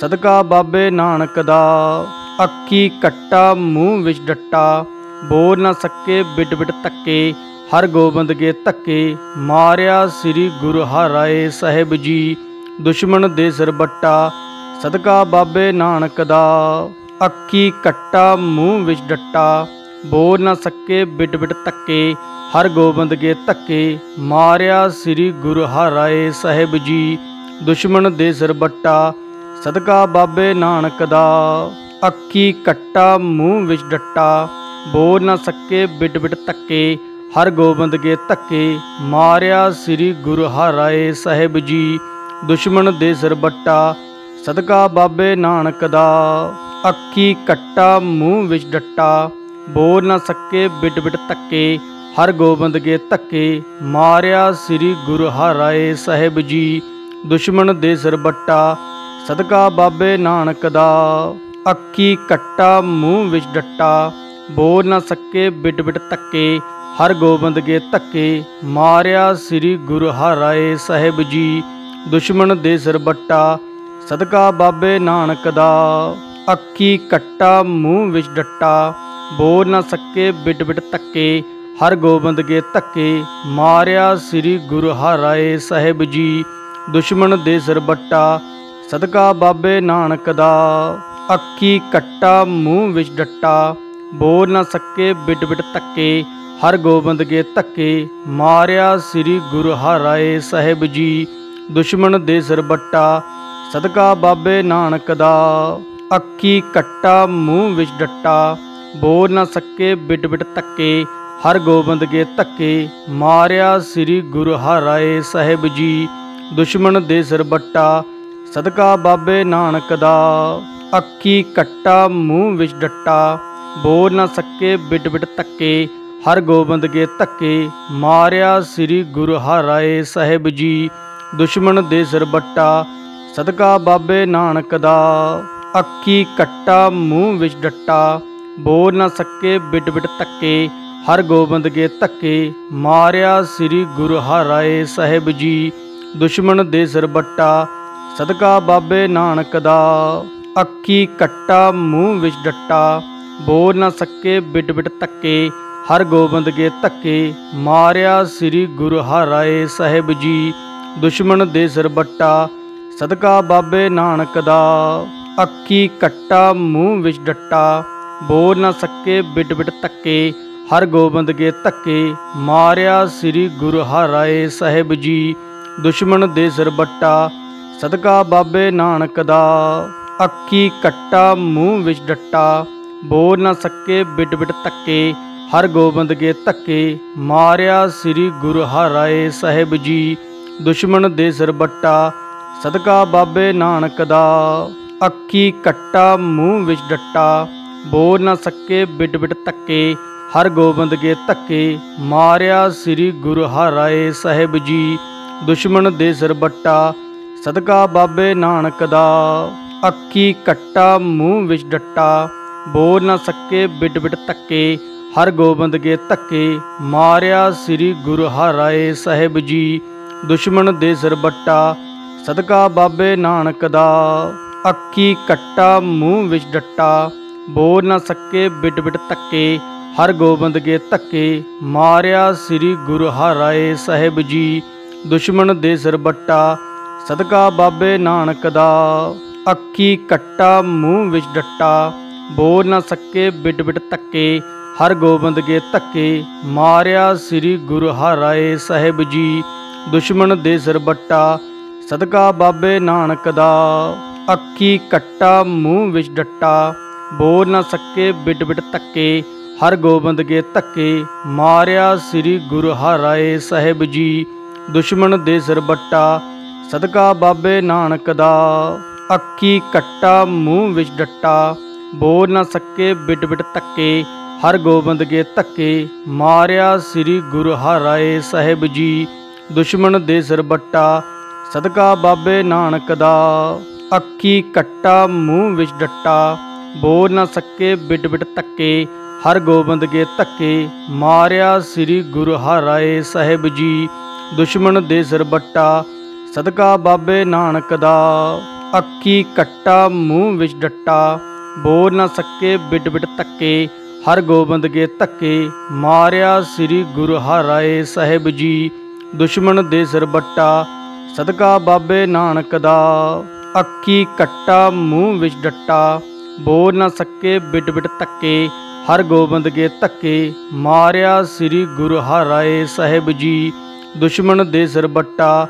ਸਦਕਾ ਬਾਬੇ ਨਾਨਕ ਦਾ। ਅੱਖੀ ਕੱਟਾ, ਮੂੰਹ ਵਿੱਚ ਡੱਟਾ। ਬੋਲ ਨਾ ਸਕੇ, ਬਿਟ ਬਿਟ ਤੱਕੇ ਹਰ ਗੋਬਿੰਦ ਕੇ ਧੱਕੇ। ਮਾਰਿਆ ਸ੍ਰੀ ਗੁਰੂ ਹਰਾਏ ਸਾਹਿਬ ਜੀ। ਦੁਸ਼ਮਣ ਦੇ ਸਿਰ ਬੱਟਾ। ਸਦਕਾ ਬਾਬੇ ਨਾਨਕ ਦਾ। ਅੱਖੀ ਕੱਟਾ, ਮੂੰਹ ਵਿੱਚ ਡੱਟਾ, ਬੋਲ ਨਾ ਸਕੇ, ਬਿਟ ਬਿਟ ਤੱਕੇ ਹਰ ਗੋਬਿੰਦ ਕੇ ਧੱਕੇ, ਮਾਰਿਆ ਸ੍ਰੀ ਗੁਰੂ ਹਰਾਏ ਸਾਹਿਬ ਜੀ, ਦੁਸ਼ਮਣ ਦੇ ਸਿਰ ਬੱਟਾ, ਸਦਕਾ ਬਾਬੇ ਨਾਨਕ ਦਾ। ਅੱਖੀ ਕੱਟਾ, ਮੂੰਹ ਵਿੱਚ ਡੱਟਾ, ਬੋਲ ਨਾ ਸਕੇ, ਬਿਟ ਬਿਟ ਤੱਕੇ ਹਰ ਗੋਬਿੰਦ ਕੇ ਧੱਕੇ, ਮਾਰਿਆ ਸ੍ਰੀ ਗੁਰੂ ਹਰਾਏ ਸਾਹਿਬ ਜੀ, ਦੁਸ਼ਮਣ ਦੇ ਸਿਰ ਬੱਟਾ ਸਦਕਾ ਬਾਬੇ ਨਾਨਕ ਦਾ, ਅੱਖੀ ਕੱਟਾ, ਮੂੰਹ ਵਿੱਚ ਡੱਟਾ ਬੋਲ ਨਾ ਸਕੇ, ਬਿਟ ਬਿਟ ਤੱਕੇ ਹਰ ਗੋਬਿੰਦ ਕੇ ਧੱਕੇ, ਮਾਰਿਆ ਸ੍ਰੀ ਗੁਰੂ ਹਰਾਏ ਸਾਹਿਬ ਜੀ, ਦੁਸ਼ਮਣ ਦੇ ਸਿਰ ਬੱਟਾ, ਸਦਕਾ ਬਾਬੇ ਨਾਨਕ ਦਾ, ਅੱਖੀ ਕੱਟਾ, ਮੂੰਹ ਵਿੱਚ ਡੱਟਾ ਬੋਲ ਨਾ ਸਕੇ, ਬਿਟ ਬਿਟ ਤੱਕੇ ਹਰ ਗੋਬਿੰਦ ਕੇ ਧੱਕੇ, ਮਾਰਿਆ ਸ੍ਰੀ ਗੁਰੂ ਹਰਾਏ ਸਾਹਿਬ ਜੀ, ਦੁਸ਼ਮਣ ਦੇ ਸਿਰ ਬੱਟਾ ਸਦਕਾ ਬਾਬੇ ਨਾਨਕ ਦਾ। ਅੱਖੀ ਕੱਟਾ, ਮੂੰਹ ਵਿੱਚ ਡੱਟਾ, ਬੋਲ ਨਾ ਸਕੇ, ਬਿਟ ਬਿਟ ਤੱਕੇ ਹਰ ਗੋਬਿੰਦ ਕੇ ਧੱਕੇ, ਮਾਰਿਆ ਸ੍ਰੀ ਗੁਰੂ ਹਰਾਏ ਸਾਹਿਬ ਜੀ, ਦੁਸ਼ਮਣ ਦੇ ਸਿਰ ਬੱਟਾ, ਸਦਕਾ ਬਾਬੇ ਨਾਨਕ ਦਾ। ਅੱਖੀ ਕੱਟਾ, ਮੂੰਹ ਵਿੱਚ ਡੱਟਾ, ਬੋਲ ਨਾ ਸਕੇ, ਬਿਟ ਬਿਟ ਤੱਕੇ ਹਰ ਗੋਬਿੰਦ ਕੇ ਧੱਕੇ, ਮਾਰਿਆ ਸ੍ਰੀ ਗੁਰੂ ਹਰਾਏ ਸਾਹਿਬ ਜੀ, ਦੁਸ਼ਮਣ ਦੇ ਸਿਰ ਬੱਟਾ ਸਦਕਾ ਬਾਬੇ ਨਾਨਕ ਦਾ। ਅੱਖੀ ਕੱਟਾ, ਮੂੰਹ ਵਿੱਚ ਡੱਟਾ, ਬੋਲ ਨਾ ਸਕੇ, ਬਿਟ ਬਿਟ ਤੱਕੇ ਹਰ ਗੋਬਿੰਦ ਕੇ ਧੱਕੇ, ਮਾਰਿਆ ਸ੍ਰੀ ਗੁਰੂ ਹਰਾਏ ਸਾਹਿਬ ਜੀ, ਦੁਸ਼ਮਣ ਦੇ ਸਿਰ ਬੱਟਾ, ਸਦਕਾ ਬਾਬੇ ਨਾਨਕ ਦਾ। ਅੱਖੀ ਕੱਟਾ, ਮੂੰਹ ਵਿੱਚ ਡੱਟਾ, ਬੋਲ ਨਾ ਸਕੇ, ਬਿਟ ਬਿਟ ਤੱਕੇ ਹਰ ਗੋਬਿੰਦ ਕੇ ਧੱਕੇ, ਮਾਰਿਆ ਸ੍ਰੀ ਗੁਰੂ ਹਰਾਏ ਸਾਹਿਬ ਜੀ, ਦੁਸ਼ਮਣ ਦੇ ਸਿਰ ਬੱਟਾ ਸਦਕਾ ਬਾਬੇ ਨਾਨਕ ਦਾ, ਅੱਖੀ ਕੱਟਾ, ਮੂੰਹ ਵਿੱਚ ਡੱਟਾ ਬੋਲ ਨਾ ਸਕੇ, ਬਿਟ ਬਿਟ ਤੱਕੇ ਹਰ ਗੋਬਿੰਦ ਕੇ ਧੱਕੇ, ਮਾਰਿਆ ਸ੍ਰੀ ਗੁਰੂ ਹਰਾਏ ਸਾਹਿਬ ਜੀ, ਦੁਸ਼ਮਣ ਦੇ ਸਿਰ ਬੱਟਾ, ਸਦਕਾ ਬਾਬੇ ਨਾਨਕ ਦਾ, ਅੱਖੀ ਕੱਟਾ, ਮੂੰਹ ਵਿੱਚ ਡੱਟਾ ਬੋਲ ਨਾ ਸਕੇ, ਬਿਟ ਬਿਟ ਤੱਕੇ ਹਰ ਗੋਬਿੰਦ ਕੇ ਧੱਕੇ, ਮਾਰਿਆ ਸ੍ਰੀ ਗੁਰੂ ਹਰਾਏ ਸਾਹਿਬ ਜੀ, ਦੁਸ਼ਮਣ ਦੇ ਸਿਰ ਬੱਟਾ ਸਦਕਾ ਬਾਬੇ ਨਾਨਕ ਦਾ। ਅੱਖੀ ਕੱਟਾ, ਮੂੰਹ ਵਿੱਚ ਡੱਟਾ। ਬੋਲ ਨਾ ਸਕੇ ਬਿਟ ਬਿਟ ਤੱਕੇ ਹਰ ਗੋਬਿੰਦ ਕੇ ਧੱਕੇ। ਮਾਰਿਆ ਸ੍ਰੀ ਗੁਰੂ ਹਰਾਏ ਸਾਹਿਬ ਜੀ, ਦੁਸ਼ਮਣ ਦੇ ਸਿਰ ਬੱਟਾ। ਸਦਕਾ ਬਾਬੇ ਨਾਨਕ ਦਾ। ਅੱਖੀ ਕੱਟਾ, ਮੂੰਹ ਵਿੱਚ ਡੱਟਾ। ਬੋਲ ਨਾ ਸਕੇ ਬਿਟ ਬਿਟ ਤੱਕੇ ਹਰ ਗੋਬਿੰਦ ਕੇ ਧੱਕੇ। ਮਾਰਿਆ ਸ੍ਰੀ ਗੁਰੂ ਹਰਾਏ ਸਾਹਿਬ ਜੀ, ਦੁਸ਼ਮਣ ਦੇ ਸਿਰ ਬੱਟਾ। ਸਦਕਾ ਬਾਬੇ ਨਾਨਕ ਦਾ। ਅੱਖੀ ਕੱਟਾ ਮੂੰਹ ਵਿੱਚ ਡੱਟਾ, ਬੋਲ ਨਾ ਸਕੇ ਬਿਟ ਬਿਟ ਤੱਕੇ ਹਰ ਗੋਬਿੰਦ ਕੇ ਧੱਕੇ, ਮਾਰਿਆ ਸ੍ਰੀ ਗੁਰੂ ਹਰਾਏ ਸਾਹਿਬ ਜੀ, ਦੁਸ਼ਮਣ ਦੇ ਸਿਰ ਬੱਟਾ, ਸਦਕਾ ਬਾਬੇ ਨਾਨਕ ਦਾ। ਅੱਖੀ ਕੱਟਾ ਮੂੰਹ ਵਿੱਚ ਡੱਟਾ, ਬੋਲ ਨਾ ਸਕੇ ਬਿਟ ਬਿਟ ਧੱਕੇ, ਹਰ ਗੋਬਿੰਦ ਕੇ ਧੱਕੇ, ਮਾਰਿਆ ਸ੍ਰੀ ਗੁਰੂ ਹਰਾਏ ਸਾਹਿਬ ਜੀ, ਦੁਸ਼ਮਣ ਦੇ ਸਿਰ ਬੱਟਾ ਸਦਕਾ ਬਾਬੇ ਨਾਨਕ ਦਾ, ਅੱਖੀ ਕੱਟਾ, ਮੂੰਹ ਵਿੱਚ ਡੱਟਾ ਬੋਲ ਨਾ ਸਕੇ, ਬਿਟ ਬਿਟ ਧੱਕੇ, ਹਰ ਗੋਬਿੰਦ ਕੇ ਧੱਕੇ, ਮਾਰਿਆ ਸ੍ਰੀ ਗੁਰੂ ਹਰਾਏ ਸਾਹਿਬ ਜੀ, ਦੁਸ਼ਮਣ ਦੇ ਸਿਰ ਬੱਟਾ, ਸਦਕਾ ਬਾਬੇ ਨਾਨਕ ਦਾ, ਅੱਖੀ ਕੱਟਾ, ਮੂੰਹ ਵਿੱਚ ਡੱਟਾ ਬੋਲ ਨਾ ਸਕੇ, ਬਿਟ ਬਿਟ ਧੱਕੇ, ਹਰ ਗੋਬਿੰਦ ਕੇ ਧੱਕੇ, ਮਾਰਿਆ ਸ੍ਰੀ ਗੁਰੂ ਹਰਾਏ ਸਾਹਿਬ ਜੀ, ਦੁਸ਼ਮਣ ਦੇ ਸਿਰ ਬੱਟਾ ਸਦਕਾ ਬਾਬੇ ਨਾਨਕ ਦਾ। ਅੱਖੀ ਕੱਟਾ, ਮੂੰਹ ਵਿੱਚ ਡੱਟਾ। ਬੋਲ ਨਾ ਸਕੇ ਬਿਟ ਬਿਟ ਧੱਕੇ। ਹਰ ਗੋਬਿੰਦ ਕੇ ਧੱਕੇ। ਮਾਰਿਆ ਸ੍ਰੀ ਗੁਰੂ ਹਰਾਏ ਸਾਹਿਬ ਜੀ। ਦੁਸ਼ਮਣ ਦੇ ਸਿਰ ਬੱਟਾ। ਸਦਕਾ ਬਾਬੇ ਨਾਨਕ ਦਾ। ਅੱਖੀ ਕੱਟਾ, ਮੂੰਹ ਵਿੱਚ ਡੱਟਾ। ਬੋਲ ਨਾ ਸਕੇ ਬਿਟ ਬਿਟ ਧੱਕੇ। ਹਰ ਗੋਬਿੰਦ ਕੇ ਧੱਕੇ। ਮਾਰਿਆ ਸ੍ਰੀ ਗੁਰੂ ਹਰਾਏ ਸਾਹਿਬ ਜੀ। ਦੁਸ਼ਮਣ ਦੇ ਸਿਰ ਬੱਟਾ। ਸਦਕਾ ਬਾਬੇ ਨਾਨਕ ਦਾ। ਅੱਖੀ ਕੱਟਾ ਮੂੰਹ ਵਿੱਚ ਡੱਟਾ, ਬੋਲ ਨਾ ਸਕੇ ਬਿਟ ਬਿਟ ਧੱਕੇ, ਹਰ ਗੋਬਿੰਦ ਕੇ ਧੱਕੇ, ਮਾਰਿਆ ਸ੍ਰੀ ਗੁਰੂ ਹਰਾਏ ਸਾਹਿਬ ਜੀ, ਦੁਸ਼ਮਣ ਦੇ ਸਿਰ ਬੱਟਾ, ਸਦਕਾ ਬਾਬੇ ਨਾਨਕ ਦਾ। ਅੱਖੀ ਕੱਟਾ ਮੂੰਹ ਵਿੱਚ ਡੱਟਾ, ਬੋਲ ਨਾ ਸਕੇ ਬਿਟ ਬਿਟ ਧੱਕੇ, ਹਰ ਗੋਬਿੰਦ ਕੇ ਧੱਕੇ, ਮਾਰਿਆ ਸ੍ਰੀ ਗੁਰੂ ਹਰਾਏ ਸਾਹਿਬ ਜੀ, ਦੁਸ਼ਮਣ ਦੇ ਸਿਰ ਬੱਟਾ ਸਦਕਾ ਬਾਬੇ ਨਾਨਕ ਦਾ, ਅੱਖੀ ਕੱਟਾ, ਮੂੰਹ ਵਿੱਚ ਡੱਟਾ ਬੋਲ ਨਾ ਸਕੇ, ਬਿਟ ਬਿਟ ਧੱਕੇ, ਹਰ ਗੋਬਿੰਦ ਕੇ ਧੱਕੇ, ਮਾਰਿਆ ਸ੍ਰੀ ਗੁਰੂ ਹਰਾਏ ਸਾਹਿਬ ਜੀ, ਦੁਸ਼ਮਣ ਦੇ ਸਿਰ ਬੱਟਾ,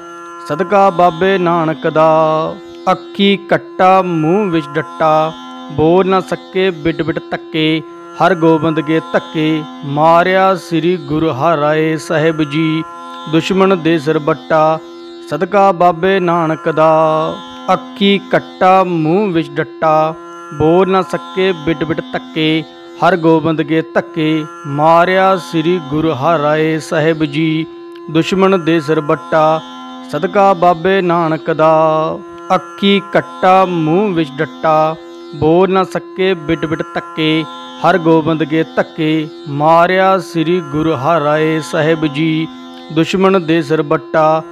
ਸਦਕਾ ਬਾਬੇ ਨਾਨਕ ਦਾ, ਅੱਖੀ ਕੱਟਾ, ਮੂੰਹ ਵਿੱਚ ਡੱਟਾ ਬੋਲ ਨਾ ਸਕੇ, ਬਿਟ ਬਿਟ ਧੱਕੇ, ਹਰ ਗੋਬਿੰਦ ਕੇ ਧੱਕੇ, ਮਾਰਿਆ ਸ੍ਰੀ ਗੁਰੂ ਹਰਾਏ ਸਾਹਿਬ ਜੀ, ਦੁਸ਼ਮਣ ਦੇ ਸਿਰ ਬੱਟਾ ਸਦਕਾ ਬਾਬੇ ਨਾਨਕ ਦਾ। ਅੱਖੀ ਕੱਟਾ, ਮੂੰਹ ਵਿੱਚ ਡੱਟਾ। ਬੋਲ ਨਾ ਸਕੇ, ਬਿਟ ਬਿਟ ਧੱਕੇ। ਹਰ ਗੋਬਿੰਦ ਕੇ ਧੱਕੇ। ਮਾਰਿਆ ਸ੍ਰੀ ਗੁਰੂ ਹਰਾਏ ਸਾਹਿਬ ਜੀ। ਦੁਸ਼ਮਣ ਦੇ ਸਿਰ ਬੱਟਾ। ਸਦਕਾ ਬਾਬੇ ਨਾਨਕ ਦਾ। ਅੱਖੀ ਕੱਟਾ, ਮੂੰਹ ਵਿੱਚ ਡੱਟਾ। ਬੋਲ ਨਾ ਸਕੇ, ਬਿਟ ਬਿਟ ਧੱਕੇ। ਹਰ ਗੋਬਿੰਦ ਕੇ ਧੱਕੇ। ਮਾਰਿਆ ਸ੍ਰੀ ਗੁਰੂ ਹਰਾਏ ਸਾਹਿਬ ਜੀ। ਦੁਸ਼ਮਣ ਦੇ ਸਿਰ ਬੱਟਾ।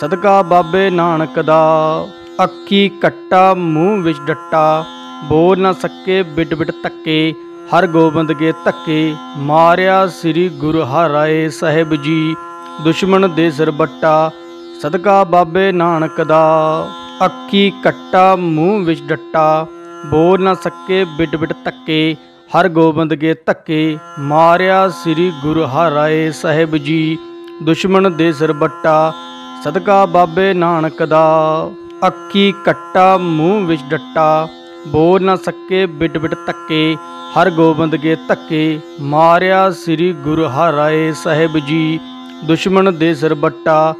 ਸਦਕਾ ਬਾਬੇ ਨਾਨਕ ਦਾ। ਅੱਖੀ ਕੱਟਾ ਮੂੰਹ ਵਿੱਚ ਡੱਟਾ, ਬੋਲ ਨਾ ਸਕੇ ਬਿਟ ਬਿਟ ਧੱਕੇ, ਹਰ ਗੋਬਿੰਦ ਕੇ ਧੱਕੇ, ਮਾਰਿਆ ਸ੍ਰੀ ਗੁਰੂ ਹਰਾਏ ਸਾਹਿਬ ਜੀ, ਦੁਸ਼ਮਣ ਦੇ ਸਿਰ ਬੱਟਾ, ਸਦਕਾ ਬਾਬੇ ਨਾਨਕ ਦਾ। ਅੱਖੀ ਕੱਟਾ ਮੂੰਹ ਵਿੱਚ ਡੱਟਾ, ਬੋਲ ਨਾ ਸਕੇ ਬਿਟ ਬਿਟ ਧੱਕੇ, ਹਰ ਗੋਬਿੰਦ ਕੇ ਧੱਕੇ, ਮਾਰਿਆ ਸ੍ਰੀ ਗੁਰੂ ਹਰਾਏ ਸਾਹਿਬ ਜੀ, ਦੁਸ਼ਮਣ ਦੇ ਸਿਰ ਬੱਟਾ ਸਦਕਾ ਬਾਬੇ ਨਾਨਕ ਦਾ, ਅੱਖੀ ਕੱਟਾ, ਮੂੰਹ ਵਿੱਚ ਡੱਟਾ ਬੋਲ ਨਾ ਸਕੇ ਬਿਟ ਬਿਟ ਧੱਕੇ, ਹਰ ਗੋਬਿੰਦ ਕੇ ਧੱਕੇ, ਮਾਰਿਆ ਸ੍ਰੀ ਗੁਰੂ ਹਰਾਏ ਸਾਹਿਬ ਜੀ, ਦੁਸ਼ਮਣ ਦੇ ਸਿਰ ਬੱਟਾ,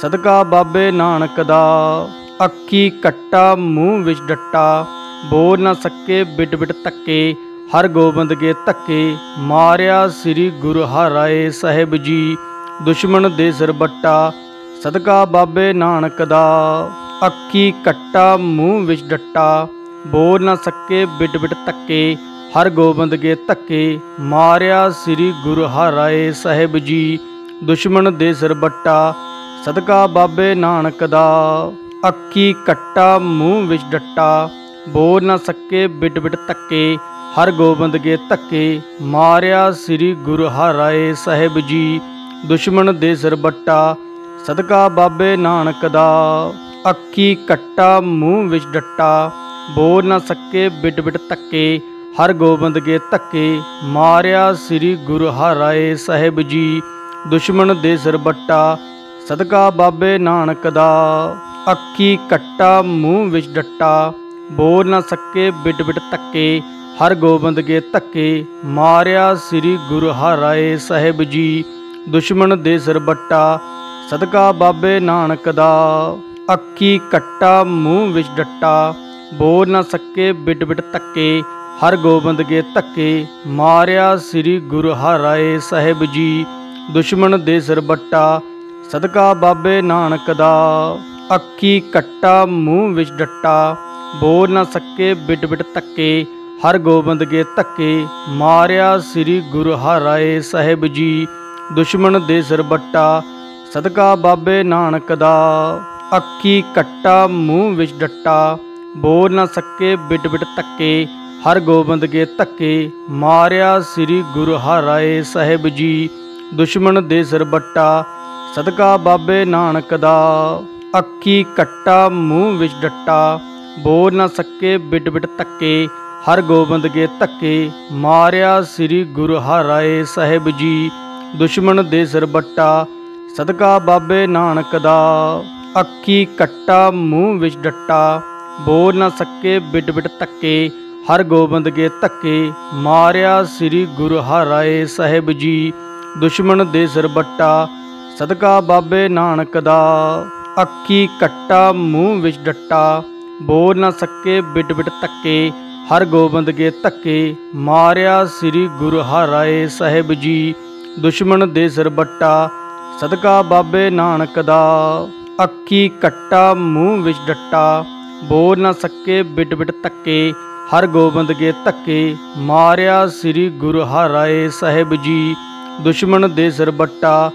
ਸਦਕਾ ਬਾਬੇ ਨਾਨਕ ਦਾ, ਅੱਖੀ ਕੱਟਾ, ਮੂੰਹ ਵਿੱਚ ਡੱਟਾ ਬੋਲ ਨਾ ਸਕੇ ਬਿਟ ਬਿਟ ਧੱਕੇ, ਹਰ ਗੋਬਿੰਦ ਕੇ ਧੱਕੇ, ਮਾਰਿਆ ਸ੍ਰੀ ਗੁਰੂ ਹਰਾਏ ਸਾਹਿਬ ਜੀ, ਦੁਸ਼ਮਣ ਦੇ ਸਿਰ ਬੱਟਾ ਸਦਕਾ ਬਾਬੇ ਨਾਨਕ ਦਾ। ਅੱਖੀ ਕੱਟਾ, ਮੂੰਹ ਵਿੱਚ ਡੱਟਾ। ਬੋਲ ਨਾ ਸਕੇ, ਬਿਟ ਬਿਟ ਧੱਕੇ। ਹਰ ਗੋਬਿੰਦ ਕੇ ਧੱਕੇ। ਮਾਰਿਆ ਸ੍ਰੀ ਗੁਰੂ ਹਰਾਏ ਸਾਹਿਬ ਜੀ। ਦੁਸ਼ਮਣ ਦੇ ਸਿਰ ਬੱਟਾ। ਸਦਕਾ ਬਾਬੇ ਨਾਨਕ ਦਾ। ਅੱਖੀ ਕੱਟਾ, ਮੂੰਹ ਵਿੱਚ ਡੱਟਾ। ਬੋਲ ਨਾ ਸਕੇ, ਬਿਟ ਬਿਟ ਧੱਕੇ। ਹਰ ਗੋਬਿੰਦ ਕੇ ਧੱਕੇ। ਮਾਰਿਆ ਸ੍ਰੀ ਗੁਰੂ ਹਰਾਏ ਸਾਹਿਬ ਜੀ। ਦੁਸ਼ਮਣ ਦੇ ਸਿਰ ਬੱਟਾ। ਸਦਕਾ ਬਾਬੇ ਨਾਨਕ ਦਾ। ਅੱਖੀ ਕੱਟਾ, ਮੂੰਹ ਵਿੱਚ ਡੱਟਾ ਬੋਲ ਨਾ ਸਕੇ ਬਿਟ ਬਿਟ ਧੱਕੇ, ਹਰ ਗੋਬਿੰਦ ਕੇ ਧੱਕੇ, ਮਾਰਿਆ ਸ੍ਰੀ ਗੁਰੂ ਹਰਾਏ ਸਾਹਿਬ ਜੀ, ਦੁਸ਼ਮਣ ਦੇ ਸਿਰ ਬੱਟਾ, ਸਦਕਾ ਬਾਬੇ ਨਾਨਕ ਦਾ। ਅੱਖੀ ਕੱਟਾ, ਮੂੰਹ ਵਿੱਚ ਡੱਟਾ ਬੋਲ ਨਾ ਸਕੇ ਬਿਟ ਬਿਟ ਧੱਕੇ, ਹਰ ਗੋਬਿੰਦ ਕੇ ਧੱਕੇ, ਮਾਰਿਆ ਸ੍ਰੀ ਗੁਰੂ ਹਰਾਏ ਸਾਹਿਬ ਜੀ, ਦੁਸ਼ਮਣ ਦੇ ਸਿਰ ਬੱਟਾ ਸਦਕਾ ਬਾਬੇ ਨਾਨਕ ਦਾ। ਅੱਖੀ ਕੱਟਾ, ਮੂੰਹ ਵਿੱਚ ਡੱਟਾ। ਬੋਲ ਨਾ ਸਕੇ ਬਿਟ ਬਿਟ ਧੱਕੇ। ਹਰ ਗੋਬਿੰਦ ਕੇ ਧੱਕੇ। ਮਾਰਿਆ ਸ੍ਰੀ ਗੁਰੂ ਹਰਾਏ ਸਾਹਿਬ ਜੀ। ਦੁਸ਼ਮਣ ਦੇ ਸਿਰ ਬੱਟਾ। ਸਦਕਾ ਬਾਬੇ ਨਾਨਕ ਦਾ। ਅੱਖੀ ਕੱਟਾ, ਮੂੰਹ ਵਿੱਚ ਡੱਟਾ। ਬੋਲ ਨਾ ਸਕੇ ਬਿਟ ਬਿਟ ਤੱਕੇ ਹਰ ਗੋਬਿੰਦ ਕੇ ਧੱਕੇ। ਮਾਰਿਆ ਸ੍ਰੀ ਗੁਰੂ ਹਰਾਏ ਸਾਹਿਬ ਜੀ। ਦੁਸ਼ਮਣ ਦੇ ਸਿਰ ਬੱਟਾ। ਸਦਕਾ ਬਾਬੇ ਨਾਨਕ ਦਾ। ਅੱਖੀ ਕੱਟਾ, ਮੂੰਹ ਵਿੱਚ ਡੱਟਾ। ਬੋਲ ਨਾ ਸਕੇ, ਬਿਟ ਬਿਟ ਤੱਕੇ ਹਰ ਗੋਬਿੰਦ ਕੇ ਧੱਕੇ। ਮਾਰਿਆ ਸ੍ਰੀ ਗੁਰੂ ਹਰਾਏ ਸਾਹਿਬ ਜੀ। ਦੁਸ਼ਮਣ ਦੇ ਸਿਰ ਬੱਟਾ। ਸਦਕਾ ਬਾਬੇ ਨਾਨਕ ਦਾ। ਅੱਖੀ ਕੱਟਾ, ਮੂੰਹ ਵਿੱਚ ਡੱਟਾ। ਬੋਲ ਨਾ ਸਕੇ, ਬਿਟ ਬਿਟ ਤੱਕੇ ਹਰ ਗੋਬਿੰਦ ਕੇ ਧੱਕੇ। ਮਾਰਿਆ ਸ੍ਰੀ ਗੁਰੂ ਹਰਾਏ ਸਾਹਿਬ ਜੀ। ਦੁਸ਼ਮਣ ਦੇ ਸਿਰ ਬੱਟਾ। ਸਦਕਾ ਬਾਬੇ ਨਾਨਕ ਦਾ। ਅੱਖੀ ਕੱਟਾ ਮੂੰਹ ਵਿੱਚ ਡੱਟਾ, ਬੋਲ ਨਾ ਸਕੇ ਬਿਟ ਬਿਟ ਤੱਕੇ ਹਰ ਗੋਬਿੰਦ ਕੇ ਧੱਕੇ, ਮਾਰਿਆ ਸ੍ਰੀ ਗੁਰੂ ਹਰਾਏ ਸਾਹਿਬ ਜੀ, ਦੁਸ਼ਮਣ ਦੇ ਸਿਰ ਬੱਟਾ, ਸਦਕਾ ਬਾਬੇ ਨਾਨਕ ਦਾ। ਅੱਖੀ ਕੱਟਾ ਮੂੰਹ ਵਿੱਚ ਡੱਟਾ, ਬੋਲ ਨਾ ਸਕੇ ਬਿਟ ਬਿਟ ਤੱਕੇ ਹਰ ਗੋਬਿੰਦ ਕੇ ਧੱਕੇ, ਮਾਰਿਆ ਸ੍ਰੀ ਗੁਰੂ ਹਰਾਏ ਸਾਹਿਬ ਜੀ, ਦੁਸ਼ਮਣ ਦੇ ਸਿਰ ਬੱਟਾ ਸਦਕਾ ਬਾਬੇ ਨਾਨਕ ਦਾ। ਅੱਖੀ ਕੱਟਾ, ਮੂੰਹ ਵਿੱਚ ਡੱਟਾ। ਬੋਲ ਨਾ ਸਕੇ, ਬਿਟ ਬਿਟ ਤੱਕੇ ਹਰ ਗੋਬਿੰਦ ਕੇ ਧੱਕੇ। ਮਾਰਿਆ ਸ੍ਰੀ ਗੁਰੂ ਹਰਾਏ ਸਾਹਿਬ ਜੀ। ਦੁਸ਼ਮਣ ਦੇ ਸਿਰ ਬੱਟਾ।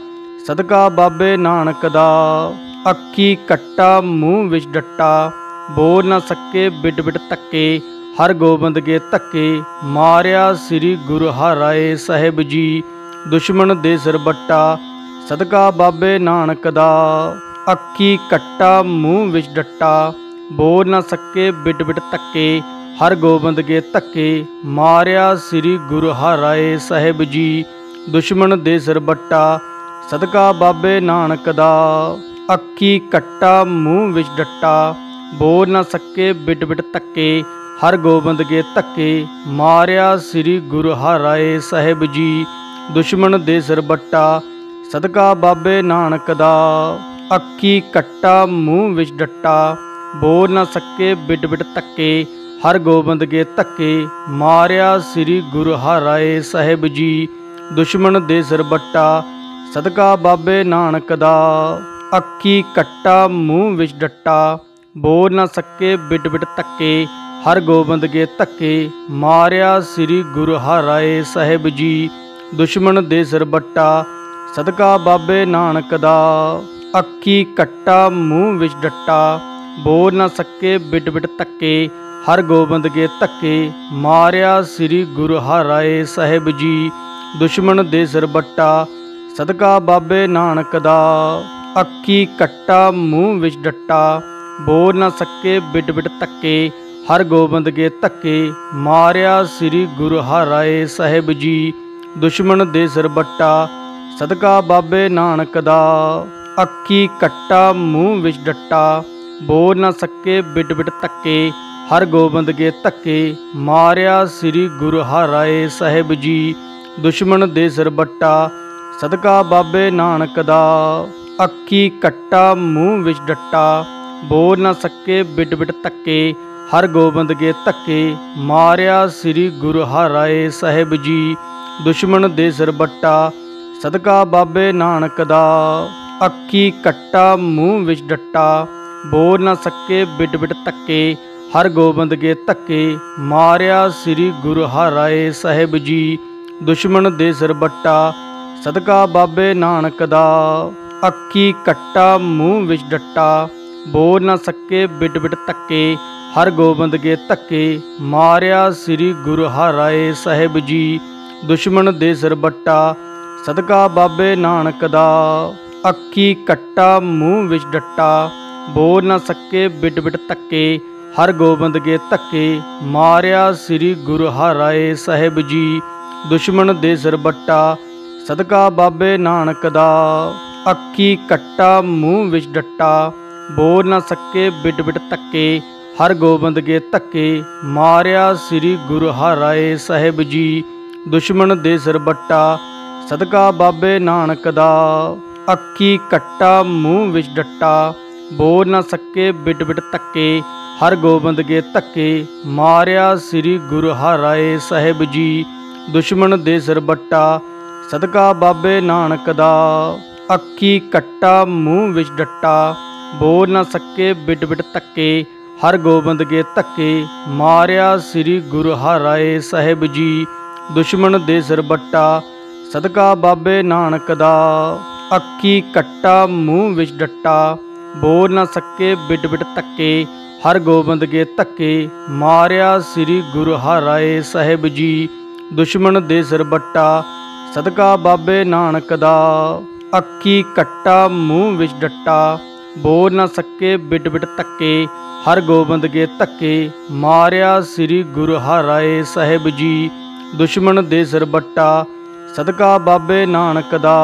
ਸਦਕਾ ਬਾਬੇ ਨਾਨਕ ਦਾ। ਅੱਖੀ ਕੱਟਾ, ਮੂੰਹ ਵਿੱਚ ਡੱਟਾ। ਬੋਲ ਨਾ ਸਕੇ, ਬਿਟ ਬਿਟ ਤੱਕੇ ਹਰ ਗੋਬਿੰਦ ਕੇ ਧੱਕੇ। ਮਾਰਿਆ ਸ੍ਰੀ ਗੁਰੂ ਹਰਾਏ ਸਾਹਿਬ ਜੀ। ਦੁਸ਼ਮਣ ਦੇ ਸਿਰ ਬੱਟਾ। ਸਦਕਾ ਬਾਬੇ ਨਾਨਕ ਦਾ। ਅੱਖੀ ਕੱਟਾ ਮੂੰਹ ਵਿੱਚ ਡੱਟਾ, ਬੋਲ ਨਾ ਸਕੇ ਬਿਟ ਬਿਟ ਤੱਕੇ ਹਰ ਗੋਬਿੰਦ ਕੇ ਧੱਕੇ, ਮਾਰਿਆ ਸ੍ਰੀ ਗੁਰੂ ਹਰਾਏ ਸਾਹਿਬ ਜੀ, ਦੁਸ਼ਮਣ ਦੇ ਸਿਰ ਬੱਟਾ, ਸਦਕਾ ਬਾਬੇ ਨਾਨਕ ਦਾ। ਅੱਖੀ ਕੱਟਾ ਮੂੰਹ ਵਿੱਚ ਡੱਟਾ, ਬੋਲ ਨਾ ਸਕੇ ਬਿਟ ਬਿਟ ਤੱਕੇ ਹਰ ਗੋਬਿੰਦ ਕੇ ਧੱਕੇ, ਮਾਰਿਆ ਸ੍ਰੀ ਗੁਰੂ ਹਰਾਏ ਸਾਹਿਬ ਜੀ, ਦੁਸ਼ਮਣ ਦੇ ਸਿਰ ਬੱਟਾ ਸਦਕਾ ਬਾਬੇ ਨਾਨਕ ਦਾ। ਅੱਖੀ ਕੱਟਾ, ਮੂੰਹ ਵਿੱਚ ਡੱਟਾ, ਬੋਲ ਨਾ ਸਕੇ ਬਿਟ ਬਿਟ ਤੱਕੇ ਹਰ ਗੋਬਿੰਦ ਕੇ ਧੱਕੇ, ਮਾਰਿਆ ਸ੍ਰੀ ਗੁਰੂ ਹਰਾਏ ਸਾਹਿਬ ਜੀ, ਦੁਸ਼ਮਣ ਦੇ ਸਿਰ ਬੱਟਾ, ਸਦਕਾ ਬਾਬੇ ਨਾਨਕ ਦਾ। ਅੱਖੀ ਕੱਟਾ, ਮੂੰਹ ਵਿੱਚ ਡੱਟਾ, ਬੋਲ ਨਾ ਸਕੇ ਬਿਟ ਬਿਟ ਤੱਕੇ ਹਰ ਗੋਬਿੰਦ ਕੇ ਧੱਕੇ, ਮਾਰਿਆ ਸ੍ਰੀ ਗੁਰੂ ਹਰਾਏ ਸਾਹਿਬ ਜੀ, ਦੁਸ਼ਮਣ ਦੇ ਸਿਰ ਬੱਟਾ ਸਦਕਾ ਬਾਬੇ ਨਾਨਕ ਦਾ। ਅੱਖੀ ਕੱਟਾ, ਮੂੰਹ ਵਿੱਚ ਡੱਟਾ ਬੋਲ ਨਾ ਸਕੇ, ਬਿਟ ਬਿਟ ਤੱਕੇ ਹਰ ਗੋਬਿੰਦ ਕੇ ਧੱਕੇ, ਮਾਰਿਆ ਸ੍ਰੀ ਗੁਰੂ ਹਰਾਏ ਸਾਹਿਬ ਜੀ, ਦੁਸ਼ਮਣ ਦੇ ਸਿਰ ਬੱਟਾ, ਸਦਕਾ ਬਾਬੇ ਨਾਨਕ ਦਾ। ਅੱਖੀ ਕੱਟਾ, ਮੂੰਹ ਵਿੱਚ ਡੱਟਾ ਬੋਲ ਨਾ ਸਕੇ, ਬਿਟ ਬਿਟ ਤੱਕੇ ਹਰ ਗੋਬਿੰਦ ਕੇ ਧੱਕੇ, ਮਾਰਿਆ ਸ੍ਰੀ ਗੁਰੂ ਹਰਾਏ ਸਾਹਿਬ ਜੀ, ਦੁਸ਼ਮਣ ਦੇ ਸਿਰ ਬੱਟਾ ਸਦਕਾ ਬਾਬੇ ਨਾਨਕ ਦਾ। ਅੱਖੀ ਕੱਟਾ, ਮੂੰਹ ਵਿੱਚ ਡੱਟਾ, ਬੋਲ ਨਾ ਸਕੇ ਬਿਟ ਬਿਟ ਤੱਕੇ ਹਰ ਗੋਬਿੰਦ ਕੇ ਧੱਕੇ, ਮਾਰਿਆ ਸ੍ਰੀ ਗੁਰੂ ਹਰਾਏ ਸਾਹਿਬ ਜੀ, ਦੁਸ਼ਮਣ ਦੇ ਸਿਰ ਬੱਟਾ, ਸਦਕਾ ਬਾਬੇ ਨਾਨਕ ਦਾ। ਅੱਖੀ ਕੱਟਾ, ਮੂੰਹ ਵਿੱਚ ਡੱਟਾ, ਬੋਲ ਨਾ ਸਕੇ ਬਿਟ ਬਿਟ ਤੱਕੇ ਹਰ ਗੋਬਿੰਦ ਕੇ ਧੱਕੇ, ਮਾਰਿਆ ਸ੍ਰੀ ਗੁਰੂ ਹਰਾਏ ਸਾਹਿਬ ਜੀ, ਦੁਸ਼ਮਣ ਦੇ ਸਿਰ ਬੱਟਾ ਸਦਕਾ ਬਾਬੇ ਨਾਨਕ ਦਾ। ਅੱਖੀ ਕੱਟਾ, ਮੂੰਹ ਵਿੱਚ ਡੱਟਾ ਬੋਲ ਨਾ ਸਕੇ, ਬਿਟ ਬਿਟ ਤੱਕੇ ਹਰ ਗੋਬਿੰਦ ਕੇ ਧੱਕੇ, ਮਾਰਿਆ ਸ੍ਰੀ ਗੁਰੂ ਹਰਾਏ ਸਾਹਿਬ ਜੀ, ਦੁਸ਼ਮਣ ਦੇ ਸਿਰ ਬੱਟਾ, ਸਦਕਾ ਬਾਬੇ ਨਾਨਕ ਦਾ। ਅੱਖੀ ਕੱਟਾ, ਮੂੰਹ ਵਿੱਚ ਡੱਟਾ ਬੋਲ ਨਾ ਸਕੇ, ਬਿਟ ਬਿਟ ਤੱਕੇ ਹਰ ਗੋਬਿੰਦ ਕੇ ਧੱਕੇ, ਮਾਰਿਆ ਸ੍ਰੀ ਗੁਰੂ ਹਰਾਏ ਸਾਹਿਬ ਜੀ, ਦੁਸ਼ਮਣ ਦੇ ਸਿਰ ਬੱਟਾ ਸਦਕਾ ਬਾਬੇ ਨਾਨਕ ਦਾ ਅੱਖੀ ਕੱਟਾ ਮੂੰਹ ਵਿੱਚ ਡੱਟਾ ਬੋਲ ਨਾ ਸਕੇ ਬਿਟ ਬਿਟ ਤੱਕੇ ਹਰ ਗੋਬਿੰਦ ਕੇ ਧੱਕੇ, ਮਾਰਿਆ ਸ੍ਰੀ ਗੁਰੂ ਹਰਾਏ ਸਾਹਿਬ ਜੀ, ਦੁਸ਼ਮਣ ਦੇ ਸਿਰ ਬੱਟਾ, ਸਦਕਾ ਬਾਬੇ ਨਾਨਕ ਦਾ ਅੱਖੀ ਕੱਟਾ ਮੂੰਹ ਵਿੱਚ ਡੱਟਾ ਬੋਲ ਨਾ ਸਕੇ ਬਿਟ ਬਿਟ ਤੱਕੇ ਹਰ ਗੋਬਿੰਦ ਕੇ ਧੱਕੇ, ਮਾਰਿਆ ਸ੍ਰੀ ਗੁਰੂ ਹਰਾਏ ਸਾਹਿਬ ਜੀ, ਦੁਸ਼ਮਣ ਦੇ ਸਿਰ ਬੱਟਾ ਸਦਕਾ ਬਾਬੇ ਨਾਨਕ ਦਾ। ਅੱਖੀ ਕੱਟਾ, ਮੂੰਹ ਵਿੱਚ ਡੱਟਾ। ਬੋਲ ਨਾ ਸਕੇ, ਬਿਟ ਬਿਟ ਤੱਕੇ ਹਰ ਗੋਬਿੰਦ ਕੇ ਧੱਕੇ। ਮਾਰਿਆ ਸ੍ਰੀ ਗੁਰੂ ਹਰਾਏ ਸਾਹਿਬ ਜੀ, ਦੁਸ਼ਮਣ ਦੇ ਸਿਰ ਬੱਟਾ। ਸਦਕਾ ਬਾਬੇ ਨਾਨਕ ਦਾ। ਅੱਖੀ ਕੱਟਾ, ਮੂੰਹ ਵਿੱਚ ਡੱਟਾ। ਬੋਲ ਨਾ ਸਕੇ, ਬਿਟ ਬਿਟ ਧੱਕੇ। ਹਰ ਗੋਬਿੰਦ ਕੇ ਧੱਕੇ। ਮਾਰਿਆ ਸ੍ਰੀ ਗੁਰੂ ਹਰਾਏ ਸਾਹਿਬ ਜੀ, ਦੁਸ਼ਮਣ ਦੇ ਸਿਰ ਬੱਟਾ। ਸਦਕਾ ਬਾਬੇ ਨਾਨਕ ਦਾ। ਅੱਖੀ ਕੱਟਾ ਮੂੰਹ ਵਿੱਚ ਡੱਟਾ ਬੋਲ ਨਾ ਸਕੇ, ਬਿਟ ਬਿਟ ਧੱਕੇ, ਹਰ ਗੋਬਿੰਦ ਕੇ ਧੱਕੇ, ਮਾਰਿਆ ਸ੍ਰੀ ਗੁਰੂ ਹਰਾਏ ਸਾਹਿਬ ਜੀ, ਦੁਸ਼ਮਣ ਦੇ ਸਿਰ ਬੱਟਾ, ਸਦਕਾ ਬਾਬੇ ਨਾਨਕ ਦਾ। ਅੱਖੀ ਕੱਟਾ ਮੂੰਹ ਵਿੱਚ ਡੱਟਾ ਬੋਲ ਨਾ ਸਕੇ, ਬਿਟ ਬਿਟ ਧੱਕੇ, ਹਰ ਗੋਬਿੰਦ ਕੇ ਧੱਕੇ, ਮਾਰਿਆ ਸ੍ਰੀ ਗੁਰੂ ਹਰਾਏ ਸਾਹਿਬ ਜੀ, ਦੁਸ਼ਮਣ ਦੇ ਸਿਰ ਬੱਟਾ ਸਦਕਾ ਬਾਬੇ ਨਾਨਕ ਦਾ।